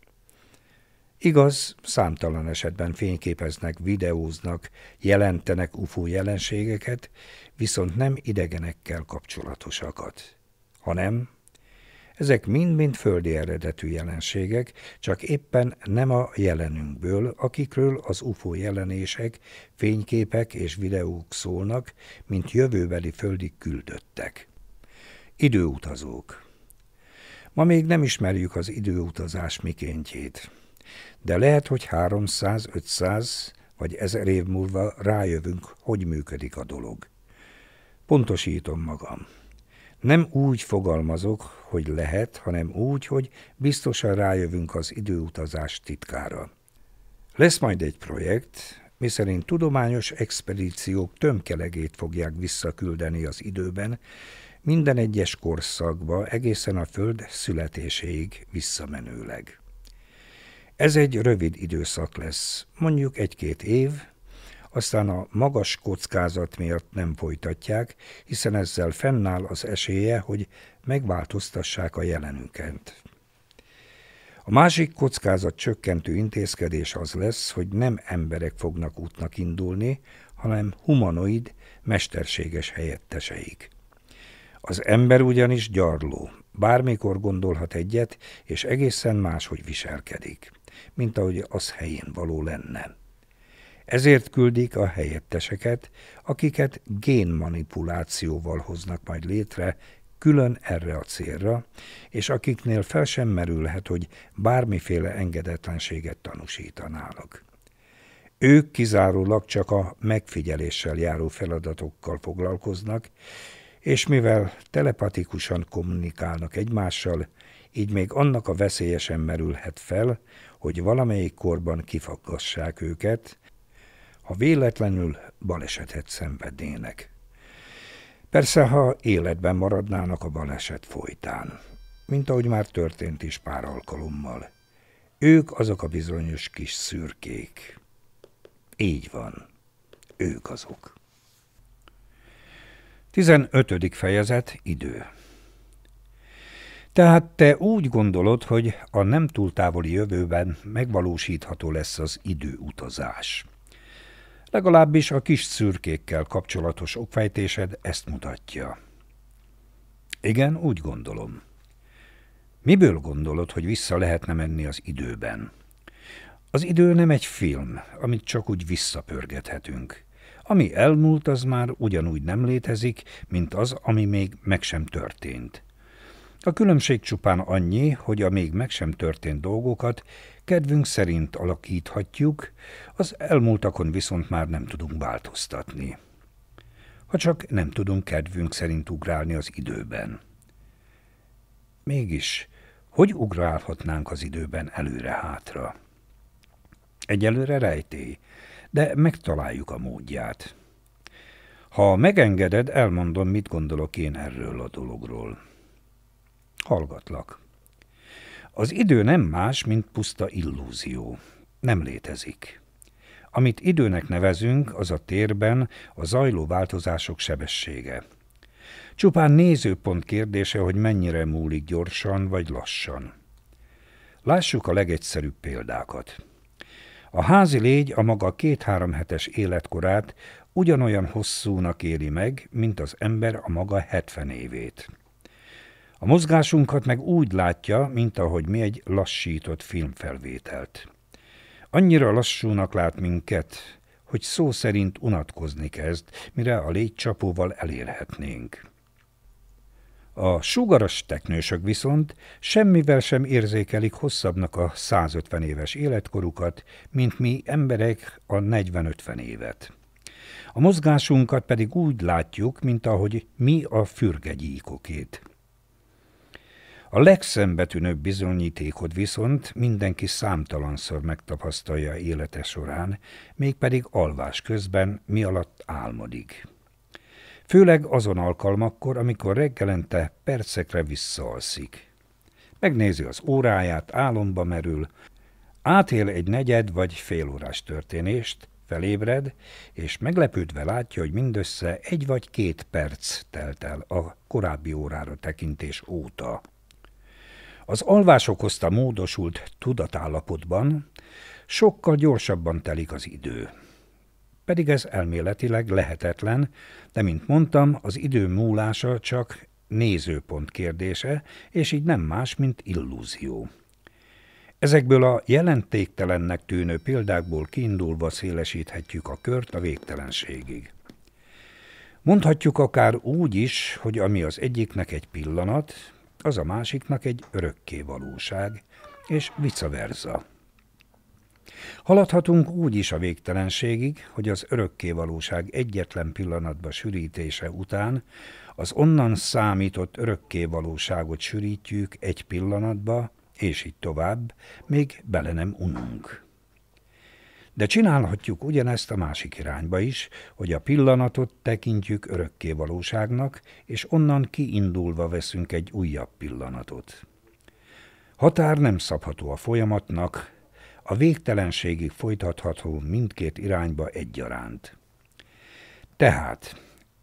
Igaz, számtalan esetben fényképeznek, videóznak, jelentenek UFO jelenségeket, viszont nem idegenekkel kapcsolatosakat, hanem ezek mind-mind földi eredetű jelenségek, csak éppen nem a jelenünkből, akikről az UFO jelenések, fényképek és videók szólnak, mint jövőbeli földi küldöttek. Időutazók. Ma még nem ismerjük az időutazás mikéntjét, de lehet, hogy 300, 500 vagy ezer év múlva rájövünk, hogy működik a dolog. Pontosítom magam. Nem úgy fogalmazok, hogy lehet, hanem úgy, hogy biztosan rájövünk az időutazás titkára. Lesz majd egy projekt, miszerint tudományos expedíciók tömkelegét fogják visszaküldeni az időben, minden egyes korszakba egészen a Föld születéséig visszamenőleg. Ez egy rövid időszak lesz, mondjuk egy-két év, aztán a magas kockázat miatt nem folytatják, hiszen ezzel fennáll az esélye, hogy megváltoztassák a jelenünket. A másik kockázat csökkentő intézkedés az lesz, hogy nem emberek fognak útnak indulni, hanem humanoid, mesterséges helyetteseik. Az ember ugyanis gyarló, bármikor gondolhat egyet, és egészen máshogy viselkedik, mint ahogy az helyén való lenne. Ezért küldik a helyetteseket, akiket génmanipulációval hoznak majd létre külön erre a célra, és akiknél fel sem merülhet, hogy bármiféle engedetlenséget tanúsítanának. Ők kizárólag csak a megfigyeléssel járó feladatokkal foglalkoznak, és mivel telepatikusan kommunikálnak egymással, így még annak a veszélyesen merülhet fel, hogy valamelyik korban kifaggassák őket, ha véletlenül balesetet szenvednének. Persze, ha életben maradnának a baleset folytán, mint ahogy már történt is pár alkalommal. Ők azok a bizonyos kis szürkék. Így van. Ők azok. 15. fejezet Idő Tehát te úgy gondolod, hogy a nem túl távoli jövőben megvalósítható lesz az időutazás. Legalábbis a kis szürkékkel kapcsolatos okfejtésed ezt mutatja. Igen, úgy gondolom. Miből gondolod, hogy vissza lehetne menni az időben? Az idő nem egy film, amit csak úgy visszapörgethetünk. Ami elmúlt, az már ugyanúgy nem létezik, mint az, ami még meg sem történt. A különbség csupán annyi, hogy a még meg sem történt dolgokat kedvünk szerint alakíthatjuk, az elmúltakon viszont már nem tudunk változtatni. Ha csak nem tudunk kedvünk szerint ugrálni az időben. Mégis, hogy ugrálhatnánk az időben előre-hátra? Egyelőre rejtély, de megtaláljuk a módját. Ha megengeded, elmondom, mit gondolok én erről a dologról. Hallgatlak. Az idő nem más, mint puszta illúzió. Nem létezik. Amit időnek nevezünk, az a térben a zajló változások sebessége. Csupán nézőpont kérdése, hogy mennyire múlik gyorsan vagy lassan. Lássuk a legegyszerűbb példákat. A házi légy a maga két-három hetes életkorát ugyanolyan hosszúnak éli meg, mint az ember a maga hetven évét. A mozgásunkat meg úgy látja, mint ahogy mi egy lassított filmfelvételt. Annyira lassúnak lát minket, hogy szó szerint unatkozni kezd, mire a légycsapóval elérhetnénk. A sugaras teknősök viszont semmivel sem érzékelik hosszabbnak a 150 éves életkorukat, mint mi emberek a 40-50 évet. A mozgásunkat pedig úgy látjuk, mint ahogy mi a fürgegyíkokét. A legszembetűnőbb bizonyítékot viszont mindenki számtalanszor megtapasztalja élete során, mégpedig alvás közben, mi alatt álmodik. Főleg azon alkalmakkor, amikor reggelente percekre visszaalszik. Megnézi az óráját, álomba merül, átél egy negyed vagy félórás történést, felébred, és meglepődve látja, hogy mindössze egy vagy két perc telt el a korábbi órára tekintés óta. Az alvás okozta módosult tudatállapotban sokkal gyorsabban telik az idő pedig ez elméletileg lehetetlen, de mint mondtam, az idő múlása csak nézőpont kérdése, és így nem más, mint illúzió. Ezekből a jelentéktelennek tűnő példákból kiindulva szélesíthetjük a kört a végtelenségig. Mondhatjuk akár úgy is, hogy ami az egyiknek egy pillanat, az a másiknak egy örökké valóság, és vice versa. Haladhatunk úgy is a végtelenségig, hogy az örökkévalóság egyetlen pillanatba sűrítése után az onnan számított örökkévalóságot sűrítjük egy pillanatba, és így tovább, még bele nem ununk. De csinálhatjuk ugyanezt a másik irányba is, hogy a pillanatot tekintjük örökkévalóságnak, és onnan kiindulva veszünk egy újabb pillanatot. Határ nem szabható a folyamatnak, a végtelenségig folytatható mindkét irányba egyaránt. Tehát,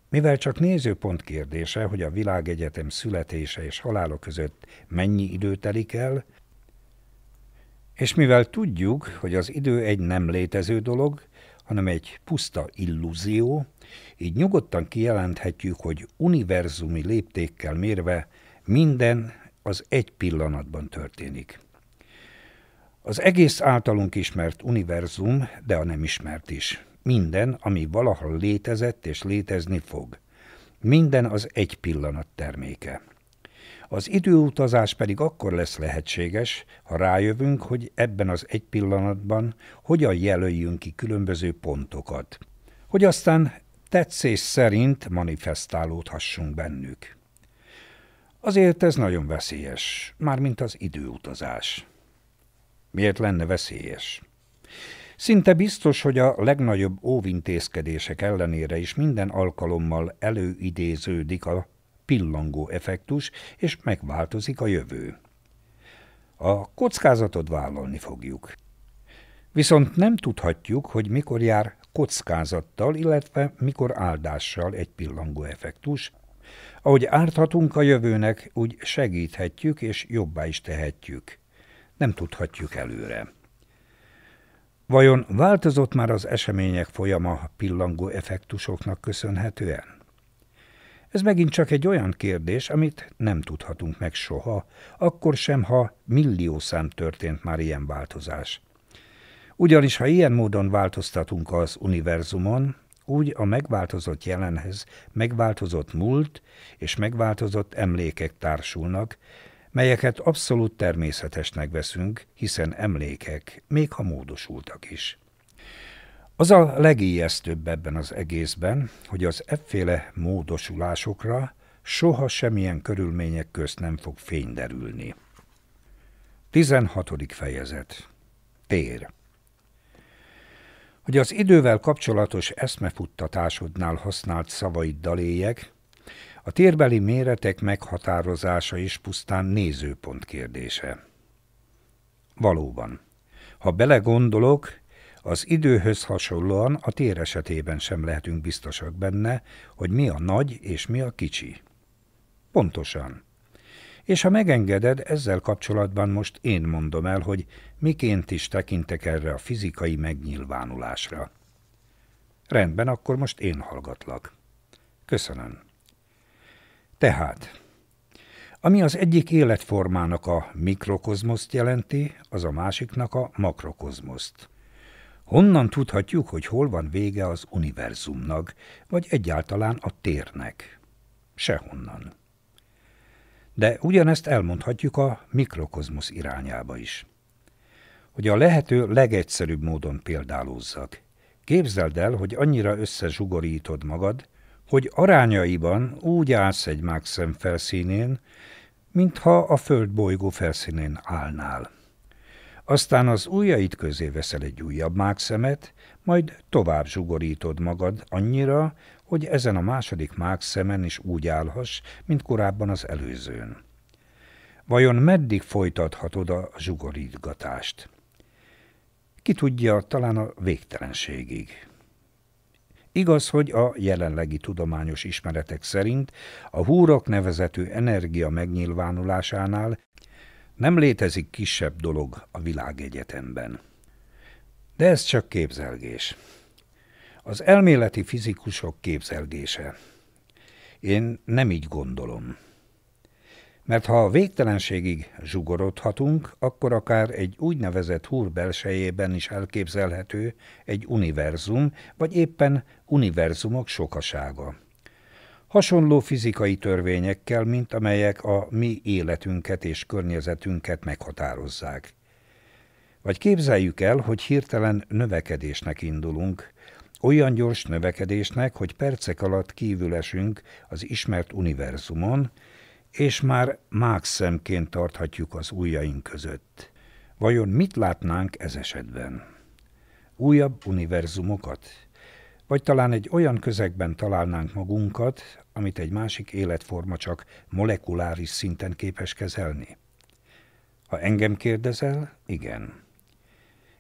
mivel csak nézőpont kérdése, hogy a világegyetem születése és halála között mennyi idő telik el, és mivel tudjuk, hogy az idő egy nem létező dolog, hanem egy puszta illúzió, így nyugodtan kijelenthetjük, hogy univerzumi léptékkel mérve minden az egy pillanatban történik. Az egész általunk ismert univerzum, de a nem ismert is. Minden, ami valaha létezett és létezni fog. Minden az egy pillanat terméke. Az időutazás pedig akkor lesz lehetséges, ha rájövünk, hogy ebben az egy pillanatban hogyan jelöljünk ki különböző pontokat, hogy aztán tetszés szerint manifestálódhassunk bennük. Azért ez nagyon veszélyes, mármint az időutazás. Miért lenne veszélyes? Szinte biztos, hogy a legnagyobb óvintézkedések ellenére is minden alkalommal előidéződik a pillangó effektus, és megváltozik a jövő. A kockázatot vállalni fogjuk. Viszont nem tudhatjuk, hogy mikor jár kockázattal, illetve mikor áldással egy pillangó effektus. Ahogy árthatunk a jövőnek, úgy segíthetjük és jobbá is tehetjük. Nem tudhatjuk előre. Vajon változott már az események folyama pillangó effektusoknak köszönhetően? Ez megint csak egy olyan kérdés, amit nem tudhatunk meg soha, akkor sem, ha millió szám történt már ilyen változás. Ugyanis, ha ilyen módon változtatunk az univerzumon, úgy a megváltozott jelenhez megváltozott múlt és megváltozott emlékek társulnak, melyeket abszolút természetesnek veszünk, hiszen emlékek, még ha módosultak is. Az a legijesztőbb ebben az egészben, hogy az efféle módosulásokra soha semmilyen körülmények közt nem fog fény derülni. 16. fejezet Tér Hogy az idővel kapcsolatos eszmefuttatásodnál használt szavaid daléjek, a térbeli méretek meghatározása is pusztán nézőpont kérdése. Valóban, ha belegondolok, az időhöz hasonlóan a tér esetében sem lehetünk biztosak benne, hogy mi a nagy és mi a kicsi. Pontosan. És ha megengeded, ezzel kapcsolatban most én mondom el, hogy miként is tekintek erre a fizikai megnyilvánulásra. Rendben, akkor most én hallgatlak. Köszönöm. Tehát, ami az egyik életformának a mikrokozmoszt jelenti, az a másiknak a makrokozmoszt. Honnan tudhatjuk, hogy hol van vége az univerzumnak, vagy egyáltalán a térnek? Sehonnan. De ugyanezt elmondhatjuk a mikrokozmosz irányába is. Hogy a lehető legegyszerűbb módon példálózzak. Képzeld el, hogy annyira összezsugorítod magad, hogy arányaiban úgy állsz egy mákszem felszínén, mintha a föld bolygó felszínén állnál. Aztán az ujjaid közé veszel egy újabb mákszemet, majd tovább zsugorítod magad annyira, hogy ezen a második mákszemen is úgy állhass, mint korábban az előzőn. Vajon meddig folytathatod a zsugorítgatást? Ki tudja, talán a végtelenségig. Igaz, hogy a jelenlegi tudományos ismeretek szerint a húrok nevezetű energia megnyilvánulásánál nem létezik kisebb dolog a világegyetemben. De ez csak képzelgés. Az elméleti fizikusok képzelgése. Én nem így gondolom. Mert ha a végtelenségig zsugorodhatunk, akkor akár egy úgynevezett húr belsejében is elképzelhető egy univerzum, vagy éppen univerzumok sokasága. Hasonló fizikai törvényekkel, mint amelyek a mi életünket és környezetünket meghatározzák. Vagy képzeljük el, hogy hirtelen növekedésnek indulunk, olyan gyors növekedésnek, hogy percek alatt kívülesünk az ismert univerzumon, és már mág szemként tarthatjuk az ujjaink között. Vajon mit látnánk ez esetben? Újabb univerzumokat? Vagy talán egy olyan közegben találnánk magunkat, amit egy másik életforma csak molekuláris szinten képes kezelni? Ha engem kérdezel, igen.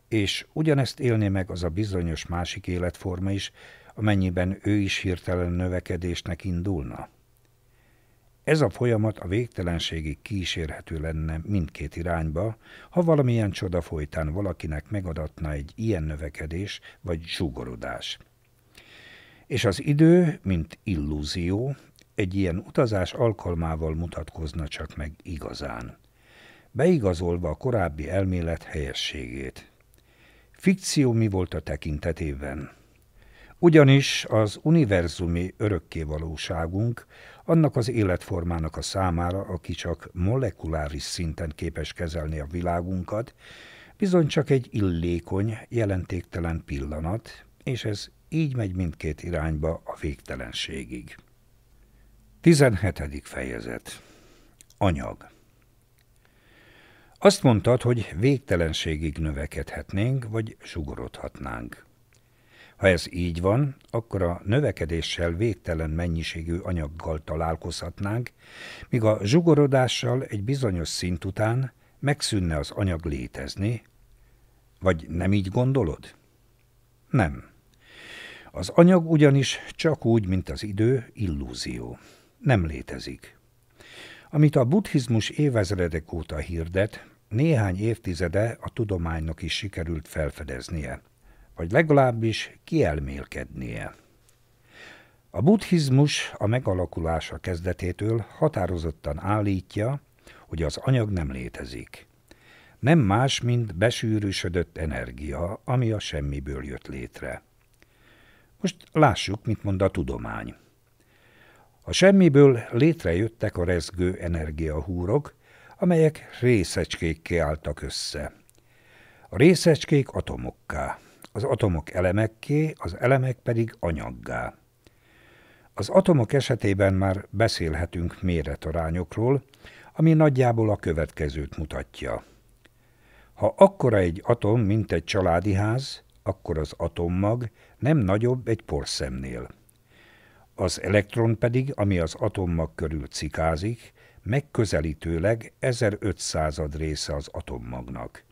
És ugyanezt élné meg az a bizonyos másik életforma is, amennyiben ő is hirtelen növekedésnek indulna. Ez a folyamat a végtelenségig kísérhető lenne mindkét irányba, ha valamilyen csoda folytán valakinek megadatna egy ilyen növekedés vagy zsugorodás. És az idő, mint illúzió, egy ilyen utazás alkalmával mutatkozna csak meg igazán, beigazolva a korábbi elmélet helyességét. Fikció mi volt a tekintetében? Ugyanis az univerzumi örökkévalóságunk annak az életformának a számára, aki csak molekuláris szinten képes kezelni a világunkat, bizony csak egy illékony, jelentéktelen pillanat, és ez így megy mindkét irányba a végtelenségig. 17. fejezet Anyag Azt mondtad, hogy végtelenségig növekedhetnénk, vagy sugorodhatnánk. Ha ez így van, akkor a növekedéssel végtelen mennyiségű anyaggal találkozhatnánk, míg a zsugorodással egy bizonyos szint után megszűnne az anyag létezni? Vagy nem így gondolod? Nem. Az anyag ugyanis csak úgy, mint az idő, illúzió. Nem létezik. Amit a buddhizmus évezredek óta hirdet, néhány évtizede a tudománynak is sikerült felfedeznie, vagy legalábbis kielmélkednie. A buddhizmus a megalakulása kezdetétől határozottan állítja, hogy az anyag nem létezik. Nem más, mint besűrűsödött energia, ami a semmiből jött létre. Most lássuk, mit mond a tudomány. A semmiből létrejöttek a rezgő energiahúrok, amelyek részecskékké álltak össze. A részecskék atomokká, az atomok elemekké, az elemek pedig anyaggá. Az atomok esetében már beszélhetünk méretarányokról, ami nagyjából a következőt mutatja. Ha akkora egy atom, mint egy családi ház, akkor az atommag nem nagyobb egy porszemnél. Az elektron pedig, ami az atommag körül cikázik, megközelítőleg 1500 része az atommagnak.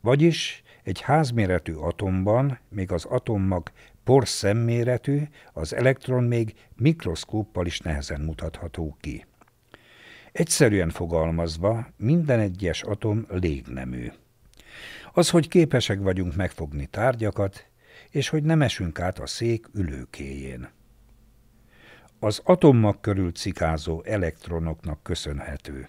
Vagyis egy házméretű atomban még az atommag porszemméretű, az elektron még mikroszkóppal is nehezen mutatható ki. Egyszerűen fogalmazva, minden egyes atom légnemű. Az, hogy képesek vagyunk megfogni tárgyakat, és hogy nem esünk át a szék ülőkéjén. Az atommag körül cikázó elektronoknak köszönhető.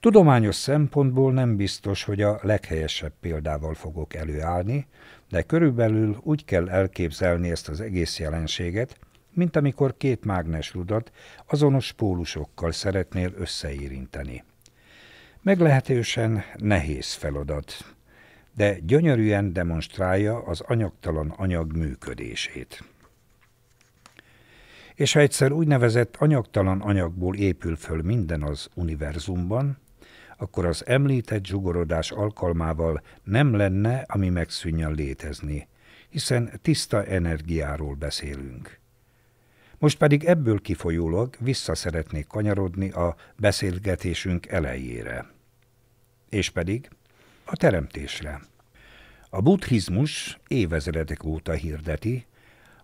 Tudományos szempontból nem biztos, hogy a leghelyesebb példával fogok előállni, de körülbelül úgy kell elképzelni ezt az egész jelenséget, mint amikor két mágnesrudat azonos pólusokkal szeretnél összeérinteni. Meglehetősen nehéz feladat, de gyönyörűen demonstrálja az anyagtalan anyag működését. És ha egyszer úgynevezett anyagtalan anyagból épül föl minden az univerzumban, akkor az említett zsugorodás alkalmával nem lenne, ami megszűnjön létezni, hiszen tiszta energiáról beszélünk. Most pedig ebből kifolyólag vissza szeretnék kanyarodni a beszélgetésünk elejére. És pedig a teremtésre. A buddhizmus évezredek óta hirdeti,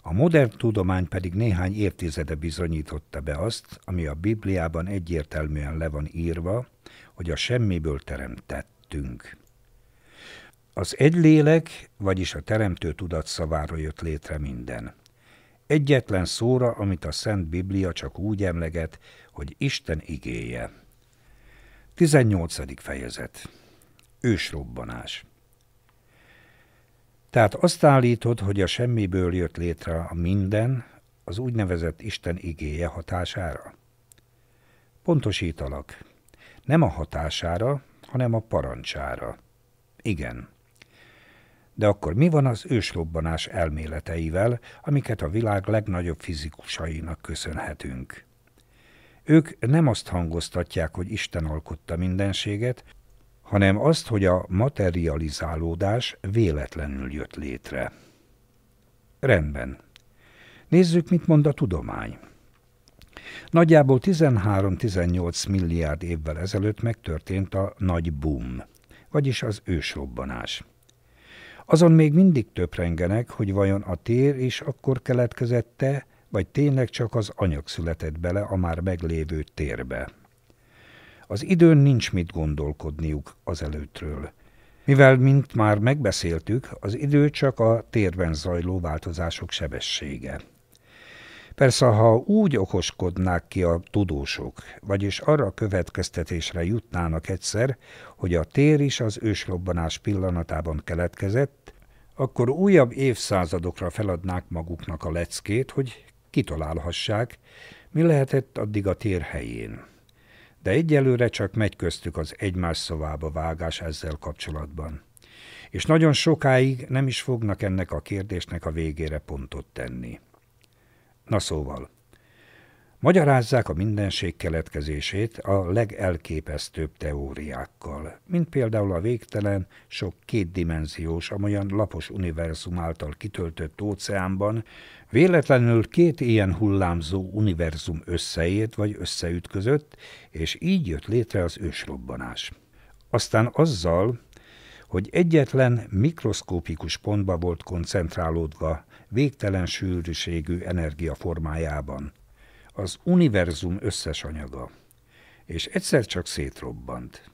a modern tudomány pedig néhány évtizede bizonyította be azt, ami a Bibliában egyértelműen le van írva, hogy a semmiből teremtettünk. Az egy lélek, vagyis a teremtő tudat szavára jött létre minden. Egyetlen szóra, amit a Szent Biblia csak úgy emleget, hogy Isten igéje. 18. fejezet. Ősrobbanás. Tehát azt állítod, hogy a semmiből jött létre a minden, az úgynevezett Isten igéje hatására? Pontosítalak. Nem a hatására, hanem a parancsára. Igen. De akkor mi van az ősrobbanás elméleteivel, amiket a világ legnagyobb fizikusainak köszönhetünk? Ők nem azt hangoztatják, hogy Isten alkotta mindenséget, hanem azt, hogy a materializálódás véletlenül jött létre. Rendben. Nézzük, mit mond a tudomány. Nagyjából 13-18 milliárd évvel ezelőtt megtörtént a nagy boom, vagyis az ősrobbanás. Azon még mindig töprengenek, hogy vajon a tér is akkor keletkezette, vagy tényleg csak az anyag született bele a már meglévő térbe. Az időn nincs mit gondolkodniuk az előttről. Mivel, mint már megbeszéltük, az idő csak a térben zajló változások sebessége. Persze, ha úgy okoskodnák ki a tudósok, vagyis arra a következtetésre jutnának egyszer, hogy a tér is az ősrobbanás pillanatában keletkezett, akkor újabb évszázadokra feladnák maguknak a leckét, hogy kitalálhassák, mi lehetett addig a tér helyén de egyelőre csak megy köztük az egymás szavába vágás ezzel kapcsolatban. És nagyon sokáig nem is fognak ennek a kérdésnek a végére pontot tenni. Na szóval, Magyarázzák a mindenség keletkezését a legelképesztőbb teóriákkal, mint például a végtelen, sok kétdimenziós, amolyan lapos univerzum által kitöltött óceánban véletlenül két ilyen hullámzó univerzum összeért vagy összeütközött, és így jött létre az ősrobbanás. Aztán azzal, hogy egyetlen mikroszkópikus pontba volt koncentrálódva végtelen sűrűségű energia formájában, az univerzum összes anyaga, és egyszer csak szétrobbant.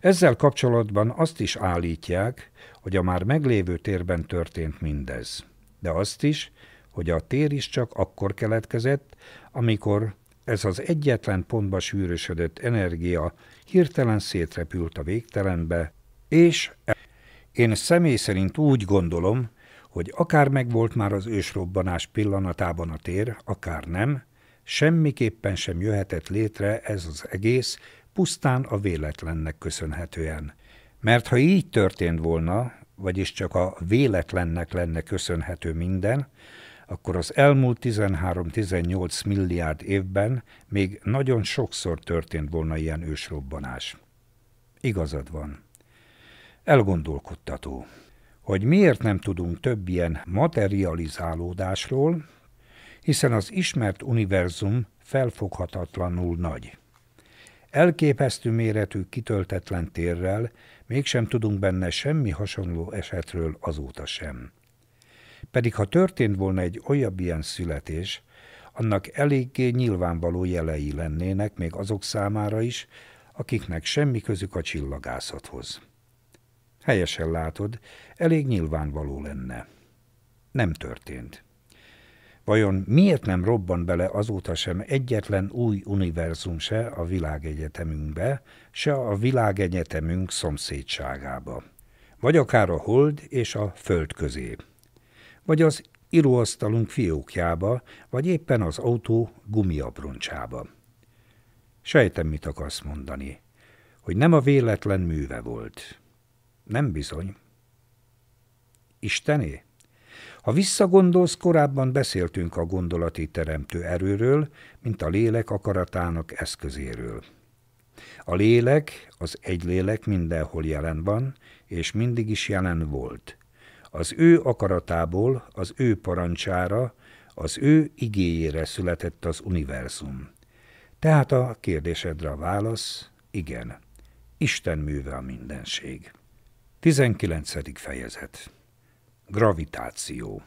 Ezzel kapcsolatban azt is állítják, hogy a már meglévő térben történt mindez, de azt is, hogy a tér is csak akkor keletkezett, amikor ez az egyetlen pontba sűrösödött energia hirtelen szétrepült a végtelenbe, és én személy szerint úgy gondolom, hogy akár megvolt már az ősrobbanás pillanatában a tér, akár nem, semmiképpen sem jöhetett létre ez az egész, pusztán a véletlennek köszönhetően. Mert ha így történt volna, vagyis csak a véletlennek lenne köszönhető minden, akkor az elmúlt 13-18 milliárd évben még nagyon sokszor történt volna ilyen ősrobbanás. Igazad van. Elgondolkodtató, hogy miért nem tudunk több ilyen materializálódásról, hiszen az ismert univerzum felfoghatatlanul nagy. Elképesztő méretű kitöltetlen térrel mégsem tudunk benne semmi hasonló esetről azóta sem. Pedig ha történt volna egy olyan ilyen születés, annak eléggé nyilvánvaló jelei lennének még azok számára is, akiknek semmi közük a csillagászathoz. Helyesen látod, elég nyilvánvaló lenne. Nem történt. Vajon miért nem robban bele azóta sem egyetlen új univerzum se a világegyetemünkbe, se a világegyetemünk szomszédságába? Vagy akár a hold és a föld közé? Vagy az íróasztalunk fiókjába, vagy éppen az autó gumiabroncsába? Sejtem, mit akarsz mondani. Hogy nem a véletlen műve volt. Nem bizony. Istené? Ha visszagondolsz, korábban beszéltünk a gondolati teremtő erőről, mint a lélek akaratának eszközéről. A lélek, az egy lélek mindenhol jelen van, és mindig is jelen volt. Az ő akaratából, az ő parancsára, az ő igéjére született az univerzum. Tehát a kérdésedre a válasz, igen. Isten műve a mindenség. 19. fejezet Gravitáció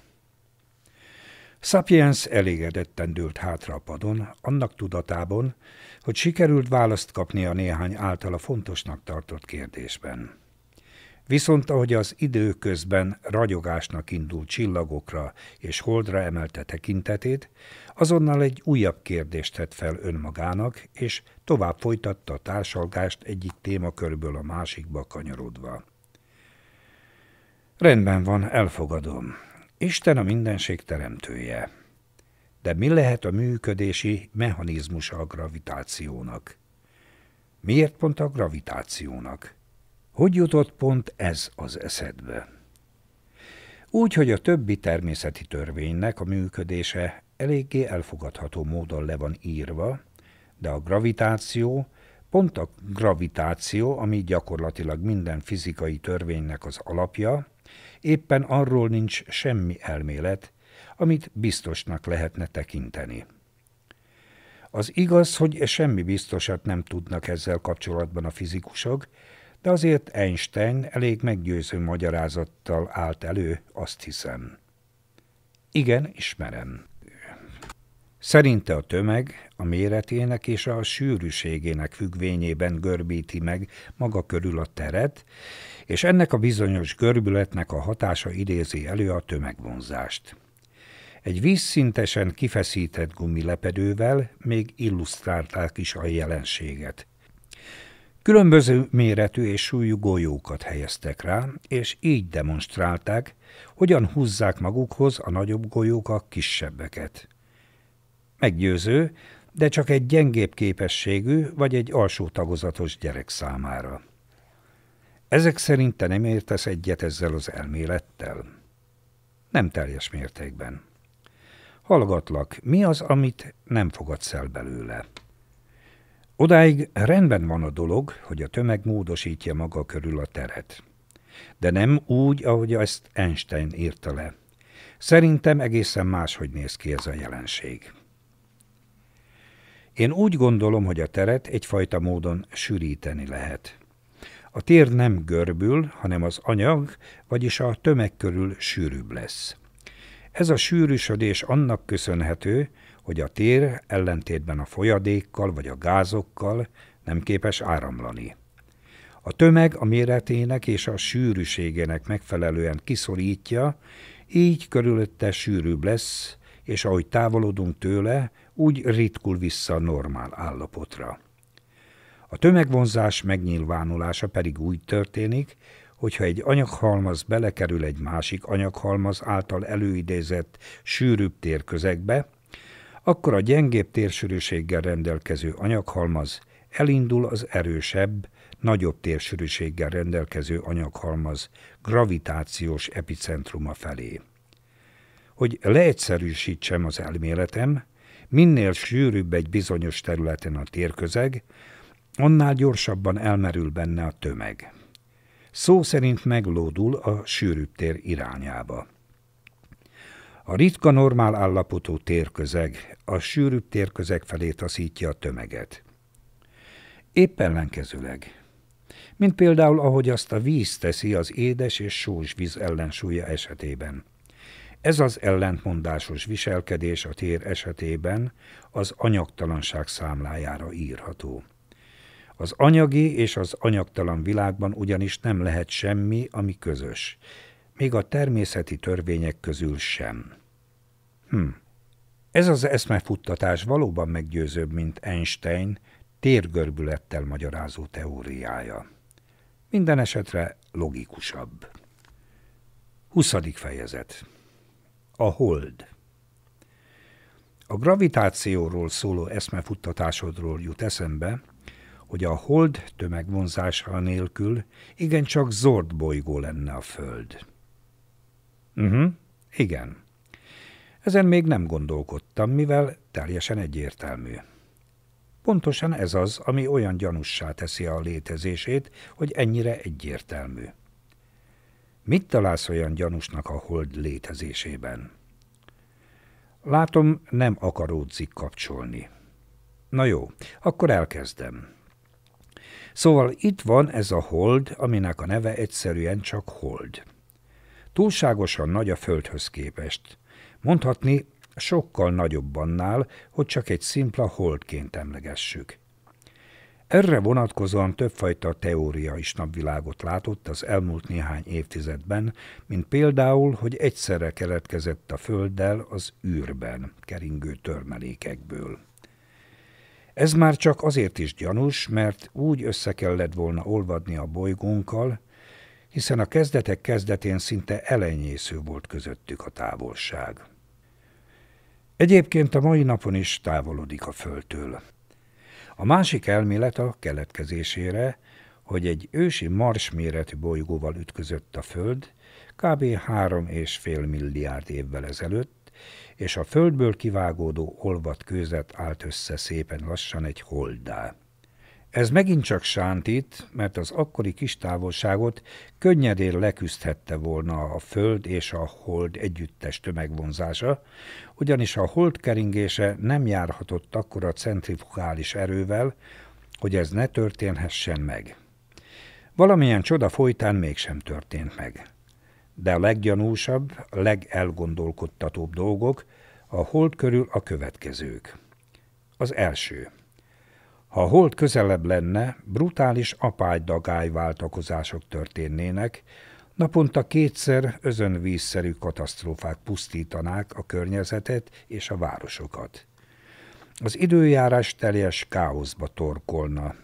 Sapiens elégedetten dőlt hátra a padon, annak tudatában, hogy sikerült választ kapni a néhány általa fontosnak tartott kérdésben. Viszont ahogy az idő közben ragyogásnak indult csillagokra és holdra emelte tekintetét, azonnal egy újabb kérdést tett fel önmagának, és tovább folytatta a társalgást egyik témakörből a másikba kanyarodva. Rendben van, elfogadom. Isten a mindenség teremtője. De mi lehet a működési mechanizmusa a gravitációnak? Miért pont a gravitációnak? Hogy jutott pont ez az eszedbe? Úgy, hogy a többi természeti törvénynek a működése eléggé elfogadható módon le van írva, de a gravitáció, pont a gravitáció, ami gyakorlatilag minden fizikai törvénynek az alapja, éppen arról nincs semmi elmélet, amit biztosnak lehetne tekinteni. Az igaz, hogy semmi biztosat nem tudnak ezzel kapcsolatban a fizikusok, de azért Einstein elég meggyőző magyarázattal állt elő, azt hiszem. Igen, ismerem. Szerinte a tömeg a méretének és a sűrűségének függvényében görbíti meg maga körül a teret, és ennek a bizonyos görbületnek a hatása idézi elő a tömegvonzást. Egy vízszintesen kifeszített gumilepedővel még illusztrálták is a jelenséget. Különböző méretű és súlyú golyókat helyeztek rá, és így demonstrálták, hogyan húzzák magukhoz a nagyobb golyók a kisebbeket. Meggyőző, de csak egy gyengébb képességű vagy egy alsó tagozatos gyerek számára. Ezek szerint te nem értesz egyet ezzel az elmélettel? Nem teljes mértékben. Hallgatlak, mi az, amit nem fogadsz el belőle? Odáig rendben van a dolog, hogy a tömeg módosítja maga körül a teret. De nem úgy, ahogy ezt Einstein írta le. Szerintem egészen máshogy néz ki ez a jelenség. Én úgy gondolom, hogy a teret egyfajta módon sűríteni lehet. A tér nem görbül, hanem az anyag, vagyis a tömeg körül sűrűbb lesz. Ez a sűrűsödés annak köszönhető, hogy a tér ellentétben a folyadékkal vagy a gázokkal nem képes áramlani. A tömeg a méretének és a sűrűségének megfelelően kiszorítja, így körülötte sűrűbb lesz, és ahogy távolodunk tőle, úgy ritkul vissza normál állapotra. A tömegvonzás megnyilvánulása pedig úgy történik, hogyha egy anyaghalmaz belekerül egy másik anyaghalmaz által előidézett sűrűbb térközegbe, akkor a gyengébb térsűrűséggel rendelkező anyaghalmaz elindul az erősebb, nagyobb térsűrűséggel rendelkező anyaghalmaz gravitációs epicentruma felé. Hogy leegyszerűsítsem az elméletem, minél sűrűbb egy bizonyos területen a térközeg, annál gyorsabban elmerül benne a tömeg. Szó szerint meglódul a sűrűbb tér irányába. A ritka normál állapotú térközeg a sűrűbb térközeg felé taszítja a tömeget. Épp ellenkezőleg. Mint például, ahogy azt a víz teszi az édes és sós víz ellensúlya esetében. Ez az ellentmondásos viselkedés a tér esetében az anyagtalanság számlájára írható. Az anyagi és az anyagtalan világban ugyanis nem lehet semmi, ami közös, még a természeti törvények közül sem. Hm. Ez az eszmefuttatás valóban meggyőzőbb, mint Einstein térgörbülettel magyarázó teóriája. Minden esetre logikusabb. 20. fejezet A hold A gravitációról szóló eszmefuttatásodról jut eszembe, hogy a hold tömegvonzása nélkül igencsak zord bolygó lenne a Föld. Uh-huh, igen. Ezen még nem gondolkodtam, mivel teljesen egyértelmű. Pontosan ez az, ami olyan gyanussá teszi a létezését, hogy ennyire egyértelmű. Mit találsz olyan gyanusnak a hold létezésében? Látom, nem akaródzik kapcsolni. Na jó, akkor elkezdem. Szóval itt van ez a hold, aminek a neve egyszerűen csak hold. Túlságosan nagy a Földhöz képest. Mondhatni, sokkal nagyobb annál, hogy csak egy szimpla holdként emlegessük. Erre vonatkozóan többfajta teória is napvilágot látott az elmúlt néhány évtizedben, mint például, hogy egyszerre keletkezett a Földdel az űrben keringő törmelékekből. Ez már csak azért is gyanús, mert úgy össze kellett volna olvadni a bolygónkkal, hiszen a kezdetek kezdetén szinte elenyésző volt közöttük a távolság. Egyébként a mai napon is távolodik a Földtől. A másik elmélet a keletkezésére, hogy egy ősi Mars méretű bolygóval ütközött a Föld, kb. három és fél milliárd évvel ezelőtt, és a földből kivágódó olvat kőzet állt össze szépen lassan egy holddá. Ez megint csak sántít, mert az akkori kis távolságot könnyedén leküzdhette volna a Föld és a Hold együttes tömegvonzása, ugyanis a Hold keringése nem járhatott akkora centrifugális erővel, hogy ez ne történhessen meg. Valamilyen csoda folytán mégsem történt meg de a leggyanúsabb, legelgondolkodtatóbb dolgok a hold körül a következők. Az első. Ha a hold közelebb lenne, brutális apálydagály váltakozások történnének, naponta kétszer özönvízszerű katasztrófák pusztítanák a környezetet és a városokat. Az időjárás teljes káoszba torkolna,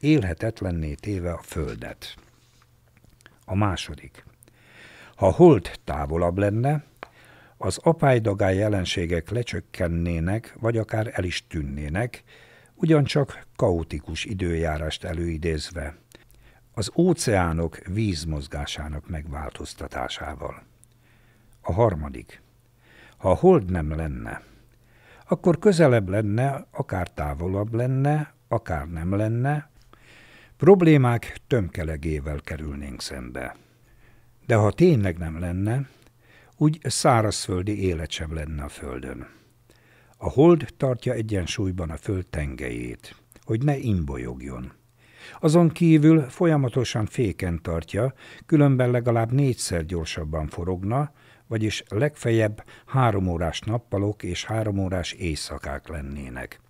élhetetlenné téve a földet. A második. Ha hold távolabb lenne, az apálydagály jelenségek lecsökkennének, vagy akár el is tűnnének, ugyancsak kaotikus időjárást előidézve, az óceánok vízmozgásának megváltoztatásával. A harmadik. Ha a hold nem lenne, akkor közelebb lenne, akár távolabb lenne, akár nem lenne, problémák tömkelegével kerülnénk szembe. De ha tényleg nem lenne, úgy szárazföldi élet sem lenne a Földön. A hold tartja egyensúlyban a Föld tengelyét, hogy ne imbolyogjon. Azon kívül folyamatosan féken tartja, különben legalább négyszer gyorsabban forogna, vagyis legfeljebb három órás nappalok és három órás éjszakák lennének.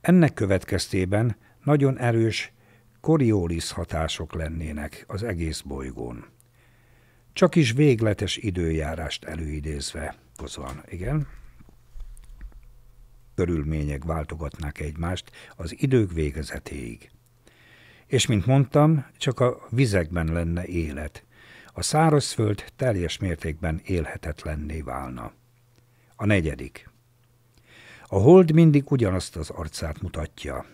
Ennek következtében nagyon erős Coriolis hatások lennének az egész bolygón. Csak is végletes időjárást előidézve. Kozvan, igen. Körülmények váltogatnák egymást az idők végezetéig. És mint mondtam, csak a vizekben lenne élet. A szárazföld teljes mértékben élhetetlenné válna. A negyedik. A hold mindig ugyanazt az arcát mutatja,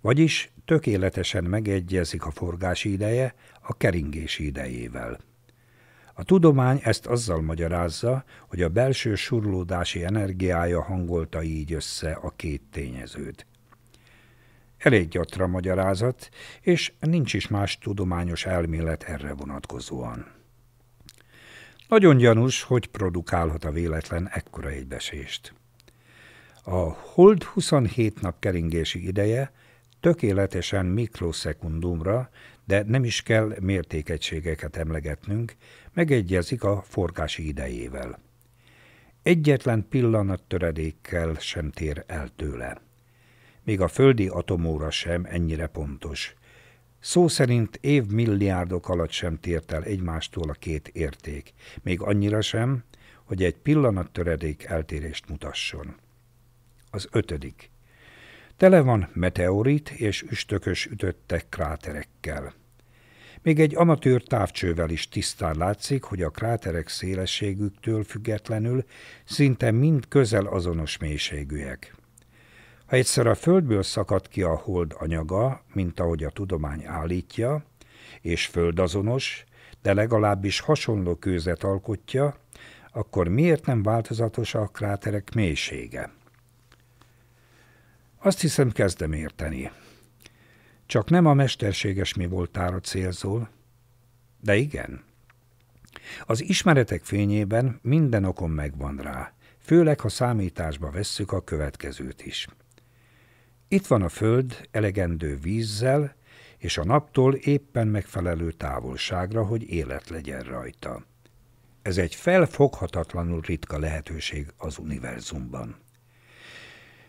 vagyis tökéletesen megegyezik a forgási ideje a keringési idejével. A tudomány ezt azzal magyarázza, hogy a belső surlódási energiája hangolta így össze a két tényezőt. Elég gyatra magyarázat, és nincs is más tudományos elmélet erre vonatkozóan. Nagyon gyanús, hogy produkálhat a véletlen ekkora egybesést. A hold 27 nap keringési ideje tökéletesen mikroszekundumra, de nem is kell mértékegységeket emlegetnünk, megegyezik a forgási idejével. Egyetlen pillanat töredékkel sem tér el tőle. Még a földi atomóra sem ennyire pontos. Szó szerint évmilliárdok alatt sem tért el egymástól a két érték, még annyira sem, hogy egy pillanat töredék eltérést mutasson. Az ötödik. Tele van meteorit és üstökös ütöttek kráterekkel. Még egy amatőr távcsővel is tisztán látszik, hogy a kráterek szélességüktől függetlenül szinte mind közel azonos mélységűek. Ha egyszer a Földből szakad ki a hold anyaga, mint ahogy a tudomány állítja, és földazonos, de legalábbis hasonló kőzet alkotja, akkor miért nem változatos a kráterek mélysége? Azt hiszem kezdem érteni. Csak nem a mesterséges mi voltára célzol, de igen. Az ismeretek fényében minden okon megvan rá, főleg ha számításba vesszük a következőt is. Itt van a Föld elegendő vízzel, és a naptól éppen megfelelő távolságra, hogy élet legyen rajta. Ez egy felfoghatatlanul ritka lehetőség az univerzumban.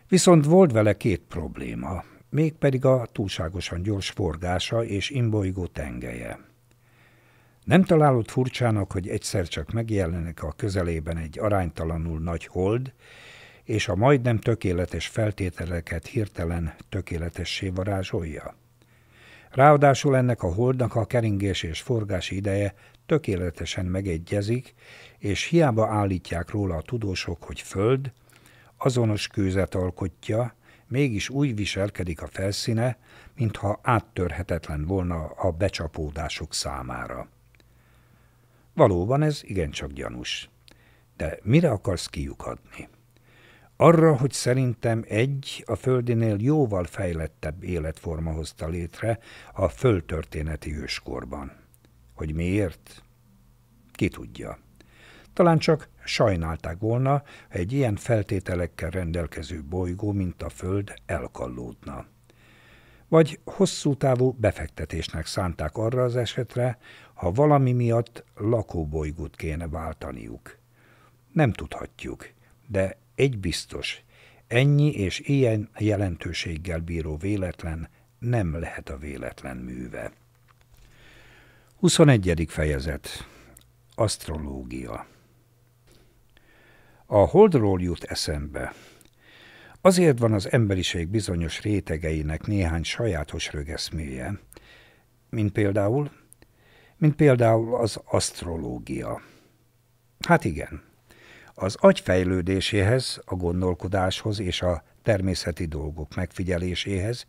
Viszont volt vele két probléma, mégpedig a túlságosan gyors forgása és imbolygó tengelye. Nem találott furcsának, hogy egyszer csak megjelenik a közelében egy aránytalanul nagy hold, és a majdnem tökéletes feltételeket hirtelen tökéletessé varázsolja? Ráadásul ennek a holdnak a keringés és forgási ideje tökéletesen megegyezik, és hiába állítják róla a tudósok, hogy föld, azonos kőzet alkotja, mégis úgy viselkedik a felszíne, mintha áttörhetetlen volna a becsapódások számára. Valóban ez igencsak gyanús. De mire akarsz kiukadni? Arra, hogy szerintem egy a földinél jóval fejlettebb életforma hozta létre a földtörténeti őskorban. Hogy miért? Ki tudja. Talán csak sajnálták volna, ha egy ilyen feltételekkel rendelkező bolygó, mint a Föld elkallódna. Vagy hosszú távú befektetésnek szánták arra az esetre, ha valami miatt lakóbolygót kéne váltaniuk. Nem tudhatjuk, de egy biztos, ennyi és ilyen jelentőséggel bíró véletlen nem lehet a véletlen műve. 21. fejezet Asztrológia A holdról jut eszembe. Azért van az emberiség bizonyos rétegeinek néhány sajátos rögeszméje, mint például, mint például az asztrológia. Hát igen, az agy fejlődéséhez, a gondolkodáshoz és a természeti dolgok megfigyeléséhez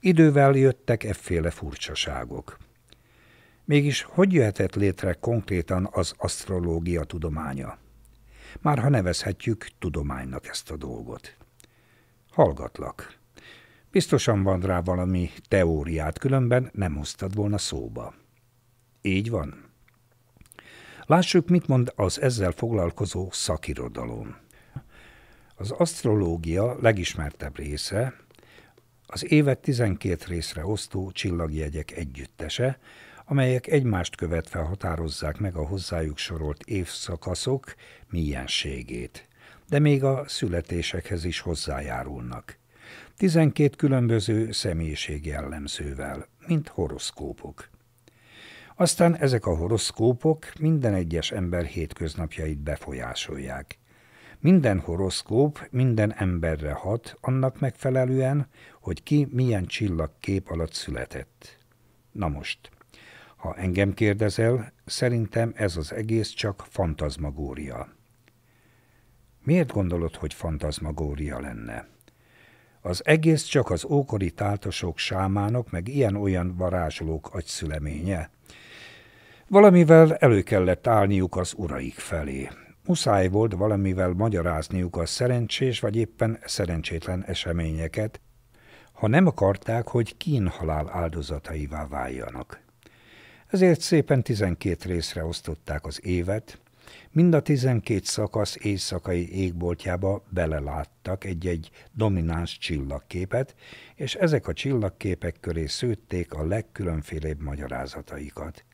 idővel jöttek efféle furcsaságok. Mégis hogy jöhetett létre konkrétan az asztrológia tudománya? Már ha nevezhetjük tudománynak ezt a dolgot. Hallgatlak. Biztosan van rá valami teóriát, különben nem hoztad volna szóba. Így van. Lássuk, mit mond az ezzel foglalkozó szakirodalom. Az asztrológia legismertebb része az évet 12 részre osztó csillagjegyek együttese, amelyek egymást követve határozzák meg a hozzájuk sorolt évszakaszok mienségét, de még a születésekhez is hozzájárulnak. 12 különböző személyiség jellemzővel, mint horoszkópok. Aztán ezek a horoszkópok minden egyes ember hétköznapjait befolyásolják. Minden horoszkóp minden emberre hat, annak megfelelően, hogy ki milyen csillagkép alatt született. Na most, ha engem kérdezel, szerintem ez az egész csak fantazmagória. Miért gondolod, hogy fantazmagória lenne? Az egész csak az ókori táltosok, sámánok, meg ilyen-olyan varázslók agyszüleménye. Valamivel elő kellett állniuk az uraik felé. Muszáj volt valamivel magyarázniuk a szerencsés vagy éppen szerencsétlen eseményeket, ha nem akarták, hogy kínhalál áldozataivá váljanak. Ezért szépen tizenkét részre osztották az évet, mind a tizenkét szakasz éjszakai égboltjába beleláttak egy-egy domináns csillagképet, és ezek a csillagképek köré szőtték a legkülönfélébb magyarázataikat.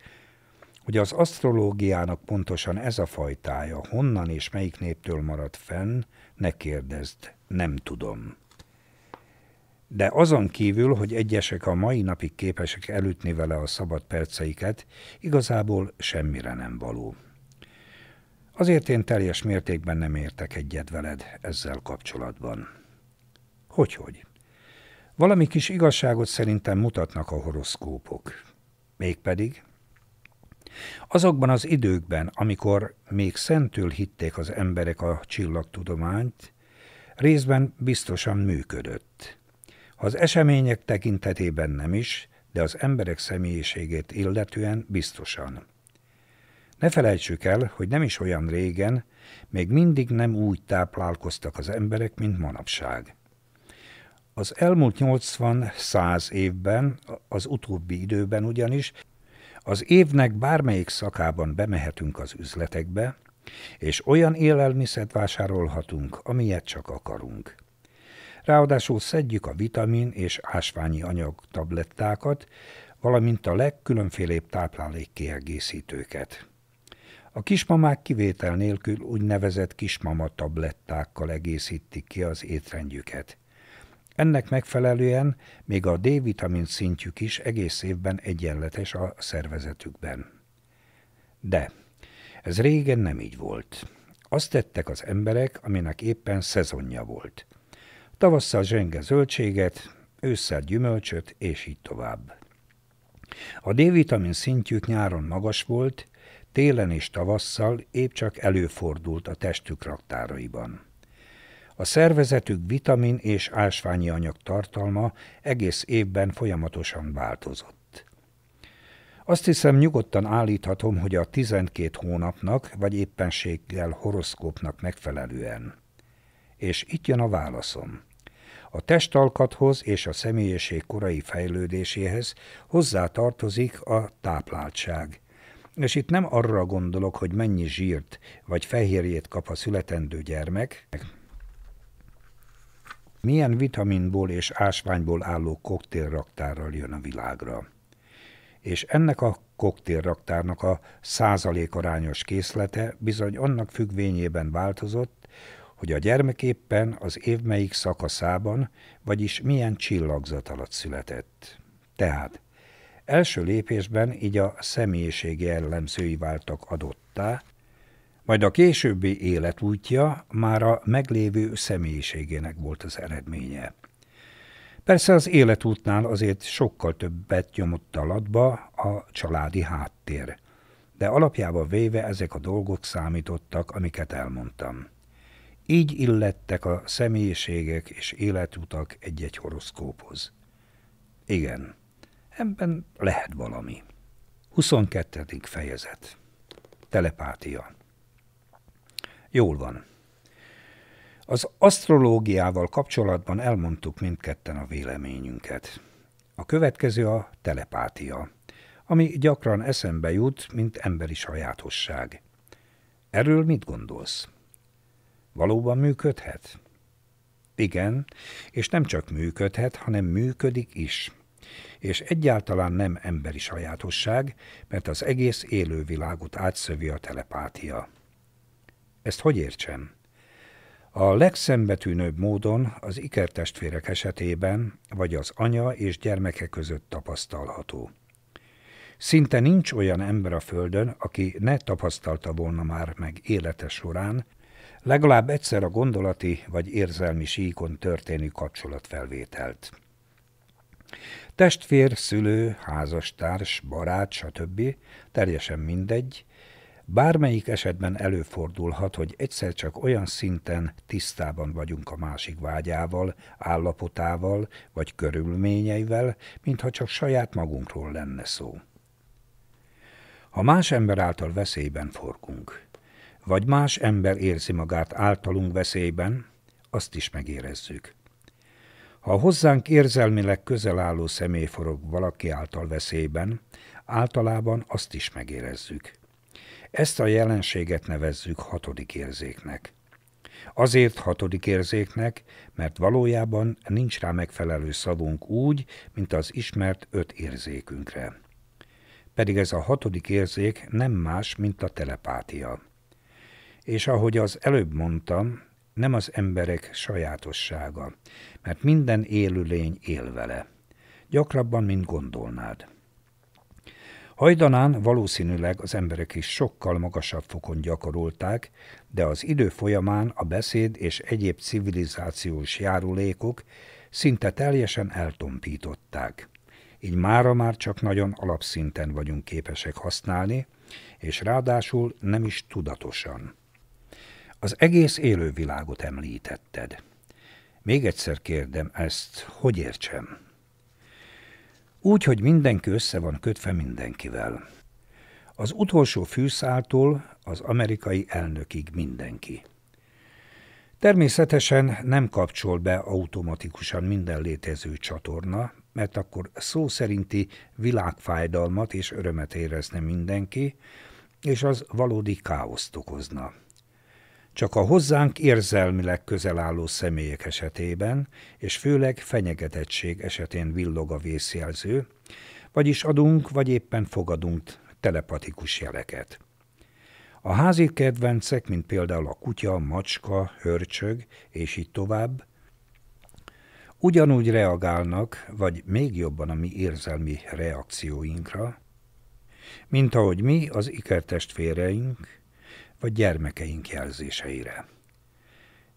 Hogy az asztrológiának pontosan ez a fajtája, honnan és melyik néptől maradt fenn, ne kérdezd, nem tudom. De azon kívül, hogy egyesek a mai napig képesek elütni vele a szabad perceiket, igazából semmire nem való. Azért én teljes mértékben nem értek egyet veled ezzel kapcsolatban. Hogyhogy? Valami kis igazságot szerintem mutatnak a horoszkópok. Mégpedig azokban az időkben, amikor még szentül hitték az emberek a csillagtudományt, részben biztosan működött. Az események tekintetében nem is, de az emberek személyiségét illetően biztosan. Ne felejtsük el, hogy nem is olyan régen, még mindig nem úgy táplálkoztak az emberek, mint manapság. Az elmúlt 80-100 évben, az utóbbi időben ugyanis, az évnek bármelyik szakában bemehetünk az üzletekbe, és olyan élelmiszert vásárolhatunk, amilyet csak akarunk. Ráadásul szedjük a vitamin és ásványi anyag tablettákat, valamint a legkülönfélébb táplálék kiegészítőket. A kismamák kivétel nélkül úgynevezett kismama tablettákkal egészítik ki az étrendjüket. Ennek megfelelően még a D-vitamin szintjük is egész évben egyenletes a szervezetükben. De ez régen nem így volt. Azt tettek az emberek, aminek éppen szezonja volt. Tavasszal zsenge zöldséget, ősszel gyümölcsöt, és így tovább. A D-vitamin szintjük nyáron magas volt, télen és tavasszal épp csak előfordult a testük raktáraiban. A szervezetük vitamin és ásványi anyag tartalma egész évben folyamatosan változott. Azt hiszem nyugodtan állíthatom, hogy a 12 hónapnak, vagy éppenséggel horoszkópnak megfelelően. És itt jön a válaszom. A testalkathoz és a személyiség korai fejlődéséhez hozzá tartozik a tápláltság – és itt nem arra gondolok, hogy mennyi zsírt vagy fehérjét kap a születendő gyermek, milyen vitaminból és ásványból álló koktélraktárral jön a világra. És ennek a koktélraktárnak a százalékarányos készlete bizony annak függvényében változott, hogy a gyermek éppen az év melyik szakaszában, vagyis milyen csillagzat alatt született. Tehát Első lépésben így a személyiségi jellemzői váltak adottá, majd a későbbi életútja már a meglévő személyiségének volt az eredménye. Persze az életútnál azért sokkal többet nyomott a latba a családi háttér, de alapjába véve ezek a dolgok számítottak, amiket elmondtam. Így illettek a személyiségek és életutak egy-egy horoszkóphoz. Igen, Ebben lehet valami. 22. fejezet. Telepátia. Jól van. Az asztrológiával kapcsolatban elmondtuk mindketten a véleményünket. A következő a telepátia, ami gyakran eszembe jut, mint emberi sajátosság. Erről mit gondolsz? Valóban működhet? Igen, és nem csak működhet, hanem működik is. És egyáltalán nem emberi sajátosság, mert az egész élővilágot átszövi a telepátia. Ezt hogy értsem? A legszembetűnőbb módon az ikertestvérek esetében, vagy az anya és gyermeke között tapasztalható. Szinte nincs olyan ember a Földön, aki ne tapasztalta volna már meg élete során, legalább egyszer a gondolati vagy érzelmi síkon történő kapcsolatfelvételt. Testvér, szülő, házastárs, barát, stb. teljesen mindegy, Bármelyik esetben előfordulhat, hogy egyszer csak olyan szinten tisztában vagyunk a másik vágyával, állapotával vagy körülményeivel, mintha csak saját magunkról lenne szó. Ha más ember által veszélyben forgunk, vagy más ember érzi magát általunk veszélyben, azt is megérezzük. Ha hozzánk érzelmileg közel álló személy forog valaki által veszélyben, általában azt is megérezzük. Ezt a jelenséget nevezzük hatodik érzéknek. Azért hatodik érzéknek, mert valójában nincs rá megfelelő szavunk úgy, mint az ismert öt érzékünkre. Pedig ez a hatodik érzék nem más, mint a telepátia. És ahogy az előbb mondtam, nem az emberek sajátossága, mert minden élőlény él vele. Gyakrabban, mint gondolnád. Hajdanán valószínűleg az emberek is sokkal magasabb fokon gyakorolták, de az idő folyamán a beszéd és egyéb civilizációs járulékok szinte teljesen eltompították. Így mára már csak nagyon alapszinten vagyunk képesek használni, és ráadásul nem is tudatosan. Az egész élővilágot említetted. Még egyszer kérdem ezt, hogy értsem? Úgy, hogy mindenki össze van kötve mindenkivel. Az utolsó fűszáltól az amerikai elnökig mindenki. Természetesen nem kapcsol be automatikusan minden létező csatorna, mert akkor szó szerinti világfájdalmat és örömet érezne mindenki, és az valódi káoszt okozna. Csak a hozzánk érzelmileg közel álló személyek esetében, és főleg fenyegetettség esetén villog a vészjelző, vagyis adunk, vagy éppen fogadunk telepatikus jeleket. A házi kedvencek, mint például a kutya, macska, hörcsög, és így tovább, ugyanúgy reagálnak, vagy még jobban a mi érzelmi reakcióinkra, mint ahogy mi az ikertestvéreink, vagy gyermekeink jelzéseire.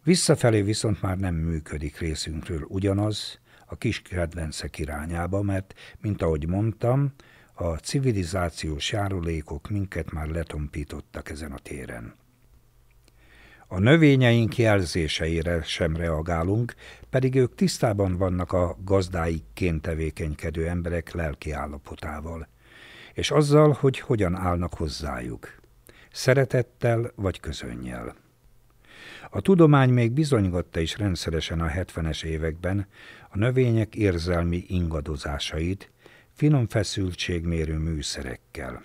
Visszafelé viszont már nem működik részünkről ugyanaz a kis kedvencek irányába, mert, mint ahogy mondtam, a civilizációs járulékok minket már letompítottak ezen a téren. A növényeink jelzéseire sem reagálunk, pedig ők tisztában vannak a gazdáikként tevékenykedő emberek lelki állapotával, és azzal, hogy hogyan állnak hozzájuk szeretettel vagy közönnyel. A tudomány még bizonygatta is rendszeresen a 70-es években a növények érzelmi ingadozásait finom feszültségmérő műszerekkel.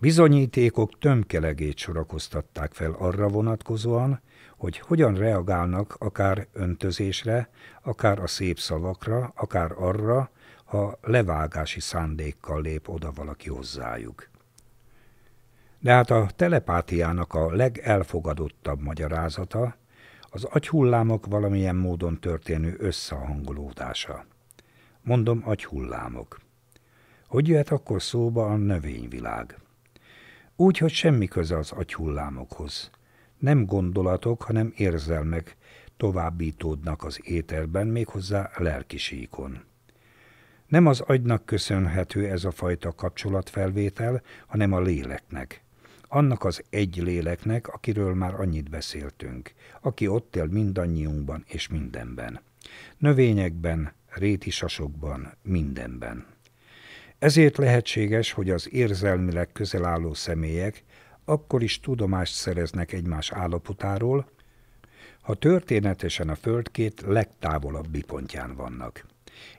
Bizonyítékok tömkelegét sorakoztatták fel arra vonatkozóan, hogy hogyan reagálnak akár öntözésre, akár a szép szavakra, akár arra, ha levágási szándékkal lép oda valaki hozzájuk. De hát a telepátiának a legelfogadottabb magyarázata az agyhullámok valamilyen módon történő összehangolódása. Mondom agyhullámok. Hogy jöhet akkor szóba a növényvilág? Úgy, hogy semmi köze az agyhullámokhoz. Nem gondolatok, hanem érzelmek továbbítódnak az éterben, méghozzá lelkisíkon. Nem az agynak köszönhető ez a fajta kapcsolatfelvétel, hanem a léleknek – annak az egy léleknek, akiről már annyit beszéltünk, aki ott él mindannyiunkban és mindenben. Növényekben, rétisasokban, mindenben. Ezért lehetséges, hogy az érzelmileg közel álló személyek akkor is tudomást szereznek egymás állapotáról, ha történetesen a föld két legtávolabbi pontján vannak.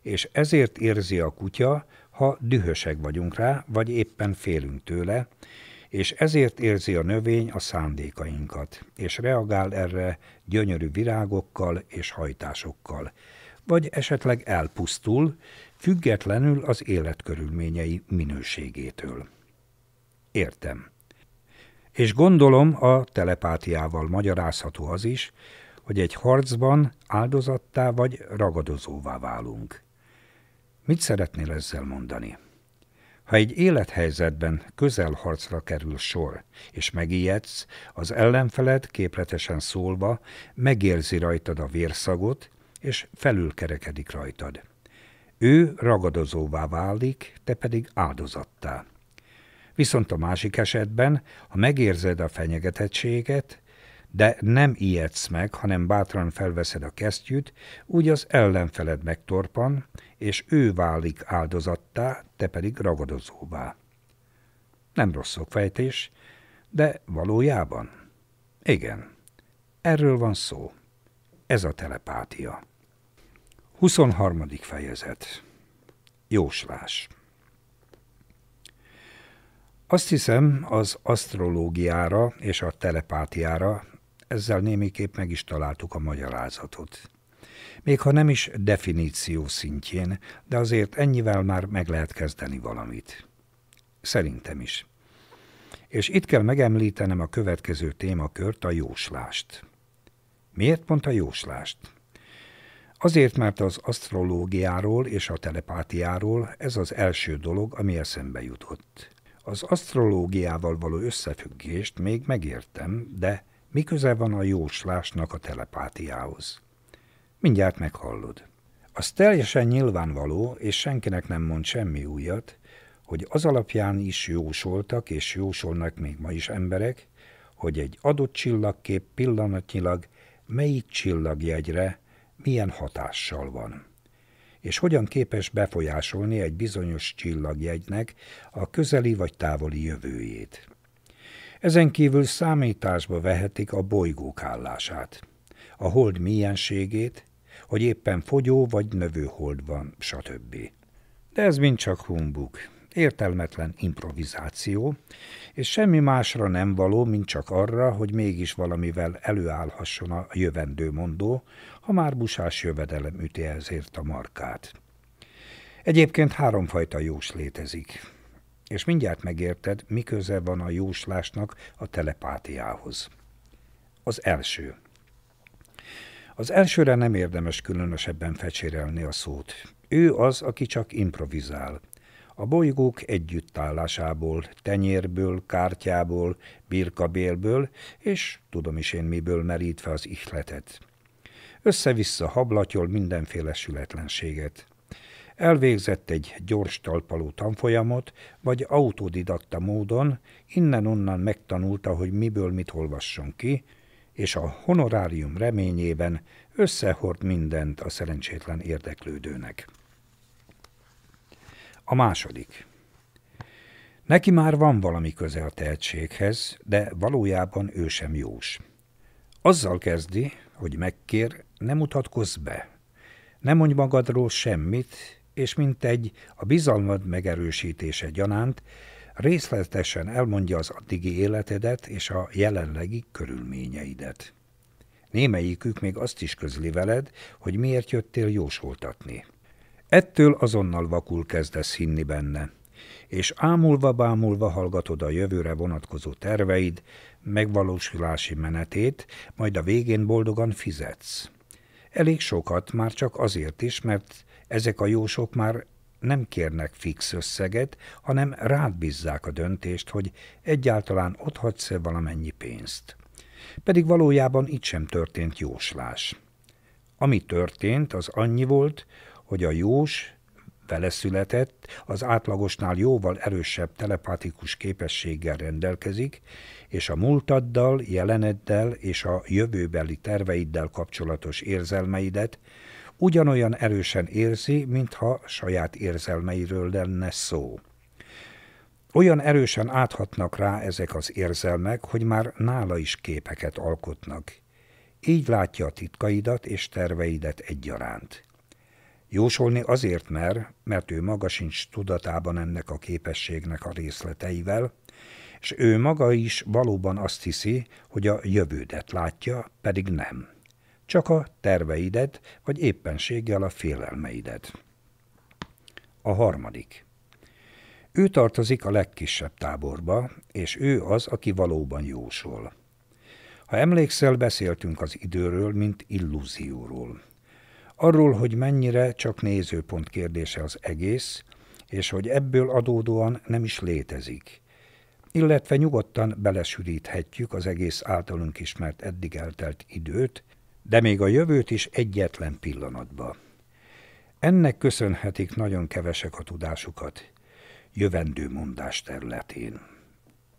És ezért érzi a kutya, ha dühösek vagyunk rá, vagy éppen félünk tőle, és ezért érzi a növény a szándékainkat, és reagál erre gyönyörű virágokkal és hajtásokkal, vagy esetleg elpusztul, függetlenül az életkörülményei minőségétől. Értem. És gondolom a telepátiával magyarázható az is, hogy egy harcban áldozattá vagy ragadozóvá válunk. Mit szeretnél ezzel mondani? Ha egy élethelyzetben közelharcra kerül sor, és megijedsz, az ellenfeled képletesen szólva megérzi rajtad a vérszagot, és felülkerekedik rajtad. Ő ragadozóvá válik, te pedig áldozattá. Viszont a másik esetben, ha megérzed a fenyegetettséget, de nem ijedsz meg, hanem bátran felveszed a kesztyűt, úgy az ellenfeled megtorpan, és ő válik áldozattá, te pedig ragadozóvá. Nem rossz fejtés, de valójában? Igen, erről van szó. Ez a telepátia. 23. fejezet Jóslás Azt hiszem, az asztrológiára és a telepátiára ezzel némiképp meg is találtuk a magyarázatot. Még ha nem is definíció szintjén, de azért ennyivel már meg lehet kezdeni valamit. Szerintem is. És itt kell megemlítenem a következő témakört, a jóslást. Miért pont a jóslást? Azért, mert az asztrológiáról és a telepátiáról ez az első dolog, ami eszembe jutott. Az asztrológiával való összefüggést még megértem, de mi köze van a jóslásnak a telepátiához? Mindjárt meghallod. Az teljesen nyilvánvaló, és senkinek nem mond semmi újat, hogy az alapján is jósoltak, és jósolnak még ma is emberek, hogy egy adott csillagkép pillanatnyilag melyik csillagjegyre milyen hatással van, és hogyan képes befolyásolni egy bizonyos csillagjegynek a közeli vagy távoli jövőjét. Ezen kívül számításba vehetik a bolygók állását, a hold mienségét, hogy éppen fogyó vagy növő hold van, stb. De ez mind csak humbug, értelmetlen improvizáció, és semmi másra nem való, mint csak arra, hogy mégis valamivel előállhasson a jövendő mondó, ha már busás jövedelem üti ezért a markát. Egyébként háromfajta jós létezik és mindjárt megérted, mi van a jóslásnak a telepátiához. Az első. Az elsőre nem érdemes különösebben fecsérelni a szót. Ő az, aki csak improvizál. A bolygók együttállásából, tenyérből, kártyából, birkabélből, és tudom is én miből merítve az ihletet. Össze-vissza hablatyol mindenféle sületlenséget elvégzett egy gyors talpaló tanfolyamot, vagy autodidakta módon, innen-onnan megtanulta, hogy miből mit olvasson ki, és a honorárium reményében összehord mindent a szerencsétlen érdeklődőnek. A második. Neki már van valami köze a tehetséghez, de valójában ő sem jós. Azzal kezdi, hogy megkér, nem mutatkozz be. Ne mondj magadról semmit, és mint egy a bizalmad megerősítése gyanánt részletesen elmondja az addigi életedet és a jelenlegi körülményeidet. Némelyikük még azt is közli veled, hogy miért jöttél jósoltatni. Ettől azonnal vakul kezdesz hinni benne, és ámulva-bámulva hallgatod a jövőre vonatkozó terveid, megvalósulási menetét, majd a végén boldogan fizetsz. Elég sokat, már csak azért is, mert ezek a jósok már nem kérnek fix összeget, hanem rád bízzák a döntést, hogy egyáltalán otthagysz-e valamennyi pénzt. Pedig valójában itt sem történt jóslás. Ami történt, az annyi volt, hogy a jós vele született, az átlagosnál jóval erősebb telepatikus képességgel rendelkezik, és a múltaddal, jeleneddel és a jövőbeli terveiddel kapcsolatos érzelmeidet ugyanolyan erősen érzi, mintha saját érzelmeiről lenne szó. Olyan erősen áthatnak rá ezek az érzelmek, hogy már nála is képeket alkotnak. Így látja a titkaidat és terveidet egyaránt. Jósolni azért mer, mert ő maga sincs tudatában ennek a képességnek a részleteivel, és ő maga is valóban azt hiszi, hogy a jövődet látja, pedig nem. Csak a terveidet, vagy éppenséggel a félelmeidet. A harmadik. Ő tartozik a legkisebb táborba, és ő az, aki valóban jósol. Ha emlékszel, beszéltünk az időről, mint illúzióról. Arról, hogy mennyire csak nézőpont kérdése az egész, és hogy ebből adódóan nem is létezik. Illetve nyugodtan belesűríthetjük az egész általunk ismert eddig eltelt időt, de még a jövőt is egyetlen pillanatba. Ennek köszönhetik nagyon kevesek a tudásukat, jövendő mondás területén.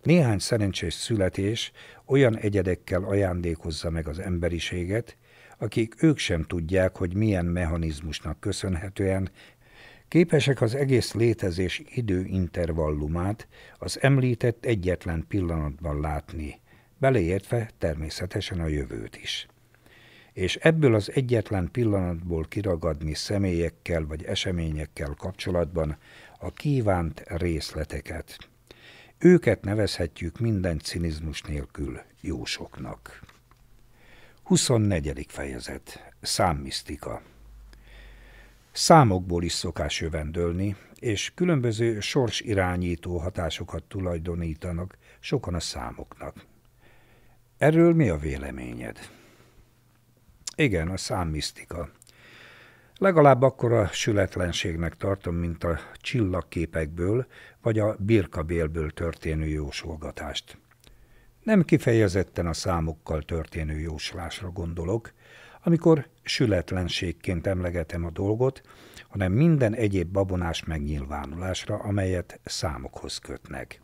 Néhány szerencsés születés olyan egyedekkel ajándékozza meg az emberiséget, akik ők sem tudják, hogy milyen mechanizmusnak köszönhetően képesek az egész létezés időintervallumát az említett egyetlen pillanatban látni, beleértve természetesen a jövőt is. És ebből az egyetlen pillanatból kiragadni személyekkel vagy eseményekkel kapcsolatban a kívánt részleteket. Őket nevezhetjük minden cinizmus nélkül jósoknak. 24. fejezet. Számmisztika. Számokból is szokás jövendölni, és különböző sors irányító hatásokat tulajdonítanak sokan a számoknak. Erről mi a véleményed? Igen, a számmisztika. Legalább akkor a sületlenségnek tartom, mint a csillagképekből vagy a birkabélből történő jósolgatást. Nem kifejezetten a számokkal történő jóslásra gondolok, amikor sületlenségként emlegetem a dolgot, hanem minden egyéb babonás megnyilvánulásra, amelyet számokhoz kötnek.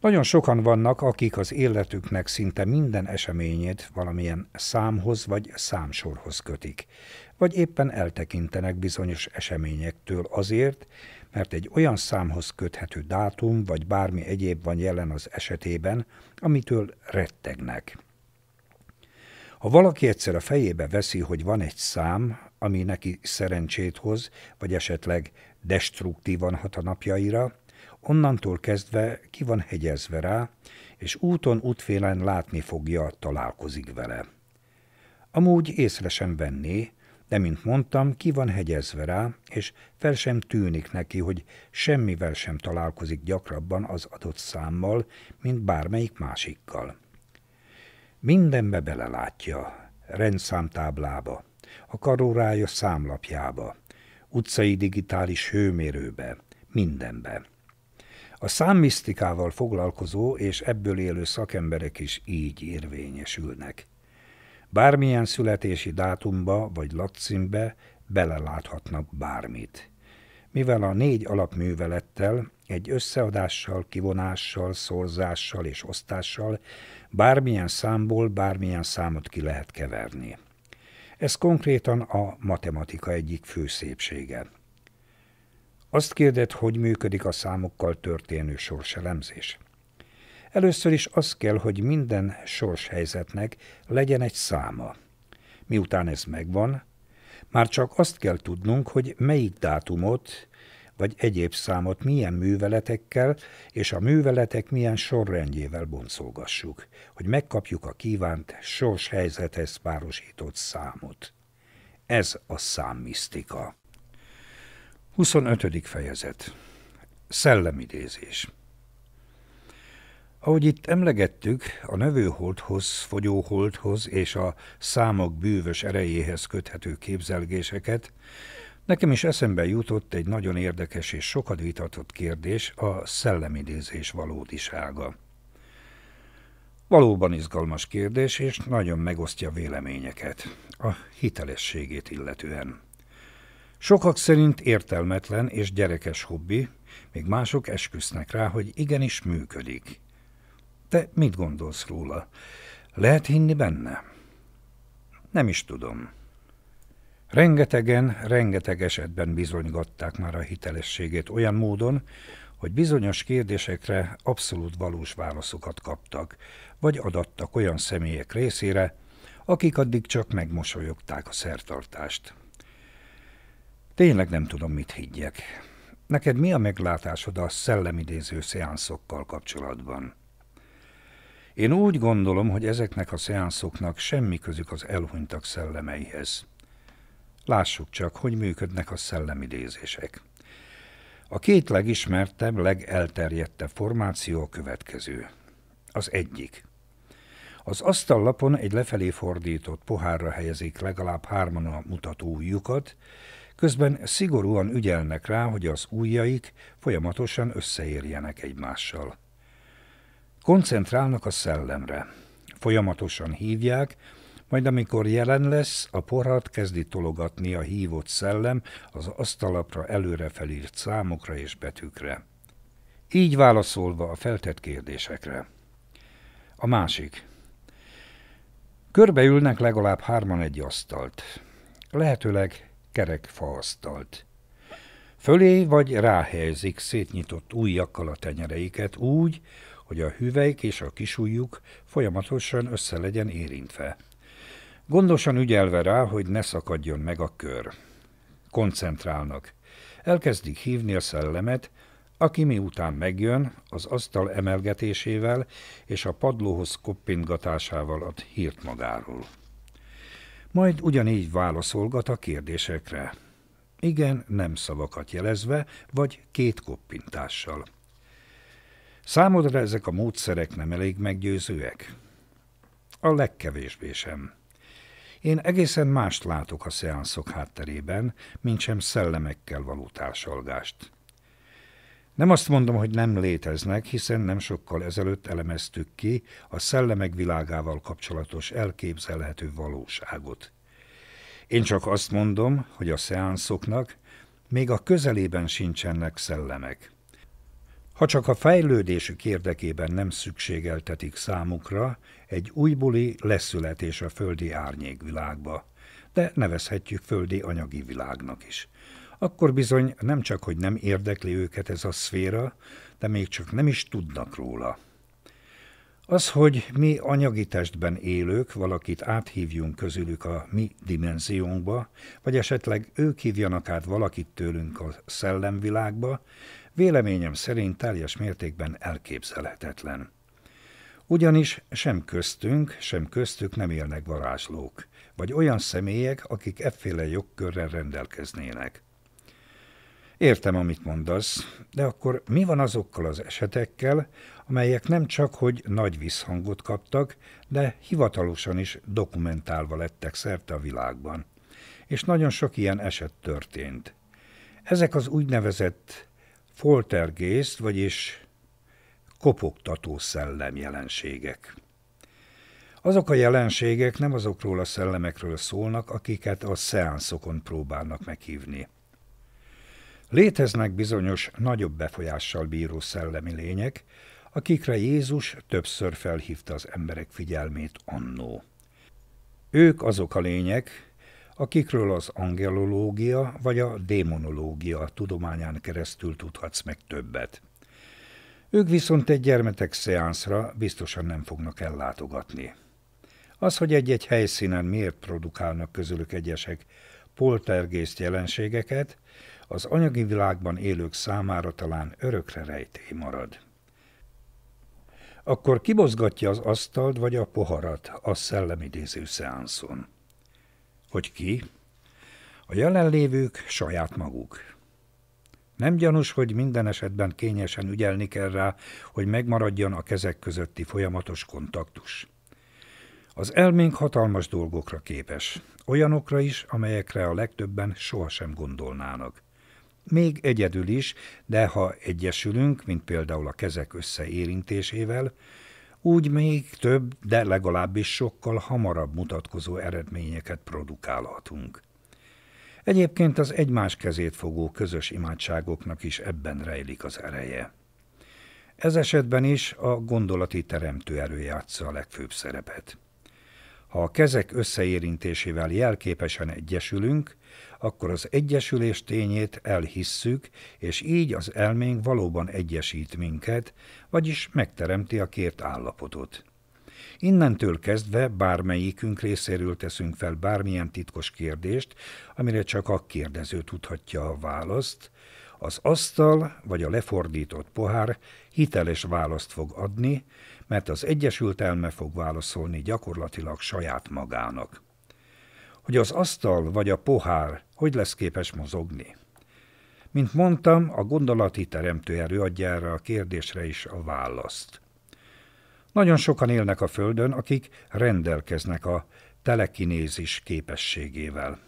Nagyon sokan vannak, akik az életüknek szinte minden eseményét valamilyen számhoz vagy számsorhoz kötik, vagy éppen eltekintenek bizonyos eseményektől azért, mert egy olyan számhoz köthető dátum vagy bármi egyéb van jelen az esetében, amitől rettegnek. Ha valaki egyszer a fejébe veszi, hogy van egy szám, ami neki szerencsét hoz, vagy esetleg destruktívan hat a napjaira, onnantól kezdve ki van hegyezve rá, és úton útfélen látni fogja, találkozik vele. Amúgy észre sem venné, de mint mondtam, ki van hegyezve rá, és fel sem tűnik neki, hogy semmivel sem találkozik gyakrabban az adott számmal, mint bármelyik másikkal. Mindenbe belelátja, rendszámtáblába, a karórája számlapjába, utcai digitális hőmérőbe, mindenbe. A számmisztikával foglalkozó és ebből élő szakemberek is így érvényesülnek. Bármilyen születési dátumba vagy lakcímbe beleláthatnak bármit. Mivel a négy alapművelettel, egy összeadással, kivonással, szorzással és osztással bármilyen számból bármilyen számot ki lehet keverni. Ez konkrétan a matematika egyik fő szépsége. Azt kérded, hogy működik a számokkal történő sorselemzés. Először is az kell, hogy minden sorshelyzetnek legyen egy száma. Miután ez megvan, már csak azt kell tudnunk, hogy melyik dátumot vagy egyéb számot milyen műveletekkel és a műveletek milyen sorrendjével boncolgassuk, hogy megkapjuk a kívánt sorshelyzethez párosított számot. Ez a számmisztika. 25. fejezet Szellemidézés ahogy itt emlegettük, a növőholdhoz, fogyóholdhoz és a számok bűvös erejéhez köthető képzelgéseket, nekem is eszembe jutott egy nagyon érdekes és sokat vitatott kérdés, a szellemidézés valódisága. Valóban izgalmas kérdés, és nagyon megosztja véleményeket, a hitelességét illetően. Sokak szerint értelmetlen és gyerekes hobbi, még mások esküsznek rá, hogy igenis működik. Te mit gondolsz róla? Lehet hinni benne? Nem is tudom. Rengetegen, rengeteg esetben bizonygatták már a hitelességét olyan módon, hogy bizonyos kérdésekre abszolút valós válaszokat kaptak, vagy adattak olyan személyek részére, akik addig csak megmosolyogták a szertartást. Tényleg nem tudom, mit higgyek. Neked mi a meglátásod a szellemidéző szeánszokkal kapcsolatban? Én úgy gondolom, hogy ezeknek a szeánszoknak semmi közük az elhunytak szellemeihez. Lássuk csak, hogy működnek a szellemidézések. A két legismertebb, legelterjedtebb formáció a következő. Az egyik. Az asztallapon egy lefelé fordított pohárra helyezik legalább hárman a mutató ujjukat, közben szigorúan ügyelnek rá, hogy az ujjaik folyamatosan összeérjenek egymással. Koncentrálnak a szellemre. Folyamatosan hívják, majd amikor jelen lesz, a porhat kezdi tologatni a hívott szellem az asztalapra előre felírt számokra és betűkre. Így válaszolva a feltett kérdésekre. A másik. Körbeülnek legalább hárman egy asztalt. Lehetőleg kerek faasztalt. Fölé vagy ráhelyezik szétnyitott ujjakkal a tenyereiket úgy, hogy a hüvelyk és a kisujjuk folyamatosan össze legyen érintve. Gondosan ügyelve rá, hogy ne szakadjon meg a kör. Koncentrálnak. Elkezdik hívni a szellemet, aki miután megjön, az asztal emelgetésével és a padlóhoz koppintgatásával ad hírt magáról. Majd ugyanígy válaszolgat a kérdésekre. Igen, nem szavakat jelezve, vagy két koppintással. Számodra ezek a módszerek nem elég meggyőzőek? A legkevésbé sem. Én egészen mást látok a szeánszok hátterében, mint sem szellemekkel való társalgást. Nem azt mondom, hogy nem léteznek, hiszen nem sokkal ezelőtt elemeztük ki a szellemek világával kapcsolatos elképzelhető valóságot. Én csak azt mondom, hogy a szeánszoknak még a közelében sincsenek szellemek. Ha csak a fejlődésük érdekében nem szükségeltetik számukra egy újbuli leszületés a földi árnyékvilágba, de nevezhetjük földi anyagi világnak is. Akkor bizony nem csak, hogy nem érdekli őket ez a szféra, de még csak nem is tudnak róla. Az, hogy mi anyagi testben élők, valakit áthívjunk közülük a mi dimenziónkba, vagy esetleg ők hívjanak át valakit tőlünk a szellemvilágba, véleményem szerint teljes mértékben elképzelhetetlen. Ugyanis sem köztünk, sem köztük nem élnek varázslók, vagy olyan személyek, akik efféle jogkörrel rendelkeznének. Értem, amit mondasz, de akkor mi van azokkal az esetekkel, amelyek nem csak, hogy nagy visszhangot kaptak, de hivatalosan is dokumentálva lettek szerte a világban. És nagyon sok ilyen eset történt. Ezek az úgynevezett foltergészt, vagyis kopogtató szellem jelenségek. Azok a jelenségek nem azokról a szellemekről szólnak, akiket a szeánszokon próbálnak meghívni. Léteznek bizonyos nagyobb befolyással bíró szellemi lények, akikre Jézus többször felhívta az emberek figyelmét annó. Ők azok a lények, akikről az angelológia vagy a démonológia tudományán keresztül tudhatsz meg többet. Ők viszont egy gyermetek szeánszra biztosan nem fognak ellátogatni. Az, hogy egy-egy helyszínen miért produkálnak közülük egyesek poltergészt jelenségeket, az anyagi világban élők számára talán örökre rejtély marad. Akkor kibozgatja az asztalt vagy a poharat a szellemidéző szeánszon. Hogy ki? A jelenlévők saját maguk. Nem gyanús, hogy minden esetben kényesen ügyelni kell rá, hogy megmaradjon a kezek közötti folyamatos kontaktus. Az elménk hatalmas dolgokra képes, olyanokra is, amelyekre a legtöbben sohasem gondolnának még egyedül is, de ha egyesülünk, mint például a kezek összeérintésével, úgy még több, de legalábbis sokkal hamarabb mutatkozó eredményeket produkálhatunk. Egyébként az egymás kezét fogó közös imádságoknak is ebben rejlik az ereje. Ez esetben is a gondolati teremtő erő játsza a legfőbb szerepet. Ha a kezek összeérintésével jelképesen egyesülünk, akkor az egyesülés tényét elhisszük, és így az elménk valóban egyesít minket, vagyis megteremti a kért állapotot. Innentől kezdve bármelyikünk részéről teszünk fel bármilyen titkos kérdést, amire csak a kérdező tudhatja a választ, az asztal vagy a lefordított pohár hiteles választ fog adni, mert az Egyesült Elme fog válaszolni gyakorlatilag saját magának. Hogy az asztal vagy a pohár hogy lesz képes mozogni? Mint mondtam, a gondolati teremtő erő adja erre a kérdésre is a választ. Nagyon sokan élnek a Földön, akik rendelkeznek a telekinézis képességével.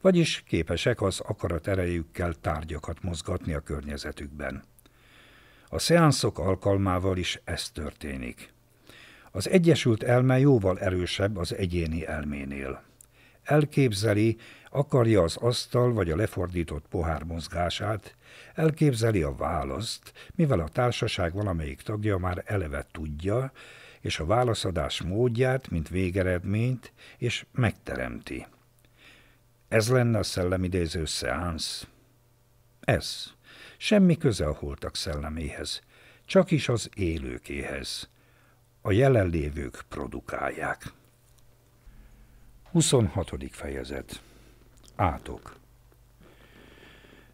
Vagyis képesek az akarat erejükkel tárgyakat mozgatni a környezetükben. A szeánszok alkalmával is ez történik. Az egyesült elme jóval erősebb az egyéni elménél. Elképzeli, akarja az asztal vagy a lefordított pohár mozgását, elképzeli a választ, mivel a társaság valamelyik tagja már eleve tudja, és a válaszadás módját, mint végeredményt, és megteremti. Ez lenne a szellemidéző szeánsz? Ez. Semmi köze a holtak szelleméhez, csak is az élőkéhez. A jelenlévők produkálják. 26. fejezet Átok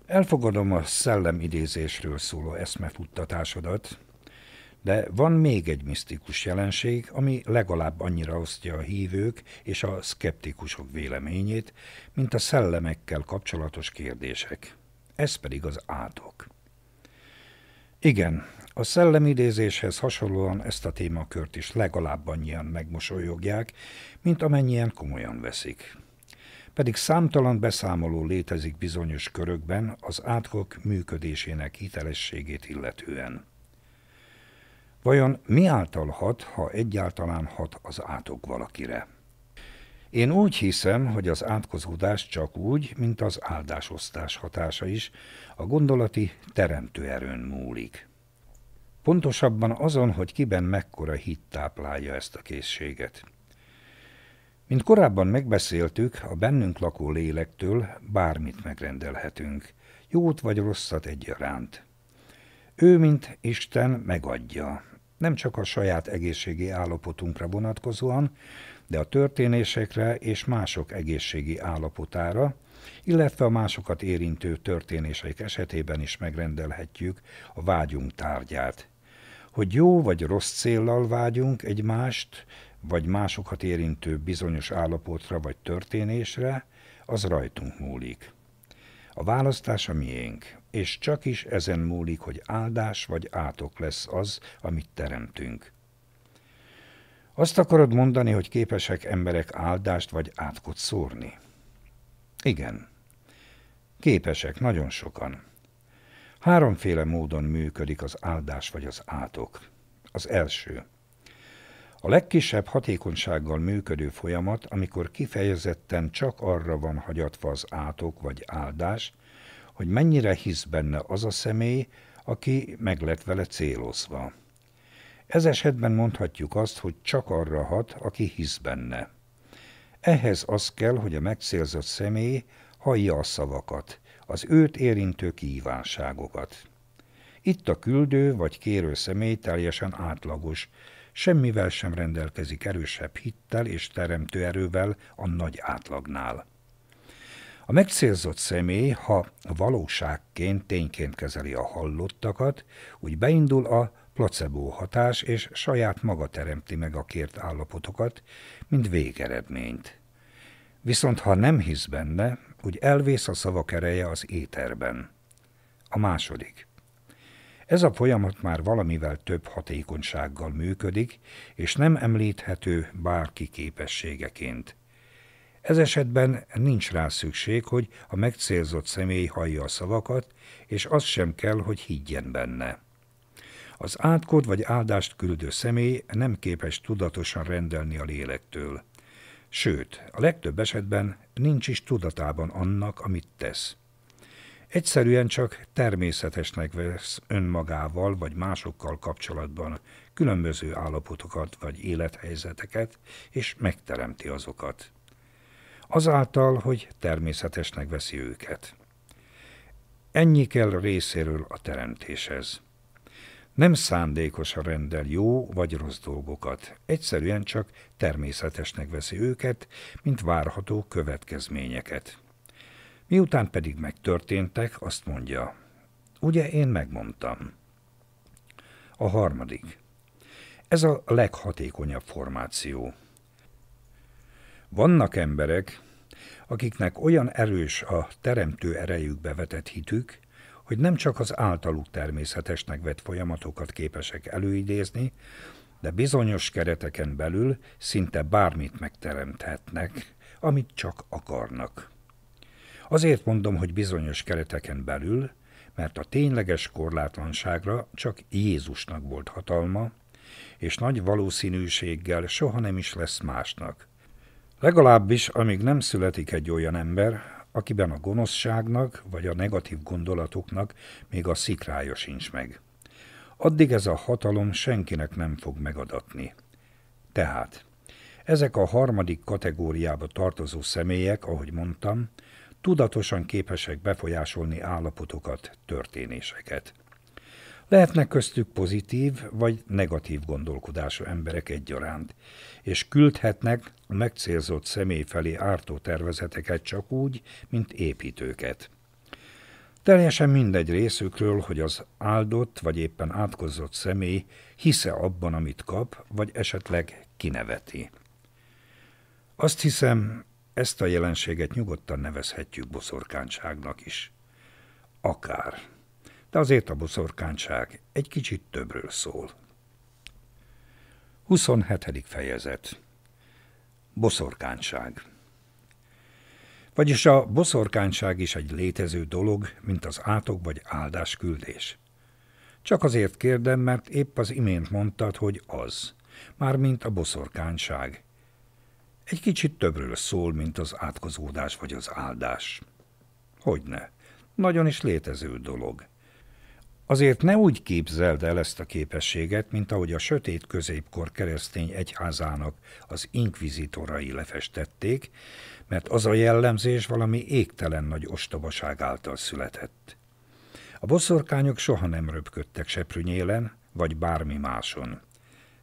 Elfogadom a szellem idézésről szóló eszmefuttatásodat, de van még egy misztikus jelenség, ami legalább annyira osztja a hívők és a szkeptikusok véleményét, mint a szellemekkel kapcsolatos kérdések. Ez pedig az átok. Igen, a szellemidézéshez hasonlóan ezt a témakört is legalább annyian megmosolyogják, mint amennyien komolyan veszik. Pedig számtalan beszámoló létezik bizonyos körökben az átkok működésének hitelességét illetően. Vajon mi által hat, ha egyáltalán hat az átok valakire? Én úgy hiszem, hogy az átkozódás csak úgy, mint az áldásosztás hatása is, a gondolati teremtő erőn múlik. Pontosabban azon, hogy kiben mekkora hit táplálja ezt a készséget. Mint korábban megbeszéltük, a bennünk lakó lélektől bármit megrendelhetünk, jót vagy rosszat egyaránt. Ő, mint Isten, megadja, nem csak a saját egészségi állapotunkra vonatkozóan, de a történésekre és mások egészségi állapotára, illetve a másokat érintő történések esetében is megrendelhetjük a vágyunk tárgyát. Hogy jó vagy rossz céllal vágyunk egymást, vagy másokat érintő bizonyos állapotra vagy történésre, az rajtunk múlik. A választás a miénk, és csak is ezen múlik, hogy áldás vagy átok lesz az, amit teremtünk. Azt akarod mondani, hogy képesek emberek áldást vagy átkot szórni? Igen. Képesek, nagyon sokan. Háromféle módon működik az áldás vagy az átok. Az első. A legkisebb hatékonysággal működő folyamat, amikor kifejezetten csak arra van hagyatva az átok vagy áldás, hogy mennyire hisz benne az a személy, aki meg lett vele célozva. Ez esetben mondhatjuk azt, hogy csak arra hat, aki hisz benne. Ehhez az kell, hogy a megcélzott személy hallja a szavakat, az őt érintő kívánságokat. Itt a küldő vagy kérő személy teljesen átlagos, semmivel sem rendelkezik erősebb hittel és teremtő erővel a nagy átlagnál. A megcélzott személy, ha valóságként, tényként kezeli a hallottakat, úgy beindul a placebo hatás, és saját maga teremti meg a kért állapotokat, mint végeredményt. Viszont ha nem hisz benne, úgy elvész a szavak ereje az éterben. A második. Ez a folyamat már valamivel több hatékonysággal működik, és nem említhető bárki képességeként. Ez esetben nincs rá szükség, hogy a megcélzott személy hallja a szavakat, és az sem kell, hogy higgyen benne. Az átkod vagy áldást küldő személy nem képes tudatosan rendelni a lélektől. Sőt, a legtöbb esetben nincs is tudatában annak, amit tesz. Egyszerűen csak természetesnek vesz önmagával vagy másokkal kapcsolatban különböző állapotokat vagy élethelyzeteket, és megteremti azokat. Azáltal, hogy természetesnek veszi őket. Ennyi kell részéről a teremtéshez. Nem szándékosan rendel jó vagy rossz dolgokat, egyszerűen csak természetesnek veszi őket, mint várható következményeket. Miután pedig megtörténtek, azt mondja, ugye én megmondtam. A harmadik. Ez a leghatékonyabb formáció. Vannak emberek, akiknek olyan erős a teremtő erejükbe vetett hitük, hogy nem csak az általuk természetesnek vett folyamatokat képesek előidézni, de bizonyos kereteken belül szinte bármit megteremthetnek, amit csak akarnak. Azért mondom, hogy bizonyos kereteken belül, mert a tényleges korlátlanságra csak Jézusnak volt hatalma, és nagy valószínűséggel soha nem is lesz másnak. Legalábbis, amíg nem születik egy olyan ember, akiben a gonoszságnak vagy a negatív gondolatoknak még a szikrája sincs meg. Addig ez a hatalom senkinek nem fog megadatni. Tehát, ezek a harmadik kategóriába tartozó személyek, ahogy mondtam, tudatosan képesek befolyásolni állapotokat, történéseket. Lehetnek köztük pozitív vagy negatív gondolkodású emberek egyaránt, és küldhetnek a megcélzott személy felé ártó tervezeteket csak úgy, mint építőket. Teljesen mindegy részükről, hogy az áldott vagy éppen átkozott személy hisze abban, amit kap, vagy esetleg kineveti. Azt hiszem, ezt a jelenséget nyugodtan nevezhetjük boszorkányságnak is. Akár. De azért a boszorkányság egy kicsit többről szól. 27. fejezet Boszorkányság Vagyis a boszorkányság is egy létező dolog, mint az átok vagy áldás küldés. Csak azért kérdem, mert épp az imént mondtad, hogy az, mármint a boszorkányság, egy kicsit többről szól, mint az átkozódás vagy az áldás. Hogyne, nagyon is létező dolog. Azért ne úgy képzeld el ezt a képességet, mint ahogy a sötét középkor keresztény egyházának az inkvizitorai lefestették, mert az a jellemzés valami égtelen nagy ostobaság által született. A boszorkányok soha nem röpködtek seprűnyélen, vagy bármi máson.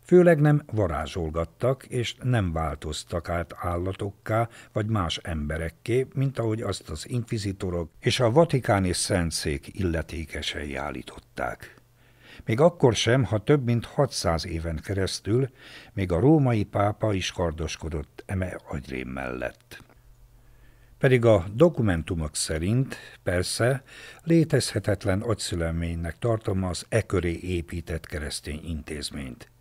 Főleg nem varázsolgattak, és nem változtak át állatokká vagy más emberekké, mint ahogy azt az inkvizitorok és a vatikáni szentszék illetékesei állították. Még akkor sem, ha több mint 600 éven keresztül még a római pápa is kardoskodott eme agyrém mellett. Pedig a dokumentumok szerint persze létezhetetlen agyszüleménynek tartom az e köré épített keresztény intézményt –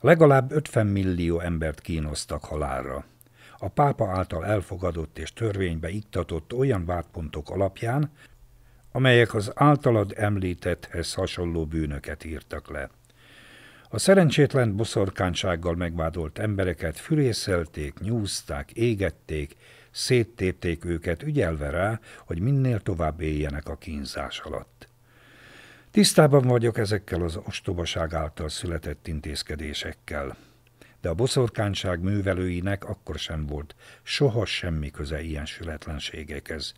Legalább 50 millió embert kínoztak halálra. A pápa által elfogadott és törvénybe iktatott olyan vádpontok alapján, amelyek az általad említetthez hasonló bűnöket írtak le. A szerencsétlen boszorkánysággal megvádolt embereket fürészelték, nyúzták, égették, széttépték őket, ügyelve rá, hogy minél tovább éljenek a kínzás alatt. Tisztában vagyok ezekkel az ostobaság által született intézkedésekkel, de a boszorkányság művelőinek akkor sem volt soha semmi köze ilyen sületlenségekhez,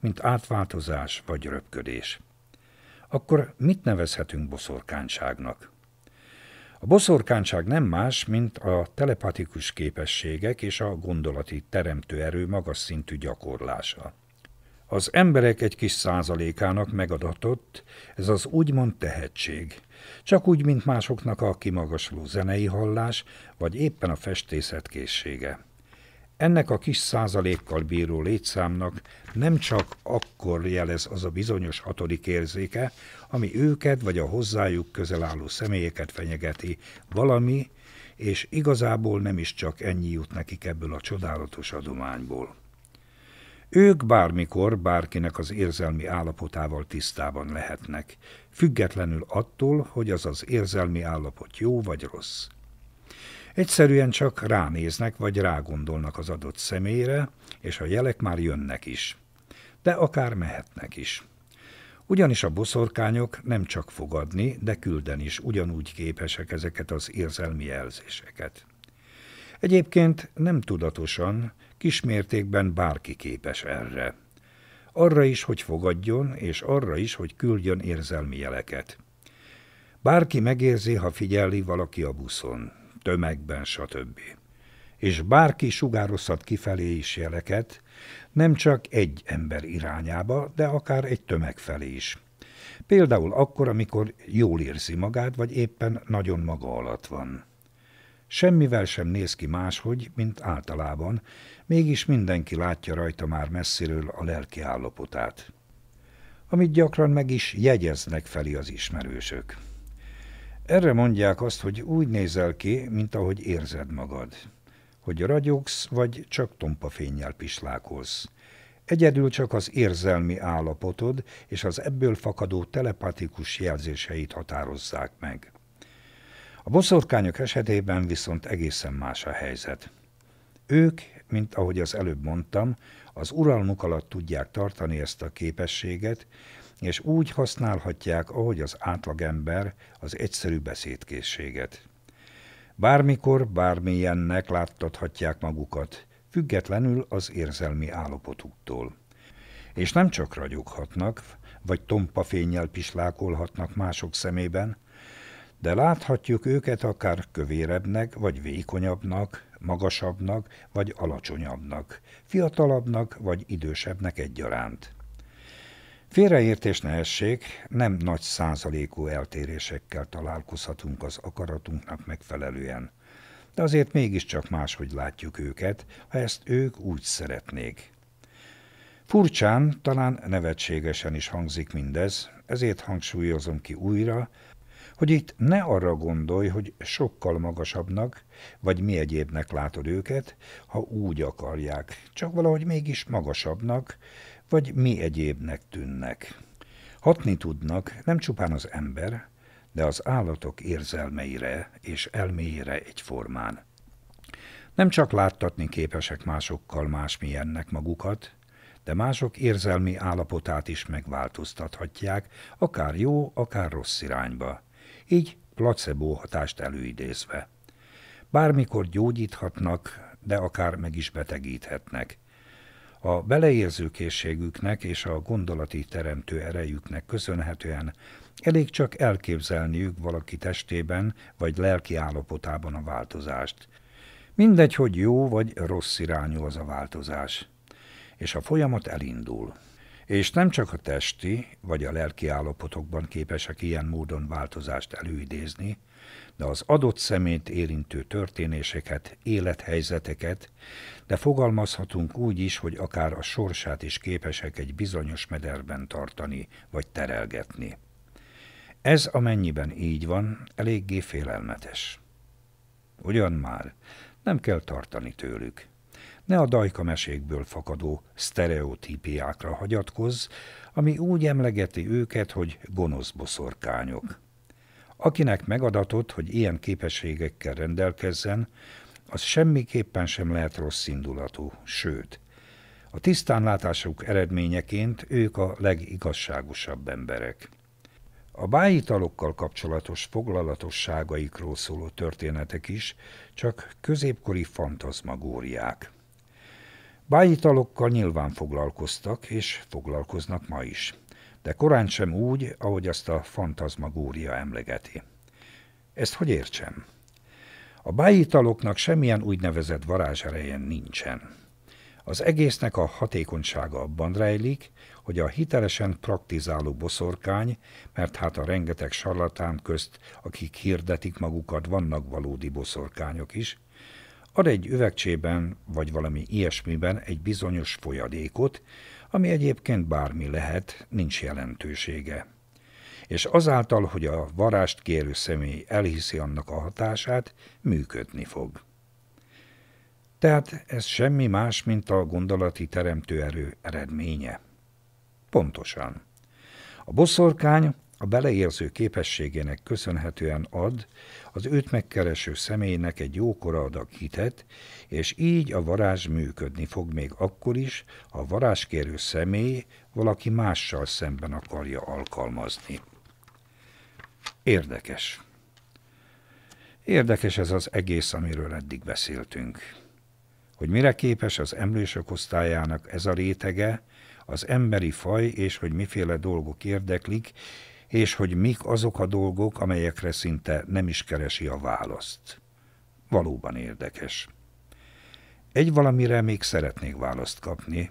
mint átváltozás vagy röpködés. Akkor mit nevezhetünk boszorkányságnak? A boszorkányság nem más, mint a telepatikus képességek és a gondolati teremtő erő magas szintű gyakorlása. Az emberek egy kis százalékának megadatott ez az úgymond tehetség, csak úgy, mint másoknak a kimagasló zenei hallás, vagy éppen a festészet készsége. Ennek a kis százalékkal bíró létszámnak nem csak akkor jelez az a bizonyos hatodik érzéke, ami őket vagy a hozzájuk közel álló személyeket fenyegeti, valami, és igazából nem is csak ennyi jut nekik ebből a csodálatos adományból. Ők bármikor bárkinek az érzelmi állapotával tisztában lehetnek, függetlenül attól, hogy az az érzelmi állapot jó vagy rossz. Egyszerűen csak ránéznek vagy rágondolnak az adott személyre, és a jelek már jönnek is. De akár mehetnek is. Ugyanis a boszorkányok nem csak fogadni, de küldeni is ugyanúgy képesek ezeket az érzelmi jelzéseket. Egyébként nem tudatosan, kismértékben bárki képes erre. Arra is, hogy fogadjon, és arra is, hogy küldjön érzelmi jeleket. Bárki megérzi, ha figyeli valaki a buszon, tömegben, stb. És bárki sugározhat kifelé is jeleket, nem csak egy ember irányába, de akár egy tömeg felé is. Például akkor, amikor jól érzi magát, vagy éppen nagyon maga alatt van. Semmivel sem néz ki máshogy, mint általában, mégis mindenki látja rajta már messziről a lelki állapotát. Amit gyakran meg is jegyeznek felé az ismerősök. Erre mondják azt, hogy úgy nézel ki, mint ahogy érzed magad. Hogy ragyogsz, vagy csak tompa fényjel pislákolsz. Egyedül csak az érzelmi állapotod és az ebből fakadó telepatikus jelzéseit határozzák meg. A boszorkányok esetében viszont egészen más a helyzet. Ők, mint ahogy az előbb mondtam, az uralmuk alatt tudják tartani ezt a képességet, és úgy használhatják, ahogy az átlagember az egyszerű beszédkészséget. Bármikor, bármilyennek láttathatják magukat, függetlenül az érzelmi állapotuktól. És nem csak ragyoghatnak, vagy tompa fényjel pislákolhatnak mások szemében, de láthatjuk őket akár kövérebbnek, vagy vékonyabbnak, magasabbnak, vagy alacsonyabbnak, fiatalabbnak, vagy idősebbnek egyaránt. Félreértés ne essék, nem nagy százalékú eltérésekkel találkozhatunk az akaratunknak megfelelően, de azért mégiscsak máshogy látjuk őket, ha ezt ők úgy szeretnék. Furcsán, talán nevetségesen is hangzik mindez, ezért hangsúlyozom ki újra, hogy itt ne arra gondolj, hogy sokkal magasabbnak, vagy mi egyébnek látod őket, ha úgy akarják, csak valahogy mégis magasabbnak, vagy mi egyébnek tűnnek. Hatni tudnak nem csupán az ember, de az állatok érzelmeire és elméjére egyformán. Nem csak láttatni képesek másokkal másmilyennek magukat, de mások érzelmi állapotát is megváltoztathatják, akár jó, akár rossz irányba így placebo hatást előidézve. Bármikor gyógyíthatnak, de akár meg is betegíthetnek. A beleérző készségüknek és a gondolati teremtő erejüknek köszönhetően elég csak elképzelniük valaki testében vagy lelki állapotában a változást. Mindegy, hogy jó vagy rossz irányú az a változás. És a folyamat elindul és nem csak a testi vagy a lelki állapotokban képesek ilyen módon változást előidézni, de az adott szemét érintő történéseket, élethelyzeteket, de fogalmazhatunk úgy is, hogy akár a sorsát is képesek egy bizonyos mederben tartani vagy terelgetni. Ez amennyiben így van, eléggé félelmetes. Ugyan már, nem kell tartani tőlük ne a dajka mesékből fakadó sztereotípiákra hagyatkozz, ami úgy emlegeti őket, hogy gonosz boszorkányok. Akinek megadatott, hogy ilyen képességekkel rendelkezzen, az semmiképpen sem lehet rossz indulatú, sőt, a tisztánlátásuk eredményeként ők a legigazságosabb emberek. A bájitalokkal kapcsolatos foglalatosságaikról szóló történetek is csak középkori fantazmagóriák. Bájitalokkal nyilván foglalkoztak, és foglalkoznak ma is, de korán sem úgy, ahogy azt a fantazmagória emlegeti. Ezt hogy értsem? A bájitaloknak semmilyen úgynevezett varázsereje nincsen. Az egésznek a hatékonysága abban rejlik, hogy a hitelesen praktizáló boszorkány, mert hát a rengeteg sarlatán közt, akik hirdetik magukat, vannak valódi boszorkányok is, ad egy üvegcsében vagy valami ilyesmiben egy bizonyos folyadékot, ami egyébként bármi lehet, nincs jelentősége. És azáltal, hogy a varást kérő személy elhiszi annak a hatását, működni fog. Tehát ez semmi más, mint a gondolati teremtőerő eredménye. Pontosan. A boszorkány a beleérző képességének köszönhetően ad az őt megkereső személynek egy jókora adag hitet, és így a varázs működni fog még akkor is, ha a varázskérő személy valaki mással szemben akarja alkalmazni. Érdekes. Érdekes ez az egész, amiről eddig beszéltünk. Hogy mire képes az emlősök osztályának ez a rétege, az emberi faj, és hogy miféle dolgok érdeklik, és hogy mik azok a dolgok, amelyekre szinte nem is keresi a választ. Valóban érdekes. Egy valamire még szeretnék választ kapni,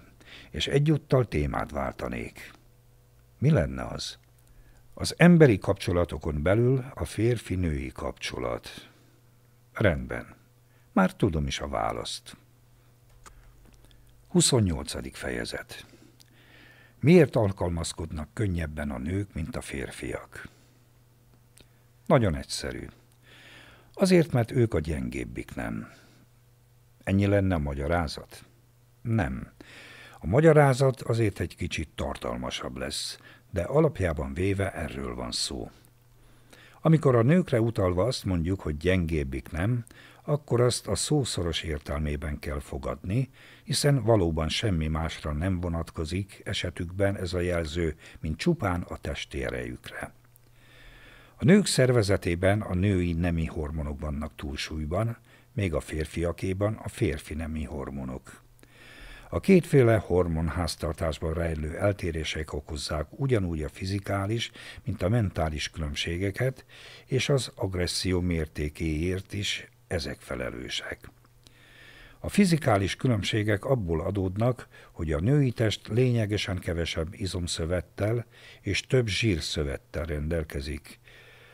és egyúttal témát váltanék. Mi lenne az? Az emberi kapcsolatokon belül a férfi-női kapcsolat. Rendben. Már tudom is a választ. 28. fejezet Miért alkalmazkodnak könnyebben a nők, mint a férfiak? Nagyon egyszerű. Azért, mert ők a gyengébbik nem. Ennyi lenne a magyarázat? Nem. A magyarázat azért egy kicsit tartalmasabb lesz, de alapjában véve erről van szó. Amikor a nőkre utalva azt mondjuk, hogy gyengébbik nem, akkor azt a szószoros értelmében kell fogadni, hiszen valóban semmi másra nem vonatkozik esetükben ez a jelző, mint csupán a testi erejükre. A nők szervezetében a női nemi hormonok vannak túlsúlyban, még a férfiakéban a férfi nemi hormonok. A kétféle hormonháztartásban rejlő eltérések okozzák ugyanúgy a fizikális, mint a mentális különbségeket, és az agresszió mértékéért is ezek felelősek. A fizikális különbségek abból adódnak, hogy a női test lényegesen kevesebb izomszövettel és több zsírszövettel rendelkezik.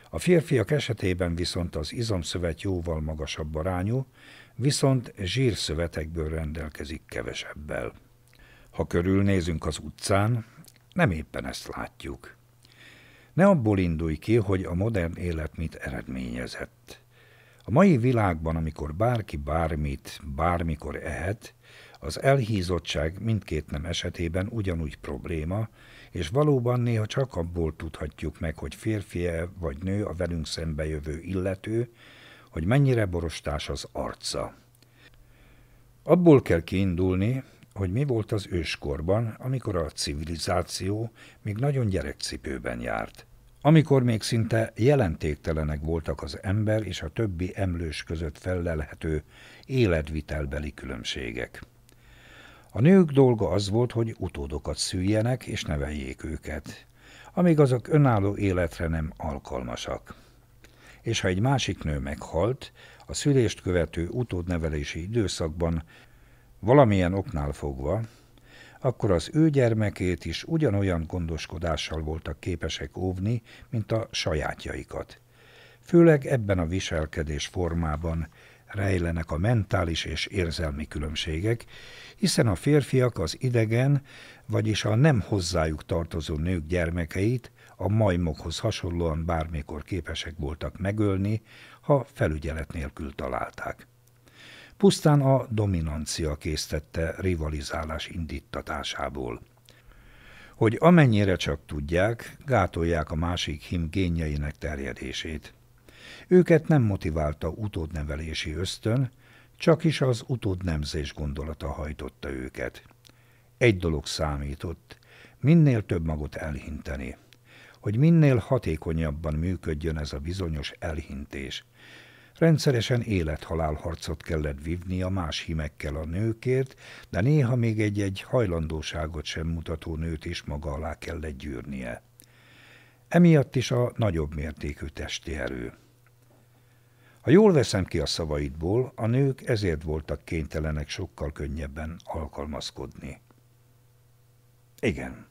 A férfiak esetében viszont az izomszövet jóval magasabb arányú, viszont zsírszövetekből rendelkezik kevesebbel. Ha körülnézünk az utcán, nem éppen ezt látjuk. Ne abból indulj ki, hogy a modern élet mit eredményezett. A mai világban, amikor bárki bármit, bármikor ehet, az elhízottság mindkét nem esetében ugyanúgy probléma, és valóban néha csak abból tudhatjuk meg, hogy férfi -e vagy nő a velünk szembe jövő illető, hogy mennyire borostás az arca. Abból kell kiindulni, hogy mi volt az őskorban, amikor a civilizáció még nagyon gyerekcipőben járt. Amikor még szinte jelentéktelenek voltak az ember és a többi emlős között fellelhető életvitelbeli különbségek. A nők dolga az volt, hogy utódokat szüljenek és neveljék őket, amíg azok önálló életre nem alkalmasak. És ha egy másik nő meghalt, a szülést követő utódnevelési időszakban valamilyen oknál fogva, akkor az ő gyermekét is ugyanolyan gondoskodással voltak képesek óvni, mint a sajátjaikat. Főleg ebben a viselkedés formában rejlenek a mentális és érzelmi különbségek, hiszen a férfiak az idegen, vagyis a nem hozzájuk tartozó nők gyermekeit a majmokhoz hasonlóan bármikor képesek voltak megölni, ha felügyelet nélkül találták. Pusztán a dominancia késztette rivalizálás indítatásából. Hogy amennyire csak tudják, gátolják a másik him génjeinek terjedését. Őket nem motiválta utódnevelési ösztön, csak is az utódnemzés gondolata hajtotta őket. Egy dolog számított, minél több magot elhinteni, hogy minél hatékonyabban működjön ez a bizonyos elhintés. Rendszeresen élethalál harcot kellett a más himekkel a nőkért, de néha még egy-egy hajlandóságot sem mutató nőt is maga alá kellett gyűrnie. Emiatt is a nagyobb mértékű testi erő. Ha jól veszem ki a szavaidból, a nők ezért voltak kénytelenek sokkal könnyebben alkalmazkodni. Igen,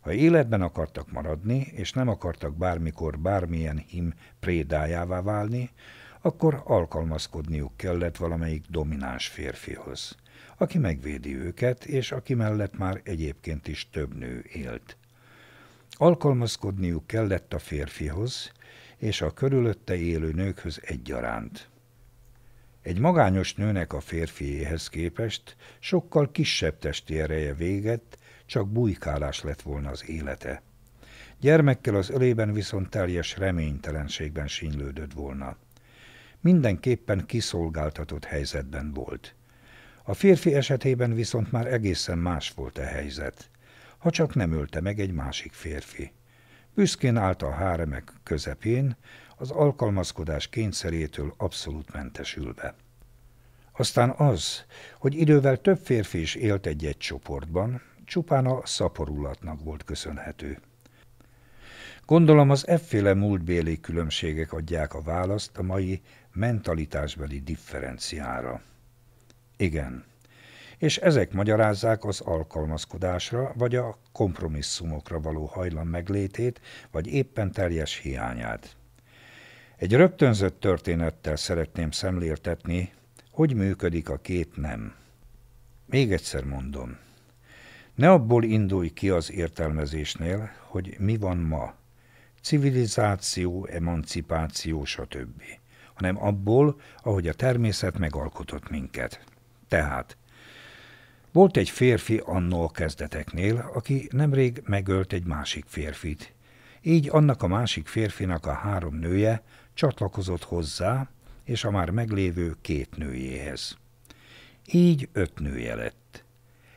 ha életben akartak maradni, és nem akartak bármikor bármilyen him prédájává válni, akkor alkalmazkodniuk kellett valamelyik domináns férfihoz, aki megvédi őket, és aki mellett már egyébként is több nő élt. Alkalmazkodniuk kellett a férfihoz, és a körülötte élő nőkhöz egyaránt. Egy magányos nőnek a férfiéhez képest sokkal kisebb testi ereje véget, csak bujkálás lett volna az élete. gyermekkel az ölében viszont teljes reménytelenségben sínlődött volna. Mindenképpen kiszolgáltatott helyzetben volt. A férfi esetében viszont már egészen más volt a helyzet, ha csak nem ölte meg egy másik férfi. Büszkén állt a háremek közepén, az alkalmazkodás kényszerétől abszolút mentesülve. Aztán az, hogy idővel több férfi is élt egy-egy csoportban, csupán a szaporulatnak volt köszönhető. Gondolom az efféle múltbéli különbségek adják a választ a mai mentalitásbeli differenciára. Igen, és ezek magyarázzák az alkalmazkodásra vagy a kompromisszumokra való hajlam meglétét, vagy éppen teljes hiányát. Egy rögtönzött történettel szeretném szemléltetni, hogy működik a két nem. Még egyszer mondom, ne abból indulj ki az értelmezésnél, hogy mi van ma, civilizáció, emancipáció, stb., hanem abból, ahogy a természet megalkotott minket. Tehát volt egy férfi annó a kezdeteknél, aki nemrég megölt egy másik férfit. Így annak a másik férfinak a három nője csatlakozott hozzá, és a már meglévő két nőjéhez. Így öt nője lett.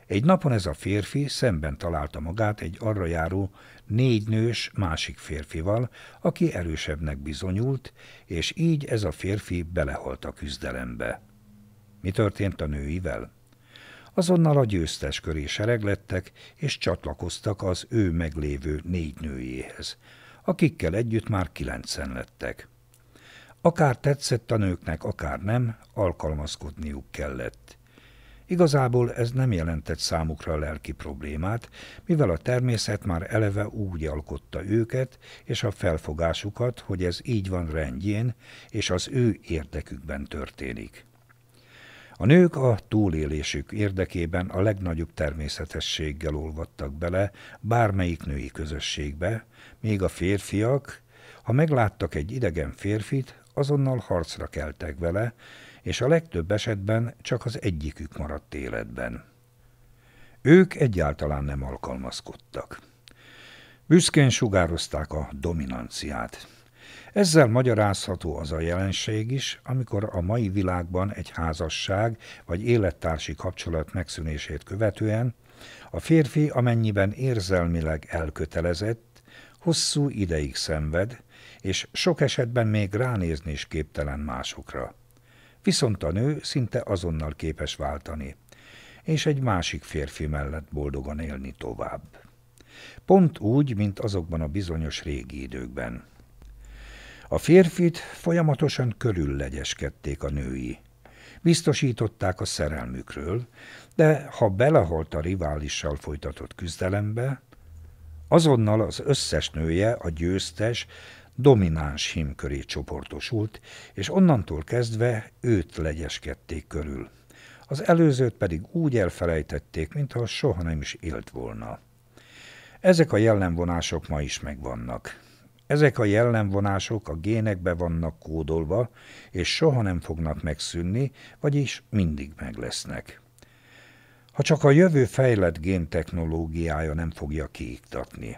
Egy napon ez a férfi szemben találta magát egy arra járó négy nős másik férfival, aki erősebbnek bizonyult, és így ez a férfi belehalt a küzdelembe. Mi történt a nőivel? Azonnal a győztes köré sereglettek, és csatlakoztak az ő meglévő négy nőjéhez, akikkel együtt már kilencen lettek. Akár tetszett a nőknek, akár nem, alkalmazkodniuk kellett. Igazából ez nem jelentett számukra a lelki problémát, mivel a természet már eleve úgy alkotta őket és a felfogásukat, hogy ez így van rendjén, és az ő érdekükben történik. A nők a túlélésük érdekében a legnagyobb természetességgel olvadtak bele bármelyik női közösségbe, míg a férfiak, ha megláttak egy idegen férfit, azonnal harcra keltek vele, és a legtöbb esetben csak az egyikük maradt életben. Ők egyáltalán nem alkalmazkodtak. Büszkén sugározták a dominanciát. Ezzel magyarázható az a jelenség is, amikor a mai világban egy házasság vagy élettársi kapcsolat megszűnését követően a férfi amennyiben érzelmileg elkötelezett, hosszú ideig szenved, és sok esetben még ránézni is képtelen másokra. Viszont a nő szinte azonnal képes váltani, és egy másik férfi mellett boldogan élni tovább. Pont úgy, mint azokban a bizonyos régi időkben. A férfit folyamatosan körüllegyeskedték a női. Biztosították a szerelmükről, de ha belehalt a riválissal folytatott küzdelembe, azonnal az összes nője, a győztes, domináns hím köré csoportosult, és onnantól kezdve őt legyeskedték körül. Az előzőt pedig úgy elfelejtették, mintha soha nem is élt volna. Ezek a jellemvonások ma is megvannak. Ezek a jellemvonások a génekbe vannak kódolva, és soha nem fognak megszűnni, vagyis mindig meg lesznek. Ha csak a jövő fejlett géntechnológiája nem fogja kiiktatni.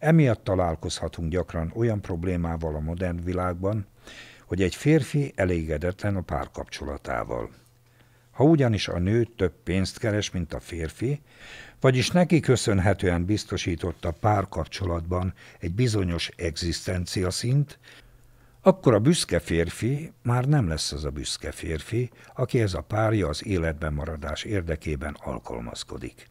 Emiatt találkozhatunk gyakran olyan problémával a modern világban, hogy egy férfi elégedetlen a párkapcsolatával. Ha ugyanis a nő több pénzt keres, mint a férfi, vagyis neki köszönhetően biztosított a párkapcsolatban egy bizonyos egzisztencia szint, akkor a büszke férfi már nem lesz az a büszke férfi, aki ez a párja az életben maradás érdekében alkalmazkodik.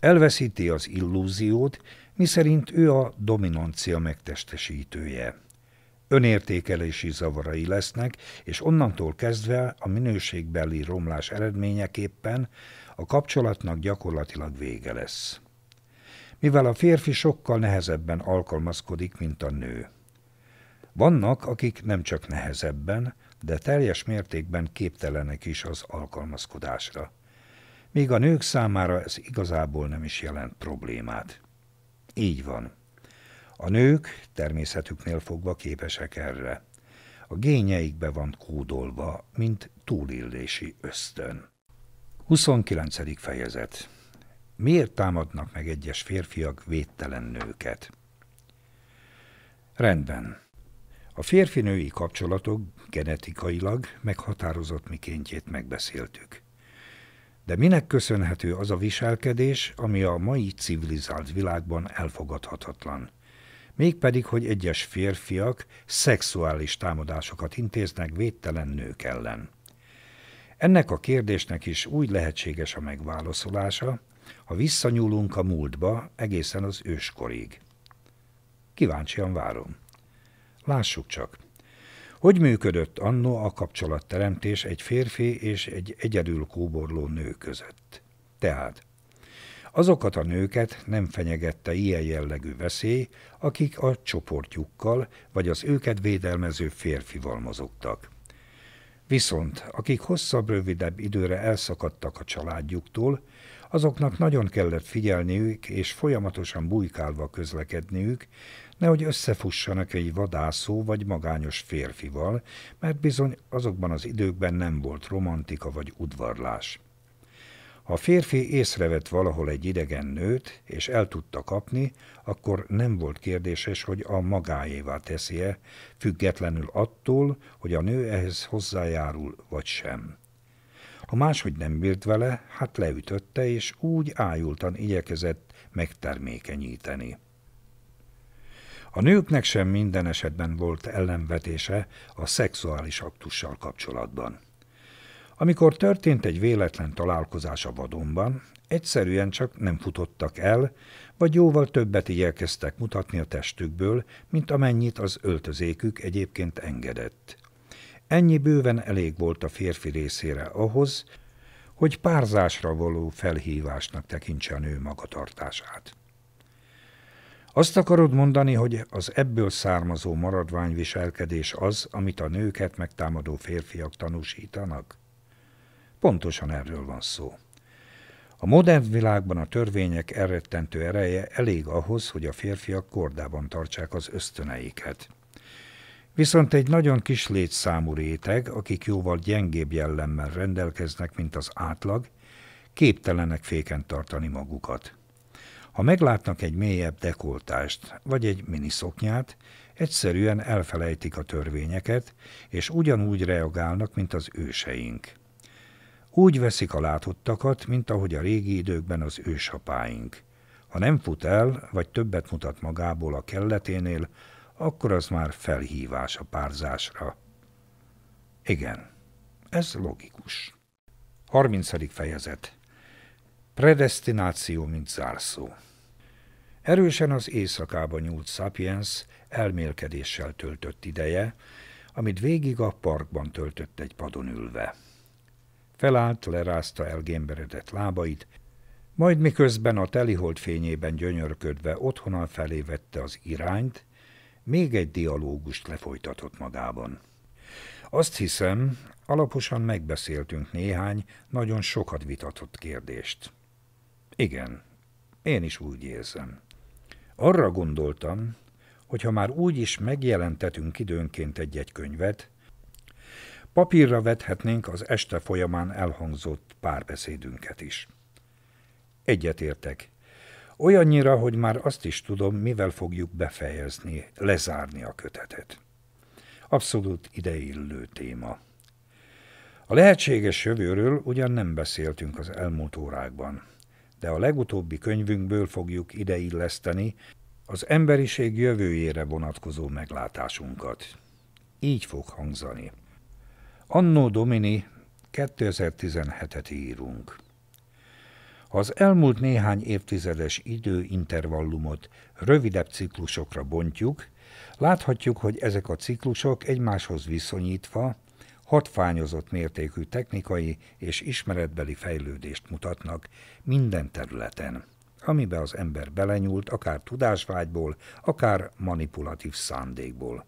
Elveszíti az illúziót, miszerint ő a dominancia megtestesítője. Önértékelési zavarai lesznek, és onnantól kezdve a minőségbeli romlás eredményeképpen a kapcsolatnak gyakorlatilag vége lesz. Mivel a férfi sokkal nehezebben alkalmazkodik, mint a nő. Vannak, akik nem csak nehezebben, de teljes mértékben képtelenek is az alkalmazkodásra. Míg a nők számára ez igazából nem is jelent problémát. Így van. A nők természetüknél fogva képesek erre. A gényeikbe van kódolva, mint túlélési ösztön. 29. fejezet Miért támadnak meg egyes férfiak védtelen nőket? Rendben. A férfi-női kapcsolatok genetikailag meghatározott mikéntjét megbeszéltük. De minek köszönhető az a viselkedés, ami a mai civilizált világban elfogadhatatlan? Mégpedig, hogy egyes férfiak szexuális támadásokat intéznek védtelen nők ellen. Ennek a kérdésnek is úgy lehetséges a megválaszolása, ha visszanyúlunk a múltba egészen az őskorig. Kíváncsian várom. Lássuk csak. Hogy működött annó a kapcsolatteremtés egy férfi és egy egyedül kóborló nő között? Tehát azokat a nőket nem fenyegette ilyen jellegű veszély, akik a csoportjukkal vagy az őket védelmező férfival mozogtak. Viszont akik hosszabb-rövidebb időre elszakadtak a családjuktól, azoknak nagyon kellett figyelniük és folyamatosan bujkálva közlekedniük, nehogy összefussanak egy vadászó vagy magányos férfival, mert bizony azokban az időkben nem volt romantika vagy udvarlás. Ha a férfi észrevett valahol egy idegen nőt, és el tudta kapni, akkor nem volt kérdéses, hogy a magáévá teszi-e, függetlenül attól, hogy a nő ehhez hozzájárul vagy sem. Ha máshogy nem bírt vele, hát leütötte, és úgy ájultan igyekezett megtermékenyíteni. A nőknek sem minden esetben volt ellenvetése a szexuális aktussal kapcsolatban. Amikor történt egy véletlen találkozás a vadonban, egyszerűen csak nem futottak el, vagy jóval többet igyekeztek mutatni a testükből, mint amennyit az öltözékük egyébként engedett. Ennyi bőven elég volt a férfi részére ahhoz, hogy párzásra való felhívásnak tekintse a nő magatartását. Azt akarod mondani, hogy az ebből származó maradványviselkedés az, amit a nőket megtámadó férfiak tanúsítanak? Pontosan erről van szó. A modern világban a törvények elrettentő ereje elég ahhoz, hogy a férfiak kordában tartsák az ösztöneiket. Viszont egy nagyon kis létszámú réteg, akik jóval gyengébb jellemmel rendelkeznek, mint az átlag, képtelenek féken tartani magukat. Ha meglátnak egy mélyebb dekoltást, vagy egy miniszoknyát, egyszerűen elfelejtik a törvényeket, és ugyanúgy reagálnak, mint az őseink. Úgy veszik a látottakat, mint ahogy a régi időkben az ősapáink. Ha nem fut el, vagy többet mutat magából a kelleténél, akkor az már felhívás a párzásra. Igen, ez logikus. 30. fejezet Predestináció, mint zárszó. Erősen az éjszakába nyúlt Sapiens elmélkedéssel töltött ideje, amit végig a parkban töltött egy padon ülve. Felállt, lerázta el gémberedett lábait, majd miközben a telihold fényében gyönyörködve otthonal felé vette az irányt, még egy dialógust lefolytatott magában. Azt hiszem, alaposan megbeszéltünk néhány, nagyon sokat vitatott kérdést. Igen, én is úgy érzem. Arra gondoltam, hogy ha már úgy is megjelentetünk időnként egy-egy könyvet, papírra vethetnénk az este folyamán elhangzott párbeszédünket is. Egyetértek. Olyannyira, hogy már azt is tudom, mivel fogjuk befejezni, lezárni a kötetet. Abszolút ideillő téma. A lehetséges jövőről ugyan nem beszéltünk az elmúlt órákban de a legutóbbi könyvünkből fogjuk ideilleszteni az emberiség jövőjére vonatkozó meglátásunkat. Így fog hangzani. Annó Domini 2017-et írunk. Az elmúlt néhány évtizedes időintervallumot rövidebb ciklusokra bontjuk, láthatjuk, hogy ezek a ciklusok egymáshoz viszonyítva hatványozott mértékű technikai és ismeretbeli fejlődést mutatnak minden területen, amibe az ember belenyúlt, akár tudásvágyból, akár manipulatív szándékból.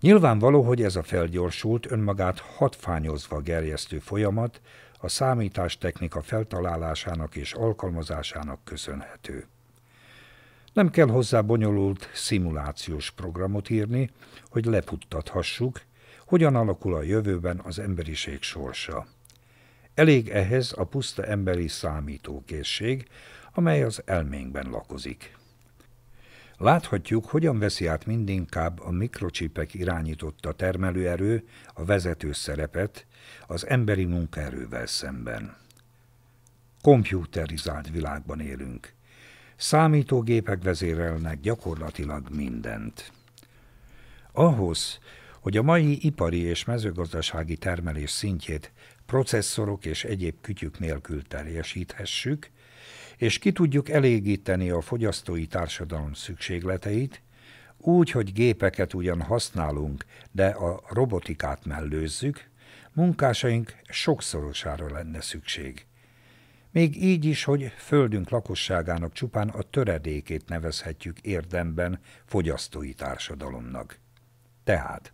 Nyilvánvaló, hogy ez a felgyorsult, önmagát hatványozva gerjesztő folyamat a számítástechnika feltalálásának és alkalmazásának köszönhető. Nem kell hozzá bonyolult szimulációs programot írni, hogy leputtathassuk, hogyan alakul a jövőben az emberiség sorsa. Elég ehhez a puszta emberi számítókészség, amely az elménkben lakozik. Láthatjuk, hogyan veszi át mindinkább a mikrocsipek irányította termelőerő a vezető szerepet az emberi munkaerővel szemben. Komputerizált világban élünk. Számítógépek vezérelnek gyakorlatilag mindent. Ahhoz, hogy a mai ipari és mezőgazdasági termelés szintjét processzorok és egyéb kütyük nélkül teljesíthessük, és ki tudjuk elégíteni a fogyasztói társadalom szükségleteit, úgy, hogy gépeket ugyan használunk, de a robotikát mellőzzük, munkásaink sokszorosára lenne szükség. Még így is, hogy földünk lakosságának csupán a töredékét nevezhetjük érdemben fogyasztói társadalomnak. Tehát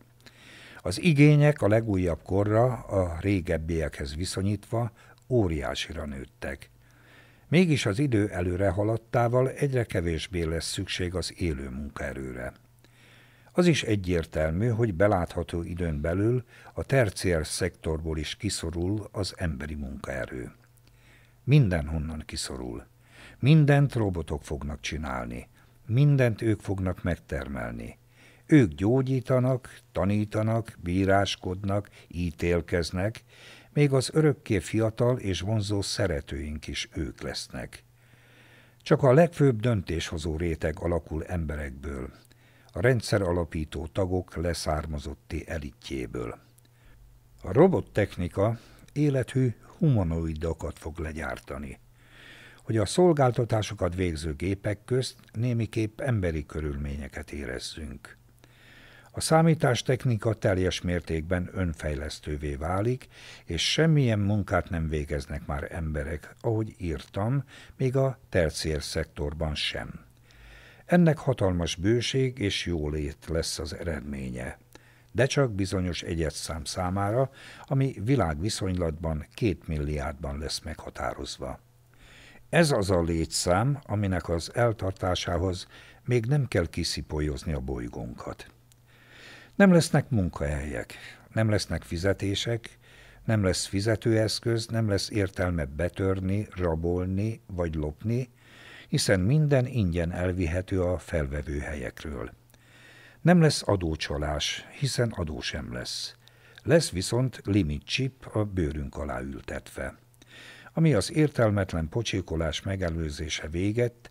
az igények a legújabb korra a régebbiekhez viszonyítva óriásira nőttek. Mégis az idő előre haladtával egyre kevésbé lesz szükség az élő munkaerőre. Az is egyértelmű, hogy belátható időn belül a terciár szektorból is kiszorul az emberi munkaerő. Mindenhonnan kiszorul. Mindent robotok fognak csinálni. Mindent ők fognak megtermelni. Ők gyógyítanak, tanítanak, bíráskodnak, ítélkeznek, még az örökké fiatal és vonzó szeretőink is ők lesznek. Csak a legfőbb döntéshozó réteg alakul emberekből, a rendszer alapító tagok leszármazotti elitjéből. A robottechnika élethű humanoidokat fog legyártani, hogy a szolgáltatásokat végző gépek közt némiképp emberi körülményeket érezzünk. A számítástechnika teljes mértékben önfejlesztővé válik, és semmilyen munkát nem végeznek már emberek, ahogy írtam, még a terciér szektorban sem. Ennek hatalmas bőség és jólét lesz az eredménye de csak bizonyos egyetszám számára, ami világviszonylatban két milliárdban lesz meghatározva. Ez az a létszám, aminek az eltartásához még nem kell kiszipolyozni a bolygónkat. Nem lesznek munkahelyek, nem lesznek fizetések, nem lesz fizetőeszköz, nem lesz értelme betörni, rabolni vagy lopni, hiszen minden ingyen elvihető a felvevő helyekről. Nem lesz adócsalás, hiszen adó sem lesz. Lesz viszont limit chip a bőrünk alá ültetve. Ami az értelmetlen pocsékolás megelőzése véget,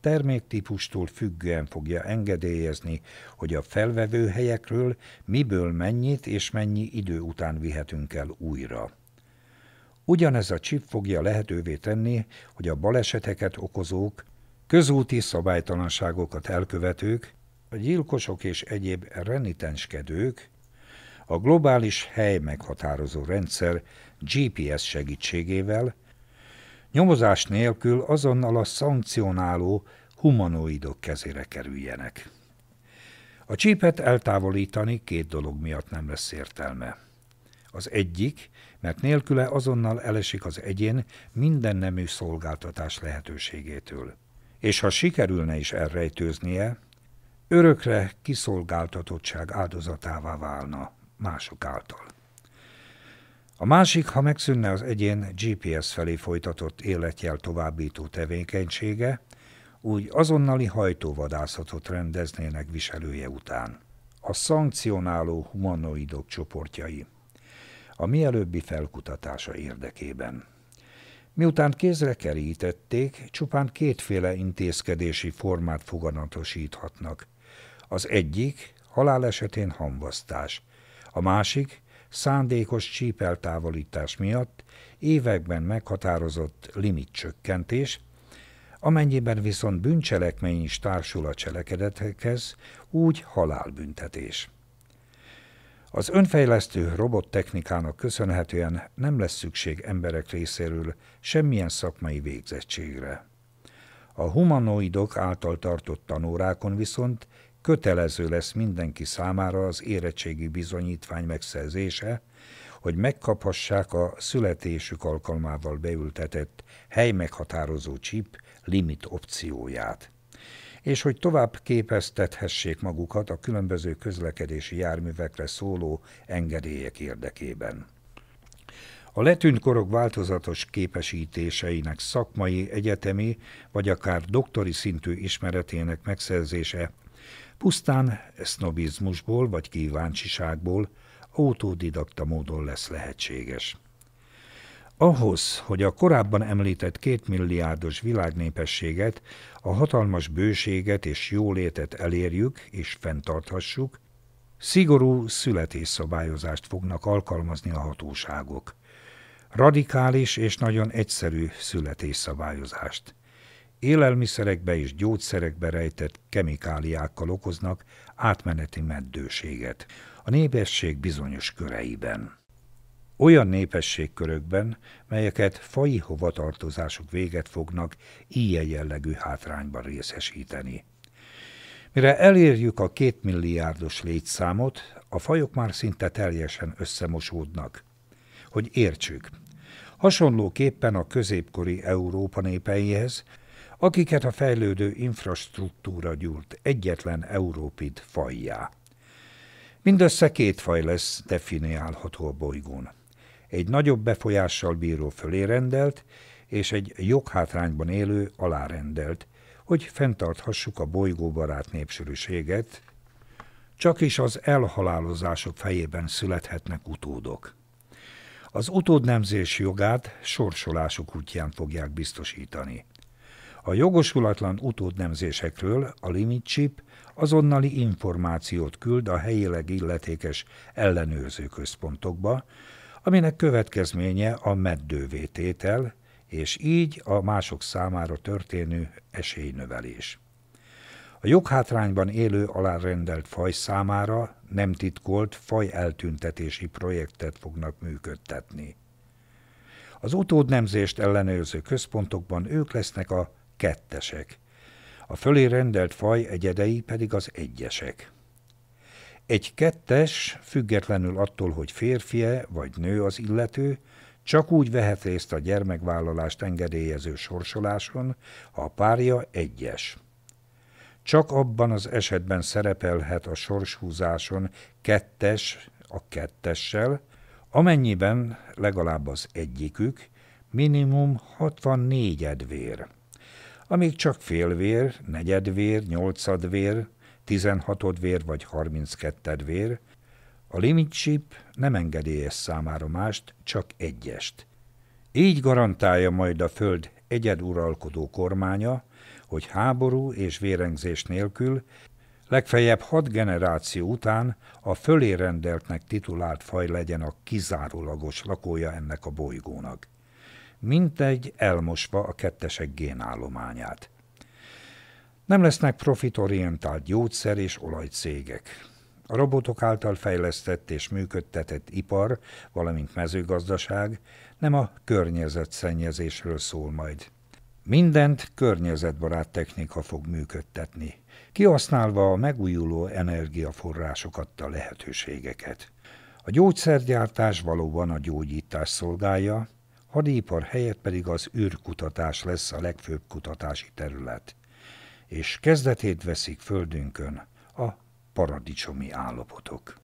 terméktípustól függően fogja engedélyezni, hogy a felvevő helyekről miből mennyit és mennyi idő után vihetünk el újra. Ugyanez a chip fogja lehetővé tenni, hogy a baleseteket okozók, közúti szabálytalanságokat elkövetők, a gyilkosok és egyéb renitenskedők a globális hely meghatározó rendszer GPS segítségével nyomozás nélkül azonnal a szankcionáló humanoidok kezére kerüljenek. A csípet eltávolítani két dolog miatt nem lesz értelme. Az egyik, mert nélküle azonnal elesik az egyén minden nemű szolgáltatás lehetőségétől. És ha sikerülne is elrejtőznie, örökre kiszolgáltatottság áldozatává válna mások által. A másik, ha megszűnne az egyén GPS felé folytatott életjel továbbító tevékenysége, úgy azonnali hajtóvadászatot rendeznének viselője után. A szankcionáló humanoidok csoportjai a mielőbbi felkutatása érdekében. Miután kézre kerítették, csupán kétféle intézkedési formát foganatosíthatnak. Az egyik halál esetén hamvasztás, a másik szándékos csípeltávolítás miatt években meghatározott limitcsökkentés, amennyiben viszont bűncselekmény is társul a cselekedetekhez, úgy halálbüntetés. Az önfejlesztő robottechnikának köszönhetően nem lesz szükség emberek részéről semmilyen szakmai végzettségre. A humanoidok által tartott tanórákon viszont kötelező lesz mindenki számára az érettségi bizonyítvány megszerzése, hogy megkaphassák a születésük alkalmával beültetett helymeghatározó chip limit opcióját és hogy tovább képeztethessék magukat a különböző közlekedési járművekre szóló engedélyek érdekében. A letűnt korok változatos képesítéseinek szakmai, egyetemi vagy akár doktori szintű ismeretének megszerzése pusztán sznobizmusból vagy kíváncsiságból autodidakta módon lesz lehetséges. Ahhoz, hogy a korábban említett kétmilliárdos világnépességet, a hatalmas bőséget és jólétet elérjük és fenntarthassuk, szigorú születésszabályozást fognak alkalmazni a hatóságok. Radikális és nagyon egyszerű születésszabályozást. Élelmiszerekbe és gyógyszerekbe rejtett kemikáliákkal okoznak átmeneti meddőséget a népesség bizonyos köreiben olyan népességkörökben, melyeket fai hovatartozások véget fognak ilyen jellegű hátrányban részesíteni. Mire elérjük a két milliárdos létszámot, a fajok már szinte teljesen összemosódnak. Hogy értsük, hasonlóképpen a középkori Európa népeihez, akiket a fejlődő infrastruktúra gyúrt egyetlen európid fajjá. Mindössze két faj lesz definiálható a bolygón egy nagyobb befolyással bíró fölérendelt, és egy joghátrányban élő alárendelt, hogy fenntarthassuk a bolygóbarát népsűrűséget, csak is az elhalálozások fejében születhetnek utódok. Az utódnemzés jogát sorsolások útján fogják biztosítani. A jogosulatlan utódnemzésekről a limit chip azonnali információt küld a helyileg illetékes ellenőrző központokba, aminek következménye a meddővététel, és így a mások számára történő esélynövelés. A joghátrányban élő alárendelt faj számára nem titkolt faj eltüntetési projektet fognak működtetni. Az utódnemzést ellenőrző központokban ők lesznek a kettesek, a fölé rendelt faj egyedei pedig az egyesek. Egy kettes, függetlenül attól, hogy férfie vagy nő az illető, csak úgy vehet részt a gyermekvállalást engedélyező sorsoláson, ha a párja egyes. Csak abban az esetben szerepelhet a sorshúzáson kettes a kettessel, amennyiben legalább az egyikük minimum 64 edvér, amíg csak félvér, negyedvér, nyolcadvér, 16 vér vagy 32 vér, a limit chip nem engedélyez számára mást, csak egyest. Így garantálja majd a Föld egyeduralkodó kormánya, hogy háború és vérengzés nélkül legfeljebb hat generáció után a fölé rendeltnek titulált faj legyen a kizárólagos lakója ennek a bolygónak. Mintegy elmosva a kettesek génállományát. Nem lesznek profitorientált gyógyszer és olajcégek. A robotok által fejlesztett és működtetett ipar, valamint mezőgazdaság nem a környezetszennyezésről szól majd. Mindent környezetbarát technika fog működtetni, kihasználva a megújuló energiaforrások adta lehetőségeket. A gyógyszergyártás valóban a gyógyítás szolgálja, hadipar helyett pedig az űrkutatás lesz a legfőbb kutatási terület és kezdetét veszik földünkön a paradicsomi állapotok.